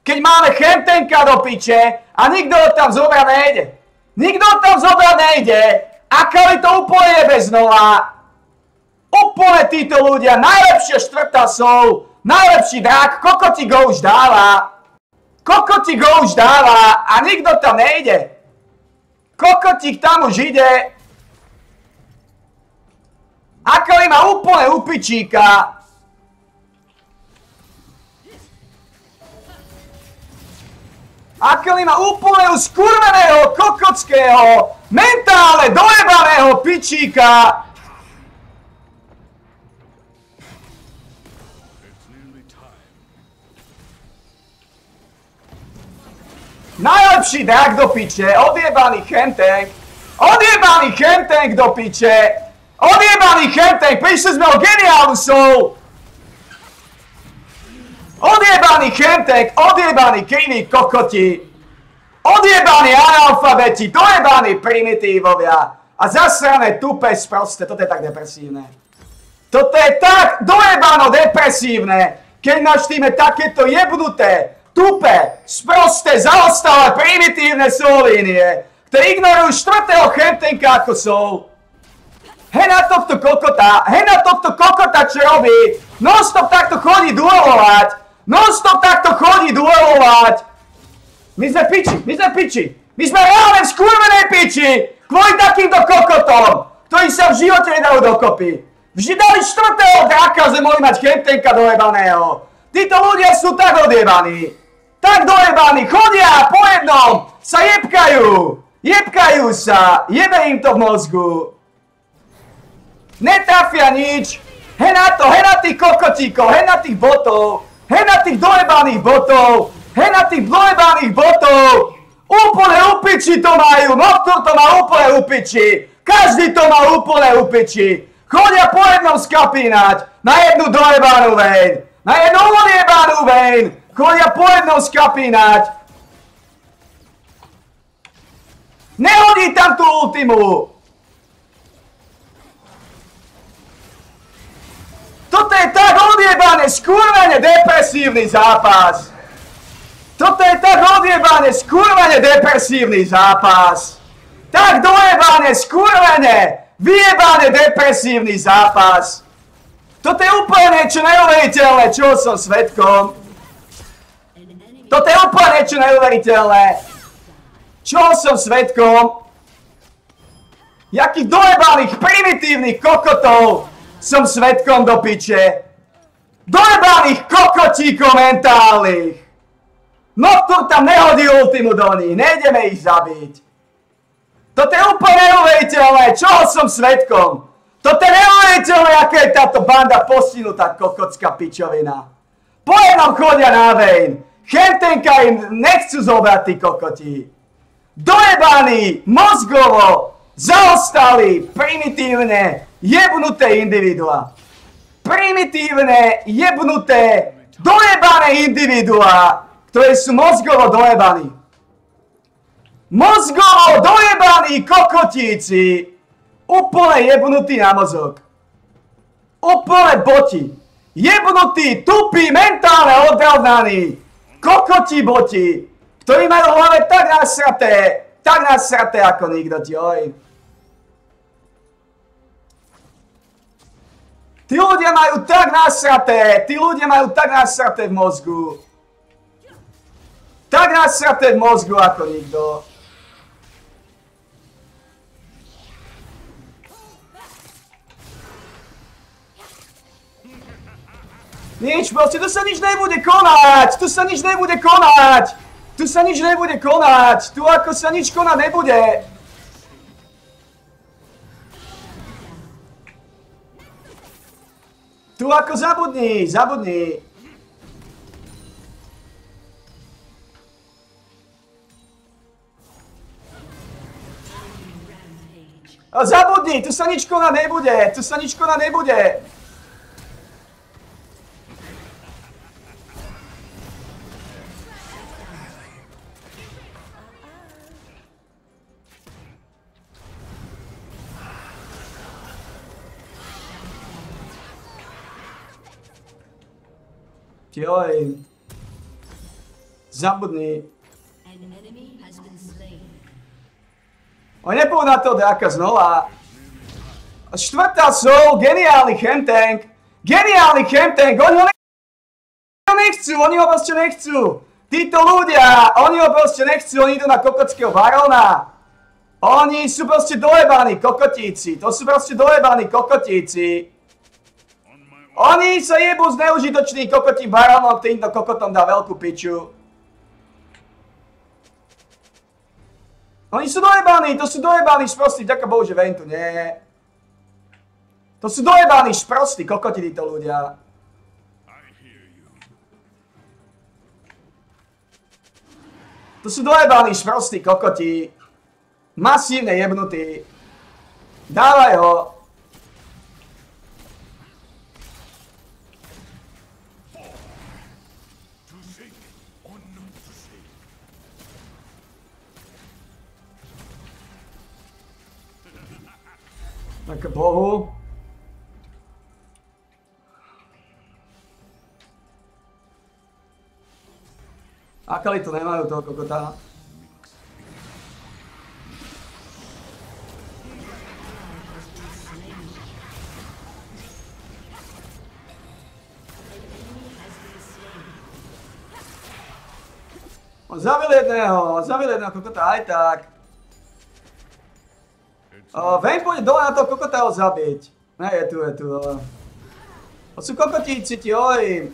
keď máme chemtenka do piče a nikto ho tam zobrať nejde. Nikto ho tam zobrať nejde. Akali to úplne jebe znova. Úplne títo ľudia, najlepšia štvrtá sú, najlepší drak, kokoti go už dáva. Kokoti go už dáva a nikto tam nejde. Kokotík tam už ide. Akali má úplne upičíka. Akali má úplne skurveného, kokotského, mentálne dojebaného pičíka. Najlepší drak do piče, odjebaný chemtank, odjebaný chemtank do piče, Odjebaný chemtank, prišli sme o geniálnu soul! Odjebaný chemtank, odjebaný krivý kokoti! Odjebaní analfabeti, dojebaní primitívovia a zasrané tupé sprosté, toto je tak depresívne. Toto je tak dojebano depresívne, keď máš týme takéto jebnuté, tupé, sprosté, zaostalé, primitívne solínie, ktoré ignorujú štvrtého chemtenka ako sol. Hej na tohto kokota, hej na tohto kokota, čo robí, non-stop takto chodí duelovať, non-stop takto chodí duelovať, my sme piči, my sme piči. My sme reálne v skurvenej piči kvôli takýmto kokotom, ktorí sa v živote nedajú dokopy. Vždy dali štvrtého draka, že mohli mať chemtenka dojebaného. Títo ľudia sú tak odjebaní. Tak dojebaní, chodia po jednom, sa jebkajú. Jebkajú sa, jebe im to v mozgu. Netrafia nič. Hej na to, hej na tých kokotíkov, hej na tých botov, hej na tých dojebaných botov, Hej na tých dvojebánych botov! Úplne upiči to majú! Noctur to má úplne upiči! Každý to má úplne upiči! Chodia po jednom skapínať! Na jednu dojebánú veň! Na jednu odjebánú veň! Chodia po jednom skapínať! Nehodí tam tú ultimu! Toto je tak odjebané, skurvene depresívny zápas! Toto je tak odjebane, skurvene depresívny zápas. Tak dojebane, skurvene, vyjebane depresívny zápas. Toto je úplne niečo neuveriteľné, čo som svetkom. Toto je úplne niečo neuveriteľné. Čo som svetkom? Jakých dojebaných primitívnych kokotov som svetkom do piče. Dojebaných kokotíkov mentálnych. Noctur tam nehodí ultimu do nich, nejdeme ich zabiť. Toto je úplne neuveriteľné, čoho som svetkom. Toto je neuveriteľné, aká je táto banda postihnutá kokocká pičovina. Po chodia na vein. Chemtenka im nechcú zobrať tí kokoti. Dojebaní, mozgovo, zaostali, primitívne, jebnuté individuá. Primitívne, jebnuté, dojebané individuá, ktorí sú mozgovo dojebaní. Mozgovo dojebaní kokotíci, úplne jebnutí na mozog. Úplne boti. Jebnutí, tupí, mentálne odravnaní, kokoti boti, ktorí majú hlave tak nasraté, tak nasraté ako nikto ti, oj. Tí ľudia majú tak nasraté, tí ľudia majú tak nasraté v mozgu, tak nasraté v mozgu ako nikto. Nič, proste tu sa nič nebude konať, tu sa nič nebude konať, tu sa nič nebude konať, tu ako sa nič konať nebude. Tu ako zabudni, zabudni. Zabudni, tu sa nič konať nebude, tu sa nič konať nebude. Joj. Zabudni. Na to draka znova. Štvrtá soul, geniálny chemtank. Geniálny chemtank, oni ho nechcú, oni ho proste nechcú. Títo ľudia, oni ho proste nechcú, oni idú na kokotského barona. Oni sú proste dojebaní kokotíci, to sú proste dojebaní kokotíci. Oni sa jebú z neužitočných kokotí barónov, týmto kokotom dá veľkú piču. Oni sú dojebaní, to sú dojebaní šprostí, ďaká Bohu, že Vayne tu nie. To sú dojebaní šprostí, kokoti títo ľudia. To sú dojebaní šprostí kokoti. Masívne jebnutí. Dávaj ho. Tak bohu. Akali to nemajú toho kokota. On zabil jedného, zabil jedného kokota aj tak. Uh, Vayne pôjde dole na toho kokota ho zabiť. Ne, je tu, je tu, dole. To sú kokotíci, ti hovorím.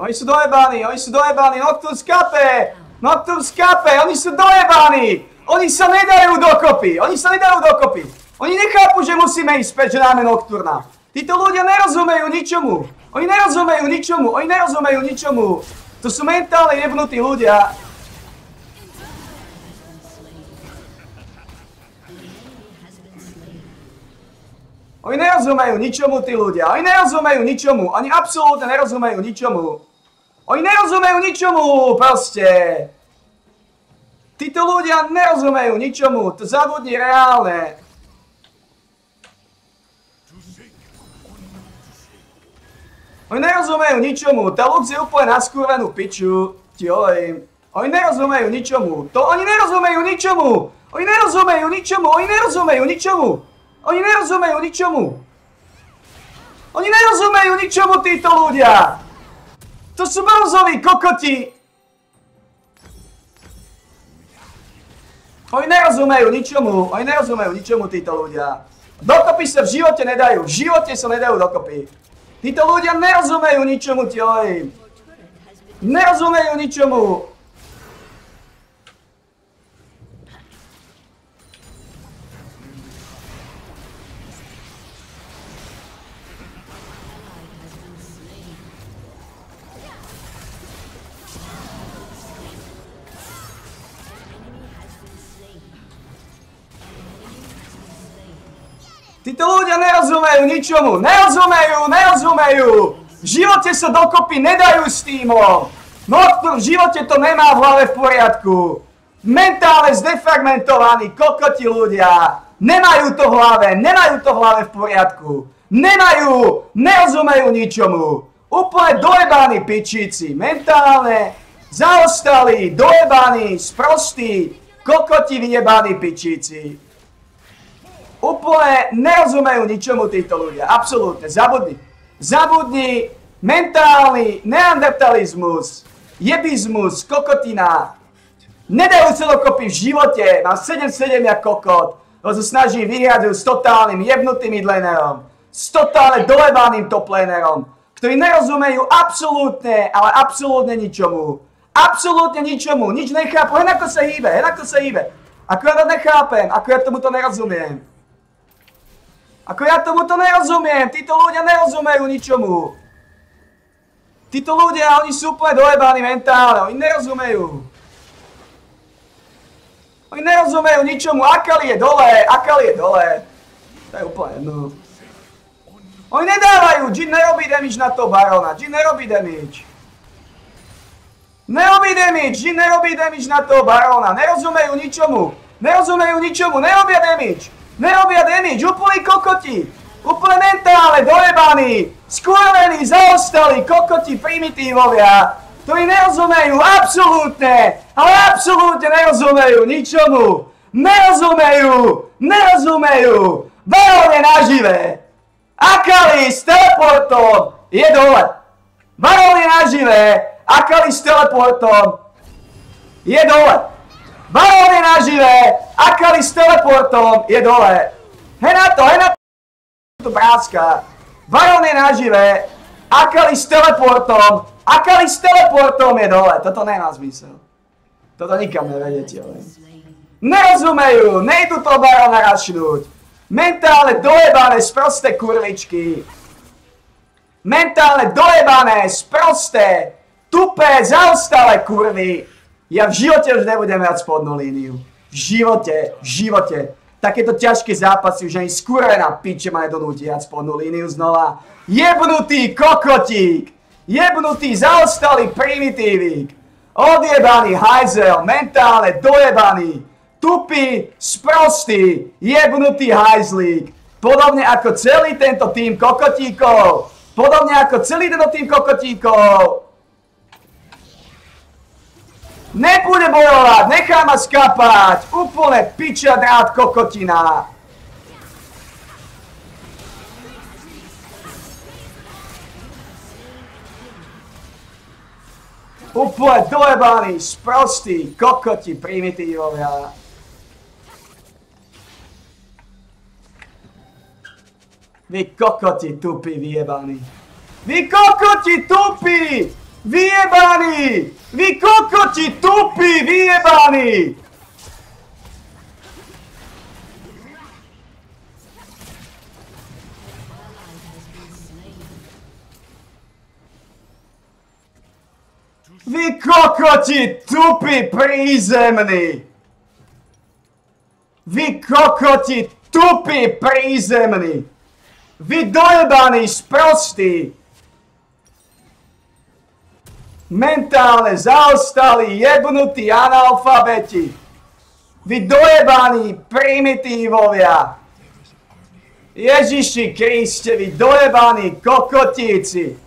Oni sú dojebaní, oni sú dojebaní, Nocturne skape! Nocturne skape, oni sú dojebaní! Oni sa nedajú dokopy, oni sa nedajú dokopy. Oni nechápu, že musíme ísť späť, že dáme Nocturna. Títo ľudia nerozumejú ničomu. Oni nerozumejú ničomu, oni nerozumejú ničomu. To sú mentálne jebnutí ľudia. Oni nerozumejú ničomu, tí ľudia. Oni nerozumejú ničomu. Oni absolútne nerozumejú ničomu. Oni nerozumejú ničomu, proste. Títo ľudia nerozumejú ničomu. To zabudni reálne. Oni nerozumejú ničomu. Tá Lux je úplne na skurvenú piču. Ti hovorím. Oni nerozumejú ničomu. To oni nerozumejú ničomu. Oni nerozumejú ničomu. Oni nerozumejú ničomu. Oni nerozumejú ničomu. Oni nerozumejú ničomu títo ľudia. To sú bronzoví kokoti. Oni nerozumejú ničomu. Oni nerozumejú ničomu títo ľudia. Dokopy sa v živote nedajú. V živote sa nedajú dokopy. Títo ľudia nerozumejú ničomu, ti hovorím. Nerozumejú ničomu. Títo ľudia nerozumejú ničomu, nerozumejú, nerozumejú. V živote sa dokopy nedajú s týmom. Nocturne v živote to nemá v hlave v poriadku. Mentálne zdefragmentovaní kokoti ľudia. Nemajú to v hlave, nemajú to v hlave v poriadku. Nemajú, nerozumejú ničomu. Úplne dojebaní pičíci, mentálne, zaostalí, dojebaní, sprostí, kokoti vyjebaní pičíci. Úplne nerozumejú ničomu títo ľudia. Absolútne. Zabudni. Zabudni mentálny neandertalizmus, jebizmus, kokotina. Nedajú sa v živote. Mám 7-7 jak kokot. Lebo sa snaží vyhľadať s totálnym jebnutým midlanerom. S totálne dolebaným toplanerom. Ktorí nerozumejú absolútne, ale absolútne ničomu. Absolútne ničomu. Nič nechápu. Len ako sa hýbe. Len ako sa hýbe. Ako ja to nechápem. Ako ja tomu to nerozumiem. Ako ja tomu to nerozumiem, títo ľudia nerozumejú ničomu. Títo ľudia, oni sú úplne dojebaní mentálne, oni nerozumejú. Oni nerozumejú ničomu, Akali je dole, Akali je dole. To je úplne jedno. Oni nedávajú, Jin nerobí damage na to barona, Jin nerobí damage. Nerobí damage, Jin nerobí damage na toho barona, nerozumejú ničomu. Nerozumejú ničomu, nerobia damage. Nerobia damage, úplný kokoti. Úplne mentálne, dojebaní, skurvení, zaostali, kokoti, primitívovia, ktorí nerozumejú absolútne, ale absolútne nerozumejú ničomu. Nerozumejú, nerozumejú. Baron je nažive. Akali s teleportom je dole. Baron je nažive. Akali s teleportom je dole. Baron je nažive, Akali s teleportom je dole. Hej na to, hej na to bráska. Baron je nažive, Akali s teleportom, Akali s teleportom je dole. Toto nemá zmysel. Toto nikam nevedete, ale. Nerozumejú, nejdu to barona rašnúť. Mentálne dojebané sprosté kurvičky. Mentálne dojebané, sprosté, tupé, zaostalé kurvy. Ja v živote už nebudem mať spodnú líniu. V živote, v živote. Takéto ťažké zápasy už ani skúrená piče ma nedonúti jať spodnú líniu znova. Jebnutý kokotík! Jebnutý zaostalý primitívík! Odjebaný hajzel, mentálne dojebaný, tupý, sprostý, jebnutý hajzlík. Podobne ako celý tento tým kokotíkov. Podobne ako celý tento tým kokotíkov. Nebude bojovať, nechá ma skapať. Úplne pičia drát kokotina. Úplne dojebaný, sprostý, kokoti, primitívovia. Vy kokoti tupí, vyjebaní. Vy kokoti tupí! Vi jebani! Vi kokoći tupi, vi jebani! Vi kokoći tupi prizemni! Vi kokoći tupi prizemni! Vi dojebani sprosti! Mentálne zaostali, jebnutí analfabeti! Vy dojebaní primitívovia! Ježiši Kriste, vy dojebaní kokotíci!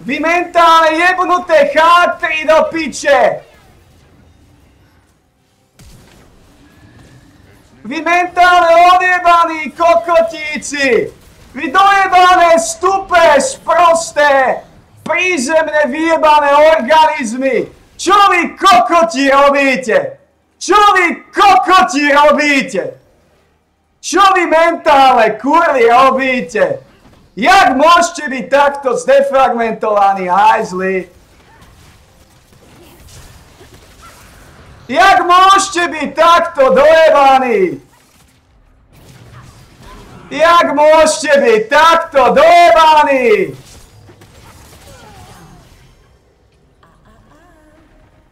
Vy mentálne jebnuté chátry do piče! Vy mentálne odjebaní kokotíci! Vy dojebané stupé, sprosté, prízemné vyjebané organizmy! Čo vy kokoti robíte? Čo vy kokoti robíte? Čo vy mentálne kurvy robíte? Jak môžete byť takto zdefragmentovaní hajzli? Jak môžete byť takto dojebaní? Jak môžete byť takto dojebaní?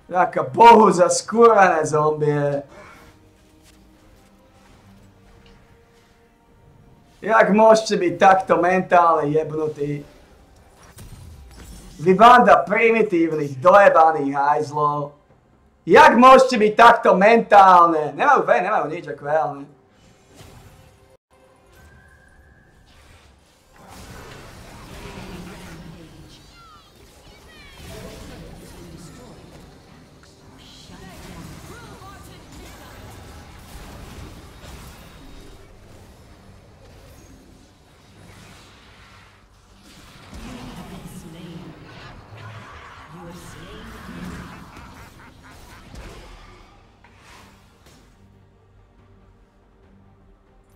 Jaká bohu za skúrané zombie. Jak môžete byť takto mentálne jebnutí? Vy banda primitívnych, dojebaných hajzlov. Jak môžete byť takto mentálne? Nemajú ve, nemajú nič ako reálne.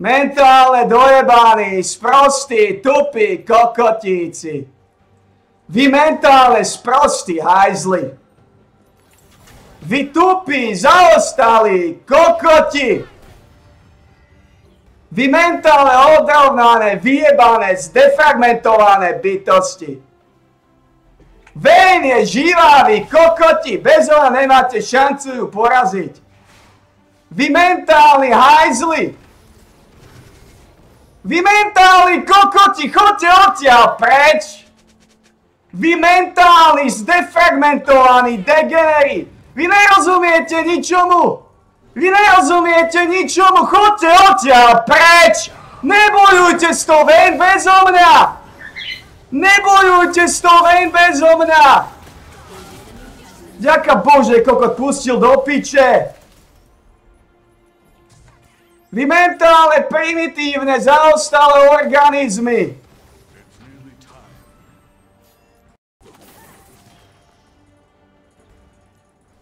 Mentálne dojebaní, sprostí, tupí, kokotíci. Vy mentálne sprostí, hajzli. Vy tupí, zaostali, kokoti. Vy mentálne odrovnané, vyjebané, zdefragmentované bytosti. Vejn je živá, vy kokoti, bez ona nemáte šancu ju poraziť. Vy mentálni hajzli, vy mentálni kokoti, chodte odtiaľ preč! Vy mentálni, zdefragmentovaní, degeneri! Vy nerozumiete ničomu! Vy nerozumiete ničomu, chodte odtiaľ preč! Nebojujte s tou ven bezo mňa! Nebojujte s tou ven bezo mňa! Ďaká Bože, kokot pustil do piče! Vy mentálne, primitívne, zaostalé organizmy.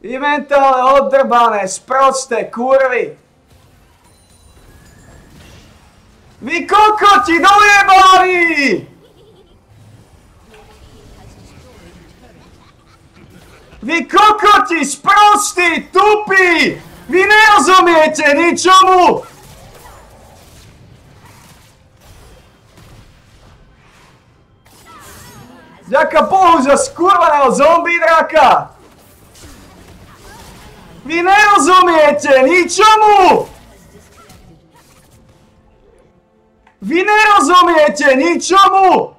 Vy mentálne oddrbané, sprosté kurvy. Vy kokoti dojebali! Vy kokoti, sprostí, tupí! Vy nerozumiete ničomu! Ďaká Bohu za skurvaného zombie draka! Vy nerozumiete ničomu! Vy nerozumiete ničomu!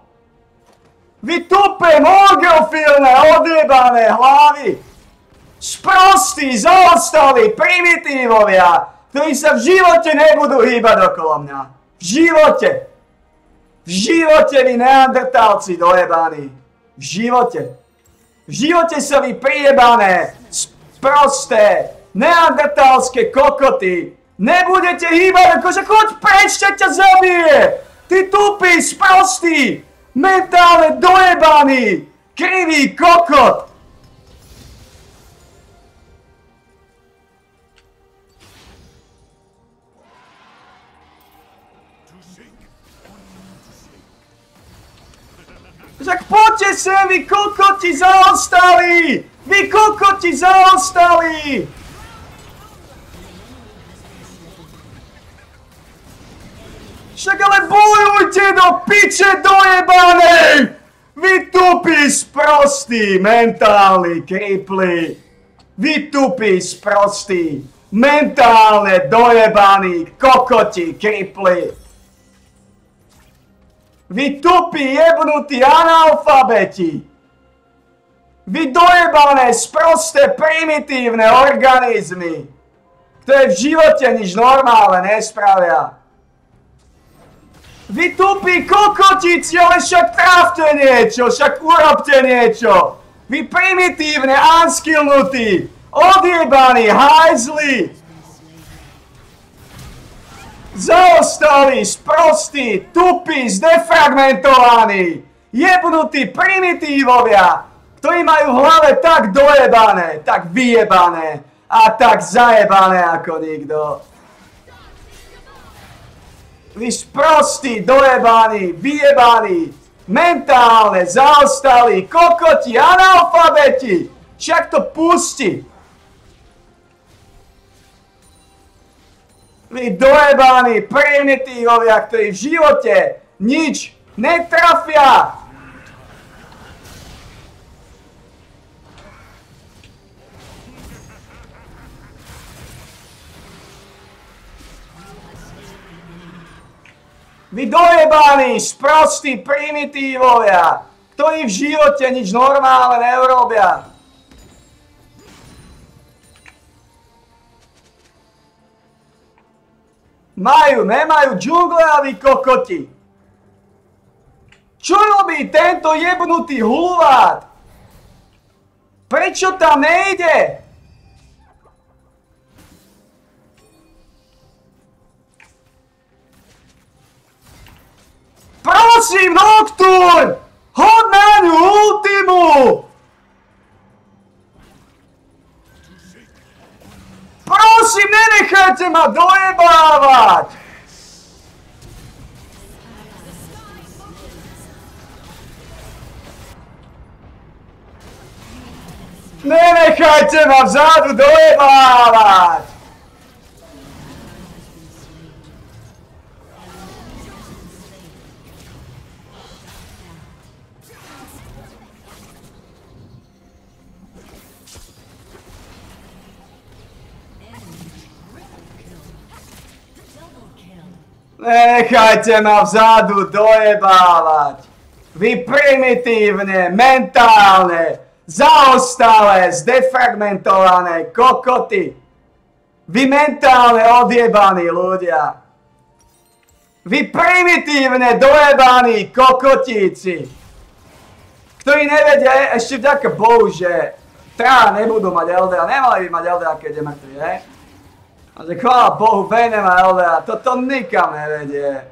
Vy tupé, morgofilné, odjebané hlavy! Sprostí, zaostali, primitívovia, ktorí sa v živote nebudú hýbať okolo mňa. V živote. V živote vy neandertálci dojebaní. V živote. V živote sa vy prijebané, sprosté, neandertálske kokoty. Nebudete hýbať, akože choď preč, ťa zabije. Ty tupý, sprostý, mentálne dojebaný, krivý kokot. Tak poďte sem, vy kokoti zaostali! Vy kokoti zaostali! Však ale bojujte do piče dojebanej! Vy tupí sprostí, mentálni, kripli. Vy tupí sprostí, mentálne dojebaní, kokoti, kripli. Vy tupí, jebnutí analfabeti! Vy dojebané, sprosté, primitívne organizmy, ktoré v živote nič normálne nespravia. Vy tupí kokotici, ale však trávte niečo, však urobte niečo. Vy primitívne, unskillnutí, odjebaní, hajzli. Zaostali, sprostí, tupí, zdefragmentovaní, jebnutí primitívovia, ktorí majú v hlave tak dojebané, tak vyjebané a tak zajebané ako nikto. Vy sprostí, dojebaní, vyjebaní, mentálne, zaostali, kokoti, analfabeti, však to pusti. Vy dojebaní primitívovia, ktorí v živote nič netrafia. Vy dojebaní, sprostí primitívovia, ktorí v živote nič normálne neurobia. Majú, nemajú džungle a vy kokoti. Čo robí tento jebnutý hulvát? Prečo tam nejde? Prosím, Nocturne! Hod na ňu ultimu! Prosim, ne nehajte ma dojebavat! Ne nehajte ma vzadu dojebavat! Nechajte ma vzadu dojebávať. Vy primitívne, mentálne, zaostalé, zdefragmentované kokoty. Vy mentálne odjebaní ľudia. Vy primitívne dojebaní kokotíci, ktorí nevedia ešte vďaka Bohu, že trá nebudú mať LDA, nemali by mať LDA, keď je mŕtvy, ne? Ale chvála Bohu, Venom a toto nikam nevedie.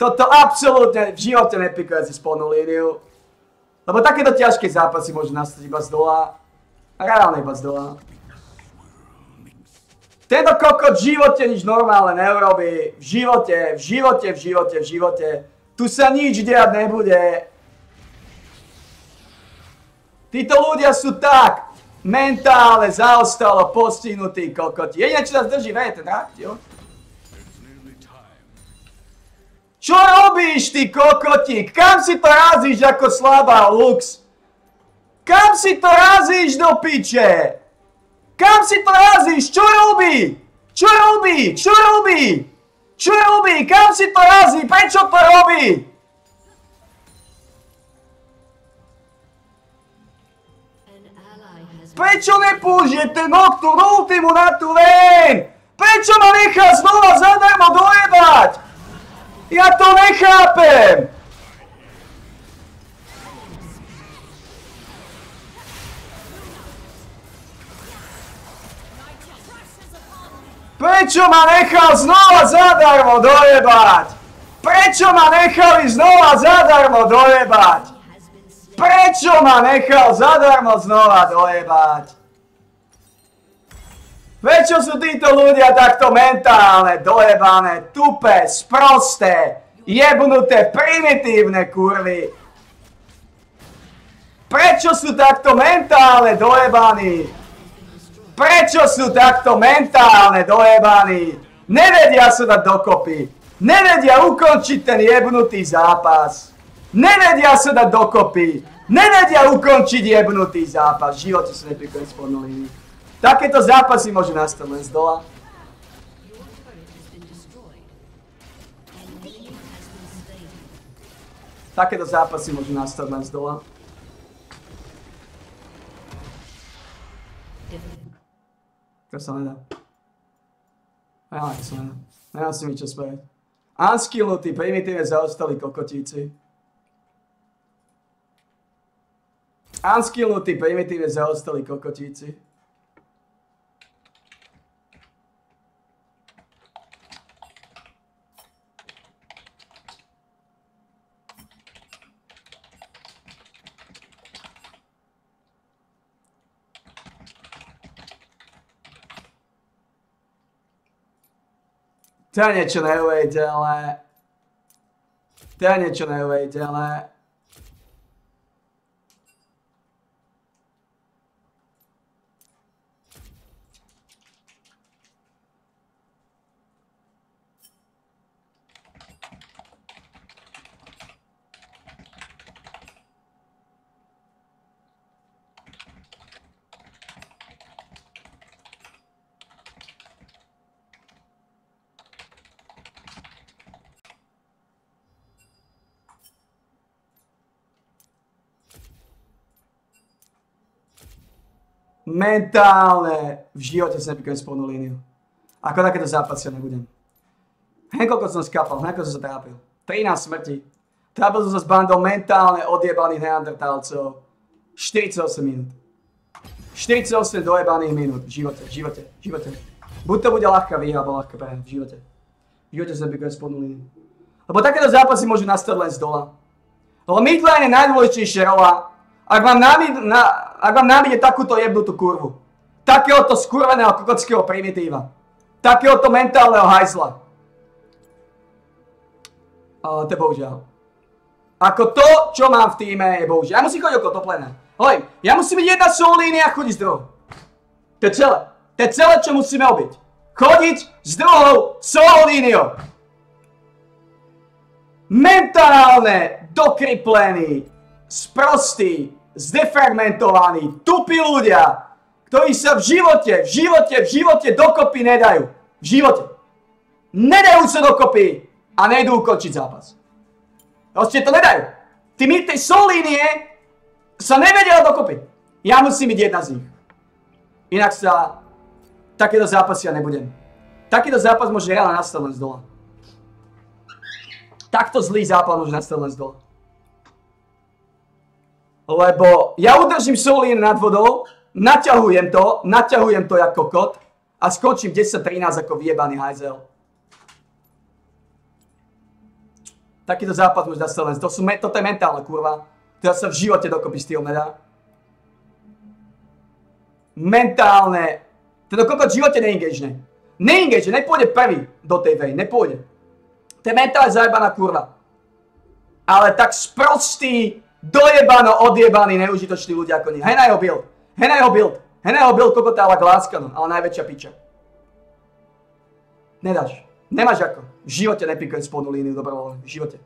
Toto absolútne v živote nepikuje si spodnú líniu. Lebo takéto ťažké zápasy môžu nastať iba z dola. Reálne iba z dola. Tento kokot v živote nič normálne neurobí. V živote, v živote, v živote, v živote. Tu sa nič diať nebude. Títo ľudia sú tak mentálne zaostalo postihnutý kokoti. Jediné, čo nás drží, je ten akt, jo? Čo robíš, ty kokotík? Kam si to razíš ako slabá Lux? Kam si to razíš do piče? Kam si to razíš? Čo robí? Čo robí? Čo robí? Čo robí? Kam si to razí? Prečo to robí? Prečo nepoužijete Nocturne Ultimu na tú ven? Prečo ma nechá znova zadarmo dojebať? Ja to nechápem! Prečo ma nechal znova zadarmo dojebať? Prečo ma nechali znova zadarmo dojebať? Prečo ma nechal zadarmo znova dojebať? Prečo sú títo ľudia takto mentálne, dojebané, tupé, sprosté, jebnuté, primitívne kurvy? Prečo sú takto mentálne dojebaní? Prečo sú takto mentálne dojebaní? Nevedia sa dať dokopy. Nevedia ukončiť ten jebnutý zápas. Nevedia sa dať dokopy. Nevedia ukončiť jebnutý zápas. Živote sa neprikojím spodnú. Takéto zápasy môžu nastať len z dola. Takéto zápasy môžu nastať len z dola. To sa nedá. Ja, to sa nedá. Nedá si mi čo spraviť. Unskillnutí, primitívne zaostali kokotíci. Unskillnutí, primitívne zaostali kokotíci. To je niečo neuveriteľné. To je niečo neuveriteľné. Mentálne v živote sa nepíkajú spolnú líniu. Ako takéto zápasy ja nebudem. Henkoľko som skapal, henkoľko som sa trápil. 13 smrti. Trápil som sa s bandou mentálne odjebaných neandertálcov. 48 minút. 48 dojebaných minút v živote, v živote, v živote. Buď to bude ľahká výhra, alebo ľahká prehra v živote. V živote sa nepíkajú spolnú líniu. Lebo takéto zápasy môžu nastať len z dola. Lebo midlane je najdôležitejšia rola. Ak vám, námi, na, ak vám námide takúto jebnutú kurvu, takéhoto skurveného kokockého primitíva, takéhoto mentálneho hajzla, ale to je bohužiaľ. Ako to, čo mám v týme, je bohužiaľ. Ja musím chodiť okolo top lane. Hej, ja musím byť jedna soul línia a chodiť s druhou. To je celé. To je celé, čo musíme obiť. Chodiť s druhou soul líniou. Mentálne dokriplení, sprostí, zdefragmentovaní, tupí ľudia, ktorí sa v živote, v živote, v živote dokopy nedajú. V živote. Nedajú sa dokopy a nejdú ukončiť zápas. Proste to nedajú. Tí mi tej solínie sa nevedia dokopy. Ja musím byť jedna z nich. Inak sa takéto zápasy ja nebudem. Takýto zápas môže reálne nastať len z dola. Takto zlý zápas môže nastať len z dola. Lebo ja udržím solín nad vodou, naťahujem to, naťahujem to ako kot a skočím 10-13 ako vyjebaný hajzel. Takýto zápas môže nastať len. To sú, toto je mentálna kurva. To sa v živote dokopy s tým nedá. Mentálne. Tento kokot v živote neengagene. Neengage, nepôjde prvý do tej vej, nepôjde. To je mentálne zajebaná kurva. Ale tak sprostý, dojebano, odjebaný, neužitočný ľudia ako nie. Hej na jeho build. Hej na jeho build. Hej na jeho build kokotáva gláskano, ale najväčšia piča. Nedáš. Nemáš ako. V živote nepikujem spodnú líniu dobrovoľne. V živote.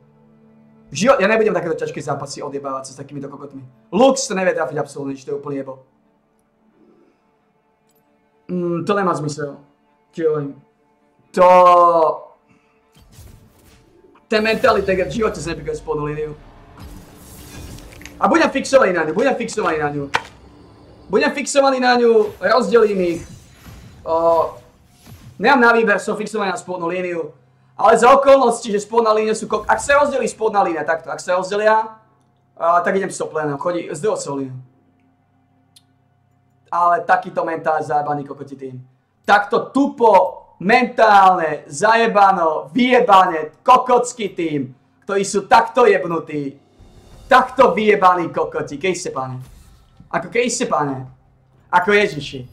V živote. Ja nebudem takéto ťažké zápasy odjebávať sa s takýmito kokotmi. Lux to nevie trafiť absolútne, nič, to je úplne jebo. Mm, to nemá zmysel. Hovorím. To... Ten mentality v živote sa nepikujem spodnú líniu. A budem fixovaný na ňu, budem fixovaný na ňu. Budem fixovaný na ňu, rozdelím ich. Nemám na výber, som fixovaný na spodnú líniu. Ale za okolnosti, že spodná línia sú... Ak sa rozdelí spodná línia, takto, ak sa rozdelia, tak idem stoplenom, chodí z líniu. Ale takýto mentál zajebaný kokoti tým. Takto tupo, mentálne, zajebano, vyjebane, kokocký tým, ktorí sú takto jebnutí, takto vyjebaní kokoti, keď ste pane. Ako keď ste pane. Ako Ježiši.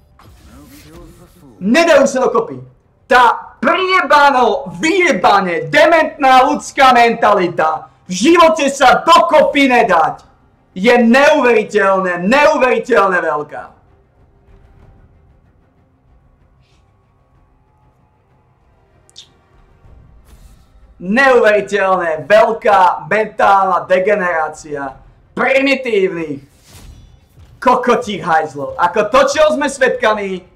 Nedajú sa dokopy. Tá prijebano, vyjebane, dementná ľudská mentalita v živote sa dokopy nedať je neuveriteľné, neuveriteľné veľká. Neuveriteľné, veľká mentálna degenerácia primitívnych kokotích hajzlov. Ako to, čo sme svetkami,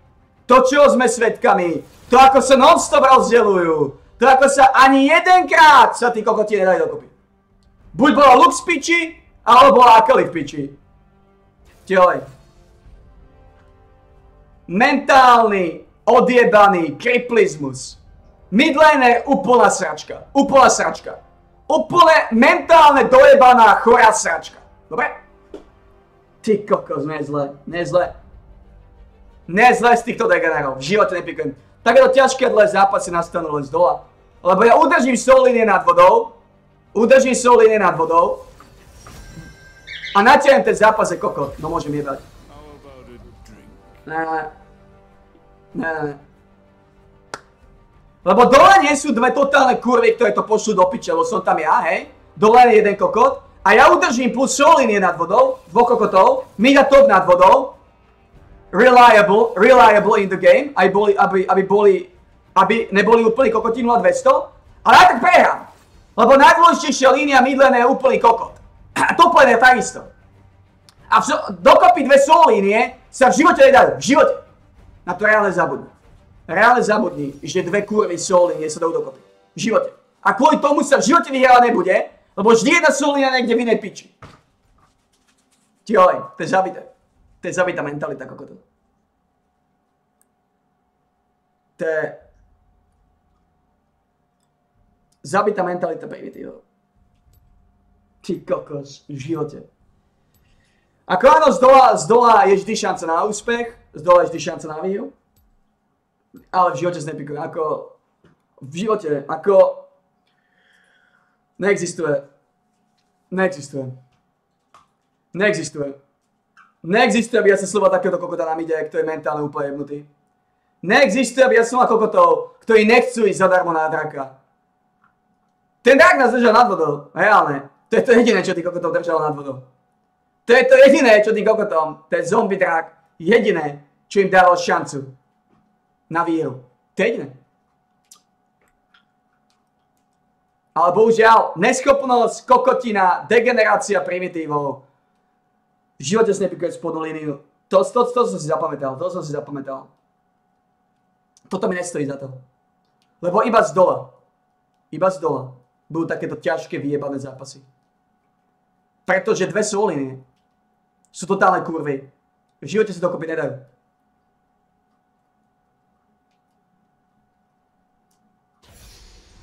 to, čo sme svetkami, to, ako sa non-stop rozdeľujú, to, ako sa ani jedenkrát sa tí kokoti nedali dokopy. Buď bola Lux piči, alebo bola Akali v piči. Ďalej. Mentálny, odjebaný kriplizmus Midlaner úplná sračka. Úplná sračka. Úplne mentálne dojebaná chorá sračka. Dobre? Ty kokos, nezle, nezle. Nezle z týchto degenerov. V živote nepikujem. Takéto ťažké dle zápasy nastanú len z dola. Lebo ja udržím solinie nad vodou. Udržím solinie nad vodou. A natiahnem ten zápas je kokot. No môžem jebať. Ne, ne. Ne, ne, ne. Lebo dole nie sú dve totálne kurvy, ktoré to pošlú do piče, lebo som tam ja, hej. Dole je jeden kokot. A ja udržím plus Solinie nad vodou, dvoch kokotov, Mida top nad vodou. Reliable, reliable in the game, aby boli, aby, aby boli, aby neboli úplný kokoti 0200. Ale aj tak prehrám. Lebo najdôležitejšia línia midlane je úplný kokot. A toplane je takisto. A dokopy dve solínie sa v živote nedajú. V živote. Na to reálne zabudnú reálne zabudni, že dve kurvy soli nie sa dajú dokopy. V živote. A kvôli tomu sa v živote vyhrávať nebude, lebo vždy jedna solina niekde v inej piči. Ti to je zabité. To je zabitá mentalita, ako to. Je... Zabitá mentalita, ty Ty kokos, v živote. Ako áno, z dola, z dola je vždy šanca na úspech, z dola je vždy šanca na výhru ale v živote snapikujem, ako v živote, ako neexistuje. Neexistuje. Neexistuje. Neexistuje, aby ja som slova takéto kokota nám ide, kto je mentálne úplne jebnutý. Neexistuje, aby ja som kokotov, ktorí nechcú ísť zadarmo na draka. Ten drak nás držal nad vodou, reálne. To je to jediné, čo tých kokotov držalo nad vodou. To je to jediné, čo tým kokotom, ten zombie drak, jediné, čo im dalo šancu na vieru. To je. Ale bohužiaľ, neschopnosť, kokotina, degenerácia primitívov. V živote si nepikuje spodnú líniu. To, to, to, to som si zapamätal, to som si zapamätal. Toto mi nestojí za to. Lebo iba z dola, iba z dola budú takéto ťažké vyjebané zápasy. Pretože dve soliny sú totálne kurvy. V živote si dokopy nedajú.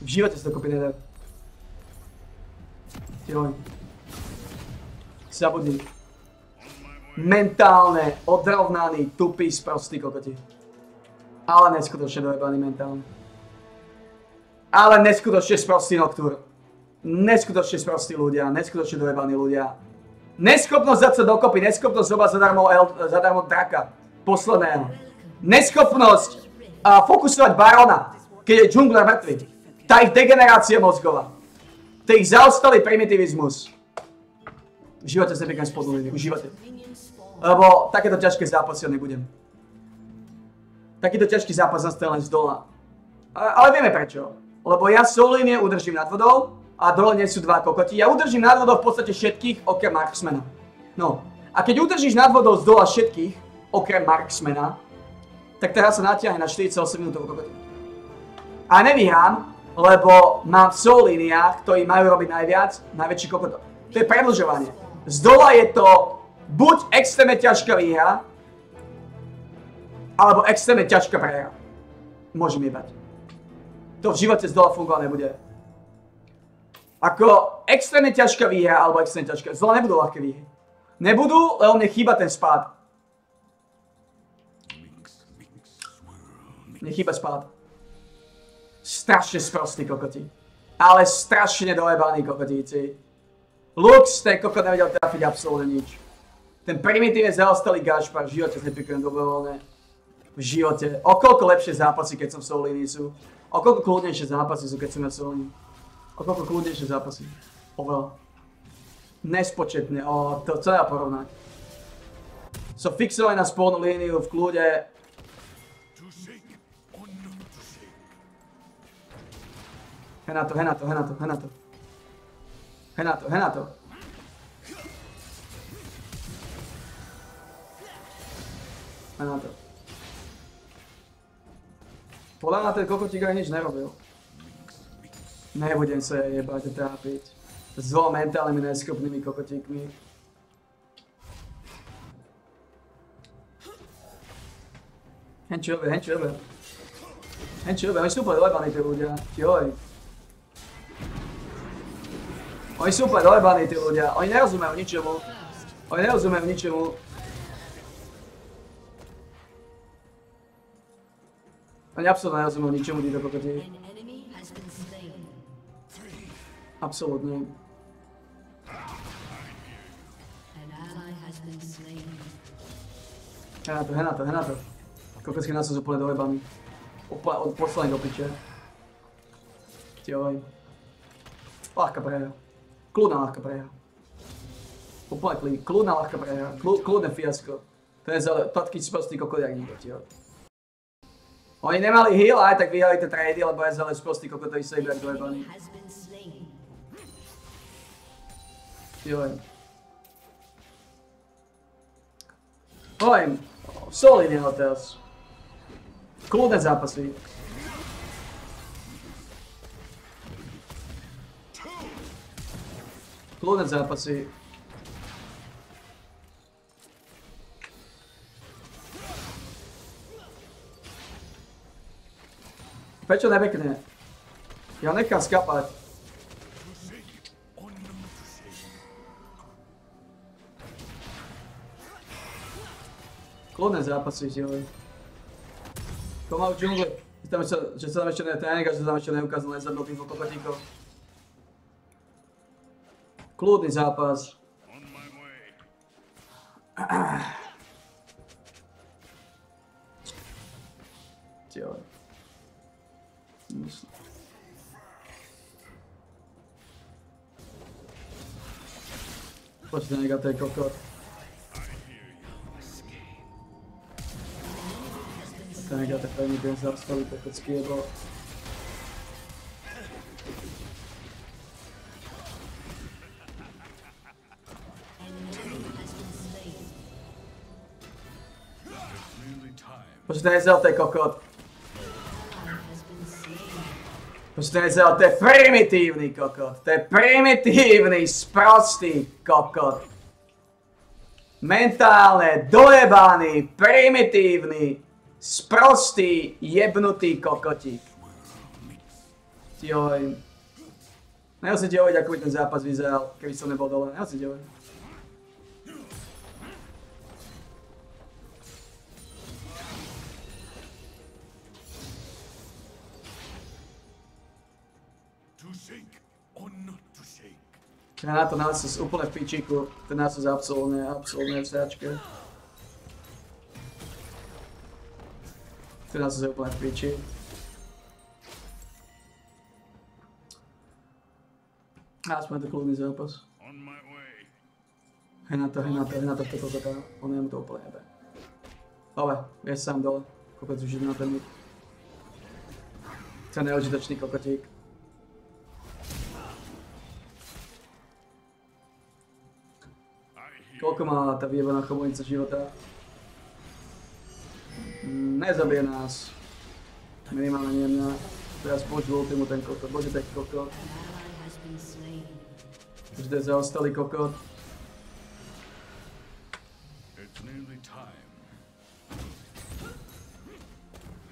V živote sa dokopy nedá. Joj. Zabudni. Mentálne odrovnaný, tupý, sprostý kokoti. Ale neskutočne dojebaný mentálne. Ale neskutočne sprostý Noctur. Neskutočne sprostí ľudia, neskutočne dojebaní ľudia. Neschopnosť dať sa dokopy, neschopnosť zobať zadarmo, El, zadarmo draka. Posledného. Neschopnosť uh, fokusovať barona, keď je džungler mŕtvy. Tá ich degenerácia mozgová. To ich zaostalý primitivizmus. V živote sa spodnú líniu. V živote. Lebo takéto ťažké zápasy ja nebudem. Takýto ťažký zápas nastal len z dola. Ale vieme prečo. Lebo ja solínie udržím nad vodou a dole nie sú dva kokoti. Ja udržím nad vodou v podstate všetkých okrem Marksmana. No. A keď udržíš nad vodou z dola všetkých okrem Marksmana, tak teraz sa natiahne na 48 minútovú kokoti. A nevyhrám, lebo mám v soul líniách, ktorí majú robiť najviac, najväčší kokotov. To je predlžovanie. Z dola je to buď extrémne ťažká výhra, Alebo extrémne ťažká prehra. Môže mi jebať. To v živote z dola fungovať nebude. Ako extrémne ťažká výhra, alebo extrémne ťažká. Z dola nebudú ľahké výhry. Nebudú, lebo mne chýba ten spád. Mne chýba spád. Strašne sprostý kokoti. Ale strašne dojebaný kokotíci. Lux, ten kokot nevedel trafiť absolútne nič. Ten primitívne zaostalý Gašpar, v živote nepikujem dobrovoľne. V živote. O koľko lepšie zápasy, keď som v soul línii sú. O koľko kľudnejšie zápasy sú, keď som na soul línii. O koľko kľudnejšie zápasy. Oveľa. Nespočetne, o, to co ja porovnať. Som fixovaný na spolnú líniu v kľude. To, he na to. He na to. Podľa mňa ten kokotík aj nič nerobil. Nebudem sa jebať a trápiť. S dvoma mentálnymi neschopnými kokotíkmi. Hen čo robia, hen čo robia. Hen čo robia, oni sú úplne dojebaní tí ľudia. Joj. Oni sú úplne dojebaní tí ľudia, oni nerozumejú ničomu. Oni nerozumejú ničomu. Oni absolútne nerozumejú ničomu títo slain. Absolútne. An ally has been slain. He na to, he na to, he na to. Kokocky nás sú úplne dojebaní. Úplne od poslednej do piče. Joj. Ľahká prehra. Kľudná ľahká prehra. Úplne klí, kľudná ľahká prehra. Kľu, kľudné fiasko. To je za taký sprostý kokot jak nikto, tio. Oni nemali heal, aj tak vyhrali tie trady, lebo je zale sprostý kokotový saber dojebaný. Has been slain. Joj. Hovorím, solidný Hotels. Kľudné zápasy. Kľudné zápasy. Prečo nebekne? Ja nechám skapať. Kľudné zápasy, džungli. Že, tam ešte, že sa tam ešte ne tréning a že sa tam ešte neukázal, nezabil tých kokotíkov. Kľudný zápas. On my way. Joj. Musím. Počkaj, nega to je kokot. To nega to je ten zastavý kokocký jebo. An je kokot. Počkaj, nezel, to je primitívny kokot. To je primitívny, sprostý kokot. Mentálne dojebaný, primitívny, sprostý, jebnutý kokotík. Joj. Ti hovoriť, ako by ten zápas vyzeral, keby som nebol dole. Ti hovoriť. Na to nás úplne v pičíku. Ten nás absolútne, absolútne v sračke. Ten nás úplne v piči. Aspoň to kľudný zápas. Hej na to, hej na to, hej na to, toto, toto, on je mu to úplne jebe. Dobre, je sám dole. Kopec už na ten mid. Ten neužitočný kokotík. Koľko má tá vyjebaná chobojnica života? Mm, nezabije nás. Minimálne nie mňa. Teraz použil ultimu ten kokot. Bože, ten kokot. Vždy zaostalý kokot.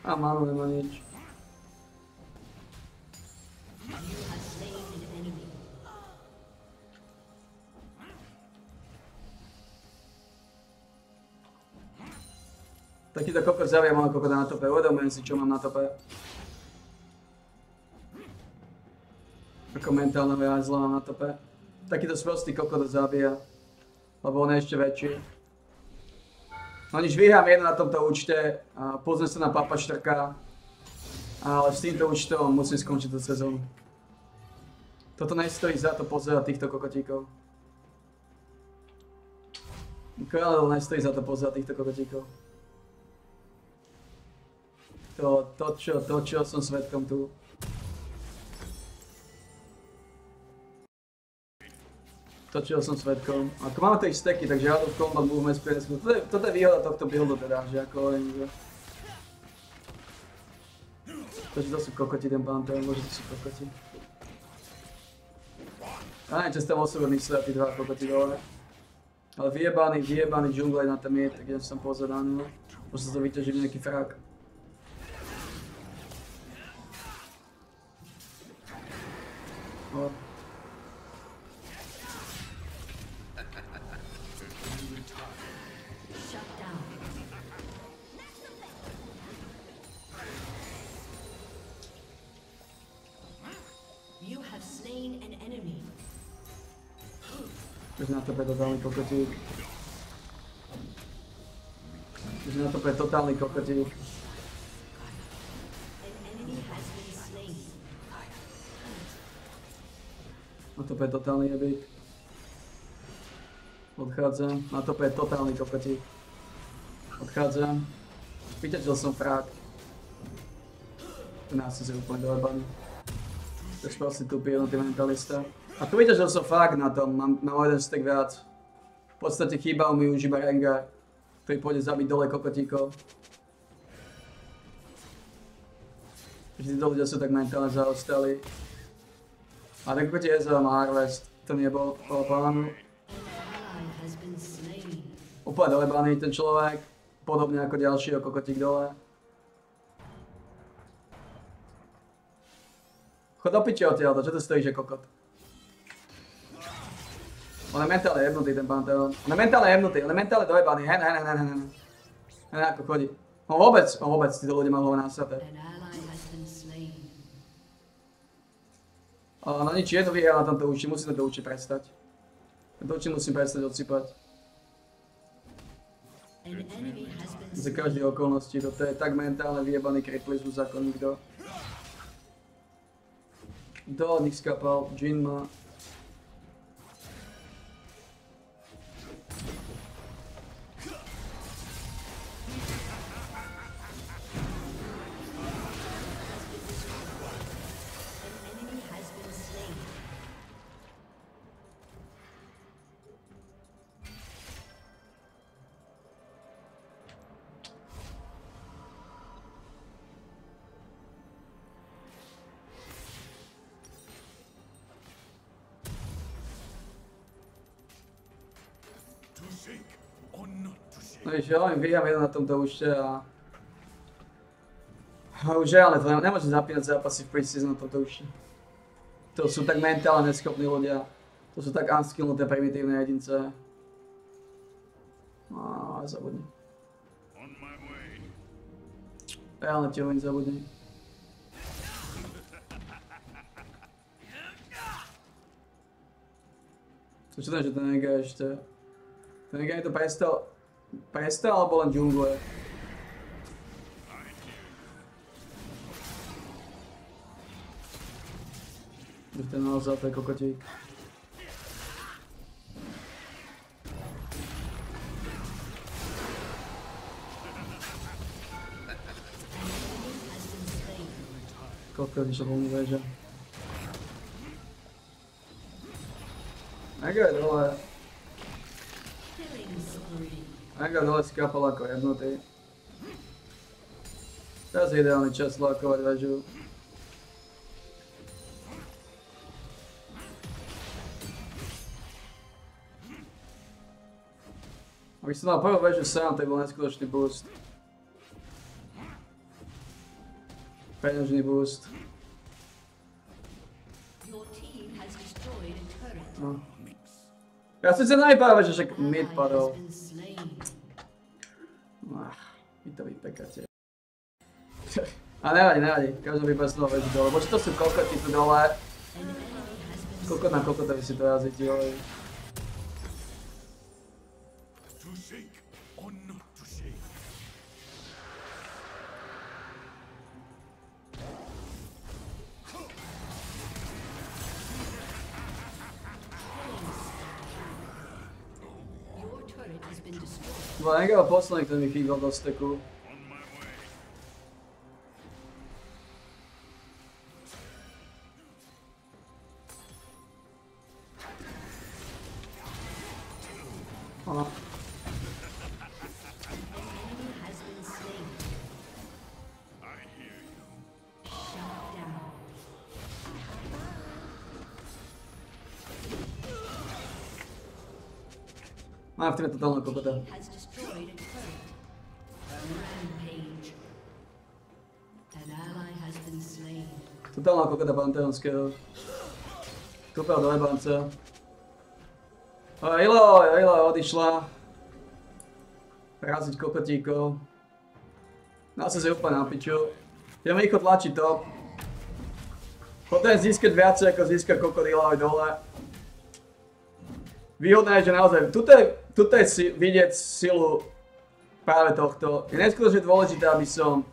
A manu nemá nič. Takýto kokot zavia mám kokot na tope, uvedomujem si čo mám na tope. Ako mentálne zlo mám na tope. Takýto sprostý kokot zabíja. Lebo on je ešte väčší. No nič, vyhrám jedno na tomto účte, pozriem sa na Papa Štrka. Ale s týmto účtom musím skončiť tú sezónu. Toto nestojí za to pozerať týchto kokotíkov. Kráľov nestojí za to pozerať týchto kokotíkov. To, to, čo, to, čo som svetkom tu. To, čo som svetkom. Ako máme tie steky, takže out of combat movement speed, toto je, toto je výhoda tohto buildu teda, že ako hovorím, že... Takže to sú kokoti, ten Pantheon, môže to sú kokoti. A neviem, čo ste tam osobný svet, tí dva kokoti dole. Ale vyjebaný, vyjebaný džungle na tam je, tak idem pozerať na ňu. Možno to vyťaží nejaký frak. No. Shut down. You have slain an enemy. Už na to je totálny kokotík. Už na to je totálny Na to je totálny jebík. Odchádzam. Na to je totálny kokotík. Odchádzam. Vyťažil som frák. Ten asi je úplne dojebaný. To je proste tupý mentalista. A tu vyťažil som fakt na tom, mám, mám jeden stek viac. V podstate chýbal mi už iba Rengar, ktorý pôjde zabiť dole kokotíkov. Vždy títo ľudia sú tak mentálne zaostali. A tak Ezra má Harvest, to nebol po plánu. Úplne dolebaný ten človek, podobne ako ďalší kokotík dole. Chod do piče odtiaľto, čo tu stojíš, že kokot? On je mentálne jebnutý ten Pantheon. On je mentálne jebnutý, on je mentálne dojebaný, hen, hen, hen, hen, hen. Hen, ako chodí. On vôbec, on vôbec, títo ľudia majú hlave na A na nič jedno vyhral na tomto úči, musím to učiť prestať. Úči musím prestať odsypať. Za každé okolnosti, toto je tak mentálne vyjebaný kriplizmus ako nikto. Kto od nich skapal? Jin má. Vyhrám jeden na tomto účte a... A už reálne to ne- nemôžem zapínať zápasy v preseason na tomto účte. To sú tak mentálne neschopní ľudia. To sú tak unskillnuté primitívne jedince. No, zabudni. My way. Reálne ti hovorím, zabudni. To čo to, že ten Nega ešte... Ten Nega je to prestal... Prestal alebo len džungle? Že ten naozaj to je kokotík. Kokot, išiel po mne väža. Nega je dole. Killing spree. Nega dole skapal ako jednotý. Teraz je ideálny čas lakovať väžu. Aby som dal prvú väžu sám, to bol neskutočný boost. Peňažný boost. Your team has destroyed a turret. No. Ja som sa najpáve, že však Ally mid has padol. To vypekáte. A nevadí, nevadí, každý vypadá z toho dole, čo to sú kokoty tu dole, kokot na kokotovi si to jazyť, joj. Destroyed. Bo niekto posledný, kto mi chýbal do steku. On my way. Aha. An enemy has been slain. I Totálna kokota Panteonského. Kúpil do jebanca. A Ilo, Ilo odišla. Raziť kokotíkov. Dá sa si úplne na piču. Idem rýchlo tlačiť top. Potom získať viacej ako získať krokodílov aj dole. Výhodné je, že naozaj, tuto je, tuto je si, vidieť silu práve tohto. Je neskutočne dôležité, aby som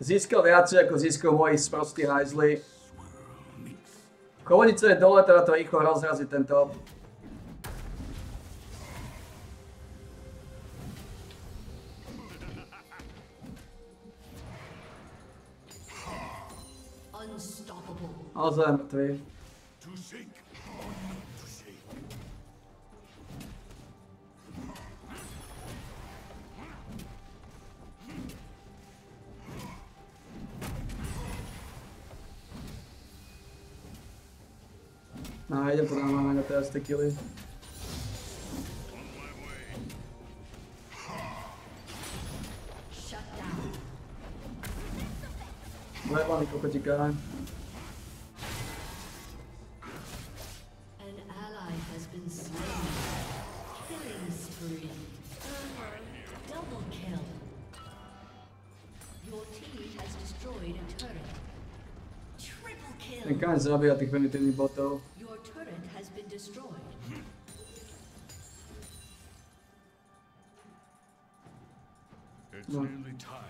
získal viacej ako získal moji sprostí hajzli. Kolonica je dole, teda to rýchlo rozrazí ten top. Unstoppable. Naozaj je Double kill. Your team has destroyed a turret. Triple Ten kaň zabíja tých primitívnych botov. Your turret has been destroyed. It's No. nearly time.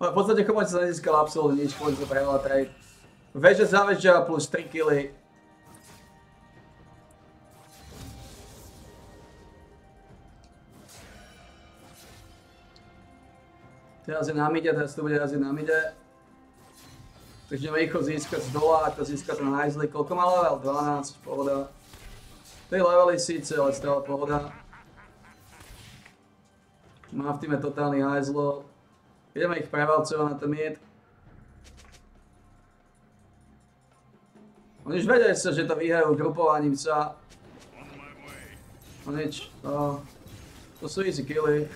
Ale v podstate Chomoč sa nezískal absolútne nič, Chomoč sa prehrala trade. Veže zavežia plus 3 killy. Teraz je na mide, teraz to bude raziť na mide. Takže ideme rýchlo získať z dola, ako získať ten hajzli. Koľko má level? 12, pohoda. 3 levely síce, ale stále pohoda. Má v týme totálny hajzlo. Ideme ich prevalcovať na ten mid. Oni už vedia sa, že to vyhrajú grupovaním sa. No nič, to, to sú easy killy.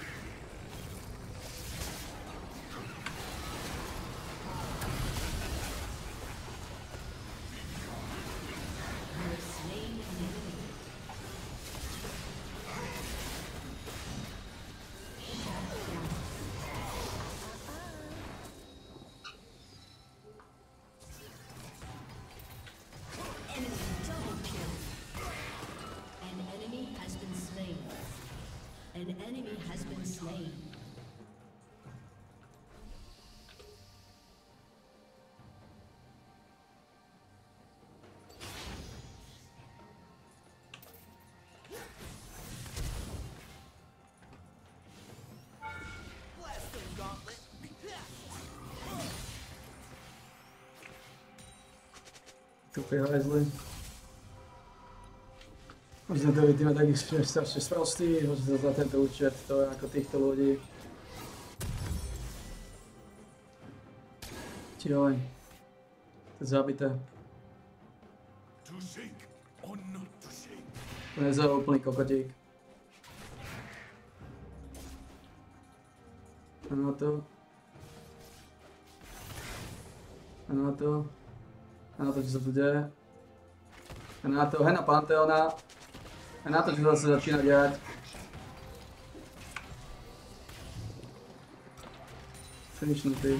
Tupý hajzli. Možno to vidíme taký strašne sprostý, možno za tento účet, to je ako týchto ľudí. Joj. To je zabité. To to. To nezaujíma úplný kokotík. Na to. Na to. A na to, čo sa tu deje. A na to, hej na Panteona. A na to, čo zase začína diať. Finishnutý.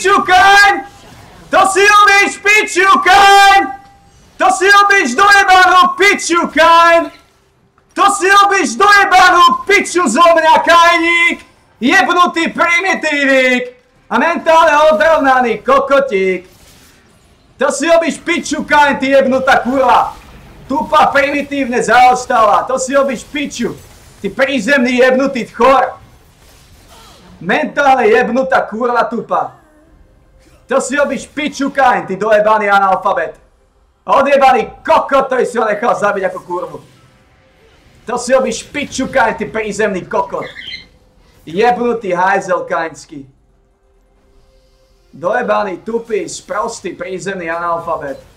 Robíš piču, Kaň! To si robíš piču, Kaň! To si robíš dojebanú piču, Kaň! To si robíš dojebanú piču zo mňa, Kajník! Jebnutý primitívik! A mentálne odrovnaný kokotík! To si robíš piču, Kaň, ty jebnutá kurva! Tupa primitívne zaostala, to si robíš piču! Ty prízemný jebnutý chor! Mentálne jebnutá kurva tupa. To si robíš piču kaň, ty dojebaný analfabet. Odjebaný kokot, ktorý si ho nechal zabiť ako kurvu. To si robíš piču kaň, ty prízemný kokot. Jebnutý hajzel kaňský. Dojebaný, tupý, sprostý, prízemný analfabet.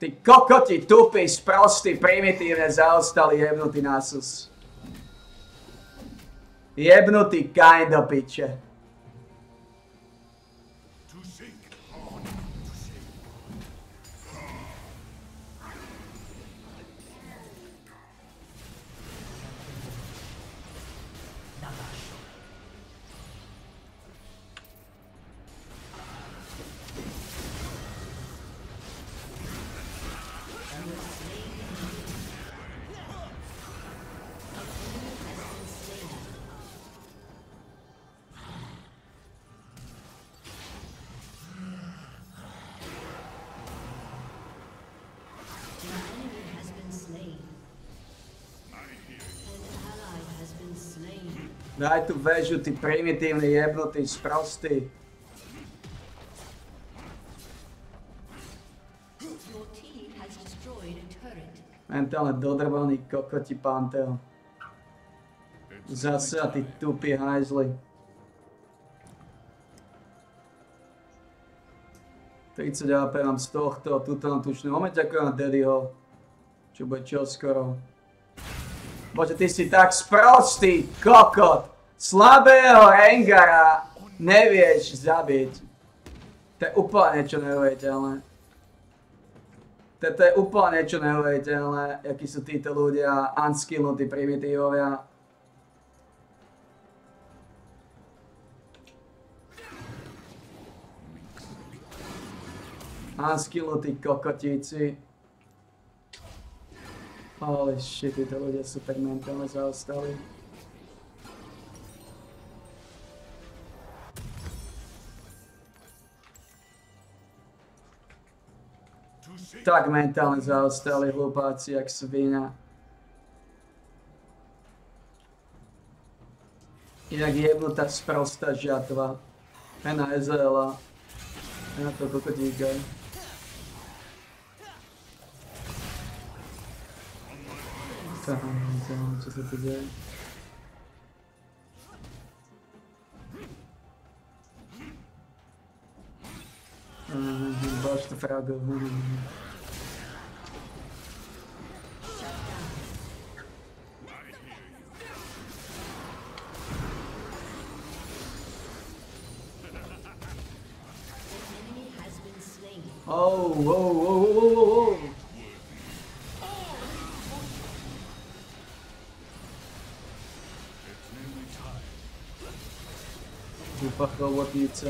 Ty kokoti, tupý, sprostý, primitívne zaostali, jebnutý násus. Jebnutý kaň do piče. Daj tu väžu, ty primitívny, jebnutý, sprostý. Mentálne dodrbaný kokoti Pantheon. Zase a ty tupí hajzli. 30 AP mám z tohto, tuto nám tučný. Moment ďakujem na Daddyho. Čo bude čoskoro. Bože, ty si tak sprostý kokot. Slabého Rengara nevieš zabiť. To je úplne niečo neuveriteľné. Toto je úplne niečo neuveriteľné, akí sú títo ľudia unskillnutí primitívovia. Unskillnutí kokotíci. Holy shit, títo ľudia sú tak mentálne zaostali. Tak mentálne zaostali hlupáci, jak svina. Inak jebnutá sprostá žatva. Je na Ezela. Je na to kokotíka. Tam, tam, čo sa tu deje? Mhm, Baš to б'ється.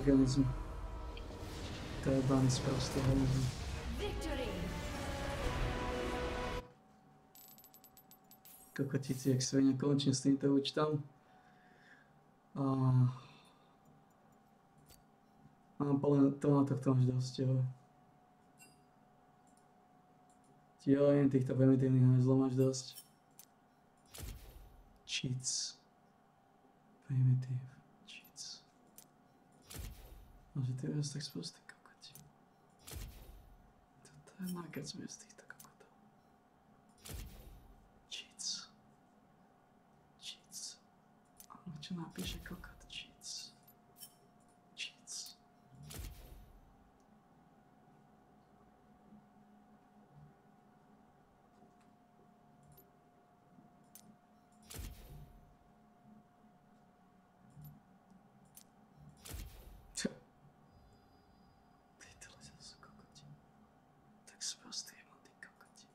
Organizmy. To je ban z prostého ľudí. Kokotici, jak svine, končím s týmto účtom. A... Mám plné to na tohto až dosť, jo. Jen týchto primitívnych hajzlov máš dosť. Cheats. Primitív. Cheats. Nože ty viac tak sprostý kokoti. Toto je nákaz z týchto kokotov. Cheats. Cheats. Ale čo napíše kokot? Cheats. Cheats. Čo? Títo ľudia sú kokoti. Tak sprostí mladí kokoti.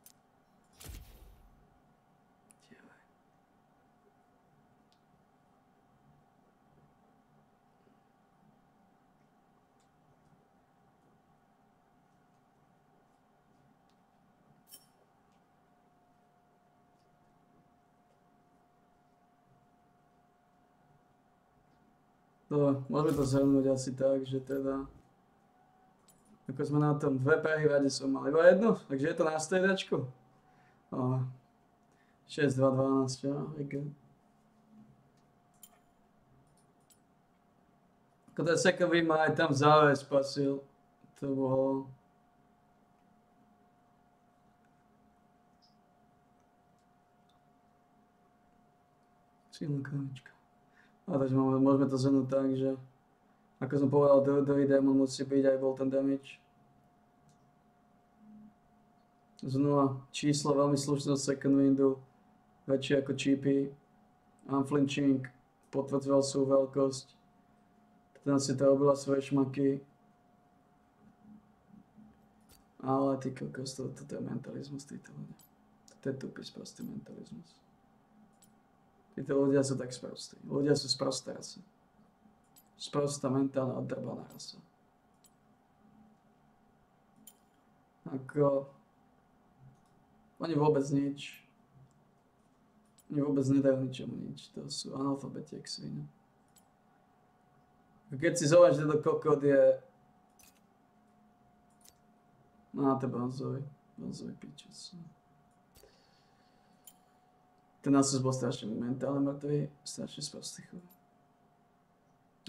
Dievej. Dobre, môžeme to zhrnúť asi tak, že teda... Ako sme na tom, dve prehy v rade som mal, iba jednu, takže je to na striedačku. O, 6, 2, 12, čo? Je good. Ako ten win ma aj tam v závere spasil. To bolo... Silná konička. A takže máme, môžeme to zhrnúť tak, že ako som povedal, do, do Demon musí byť aj bol ten damage. Znova číslo veľmi slušné z second windu, väčšie ako cheapy. Unflinching potvrdzoval svoju veľkosť. Ten si to robila svoje šmaky. Ale ty kokos, to, toto je mentalizmus títo ľudia. To je tupý sprostý mentalizmus. Títo ľudia sú tak sprostí. Ľudia sú sprosté rasa. Sprostá mentálna oddrbaná rasa. Ako... Oni vôbec nič. Oni vôbec nedajú ničomu nič. To sú analfabeti jak svine. Keď si zobáš, že tento kokot je... No, to je bronzový. Bronzový pičec. Ten Asus bol strašne mentálne mŕtvý, strašne sprostý.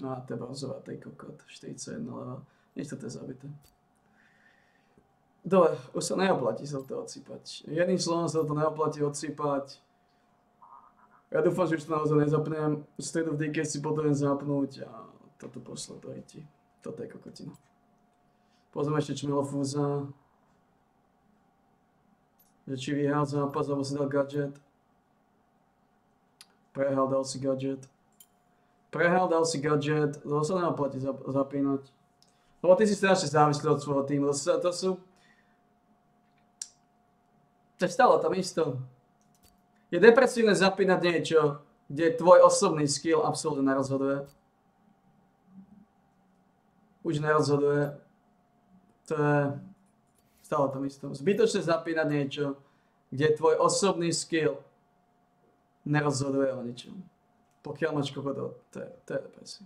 No a je bronzová, to je kokot, 41 level. Nič to je zabité. Dobre, už sa neoplatí sa to odsýpať. Jedným slovom sa to neoplatí odsýpať. Ja dúfam, že už to naozaj nezapnem. State of Decay si potrebujem zapnúť a toto pošlo do IT. Toto je kokotina. Pozrieme ešte Čmelofúza. Že či vyhral zápas, alebo si dal gadget. Prehral, dal si gadget. Prehral, dal si gadget. To sa neoplatí zap- zapínať. Lebo ty si strašne závislý od svojho týmu. To, to sú... To je stále tam isto. Je depresívne zapínať niečo, kde tvoj osobný skill absolútne nerozhoduje. Už nerozhoduje. To je stále tam isto. Zbytočne zapínať niečo, kde tvoj osobný skill ne razodove o ničem. Pokelmačko vodo, te, te to.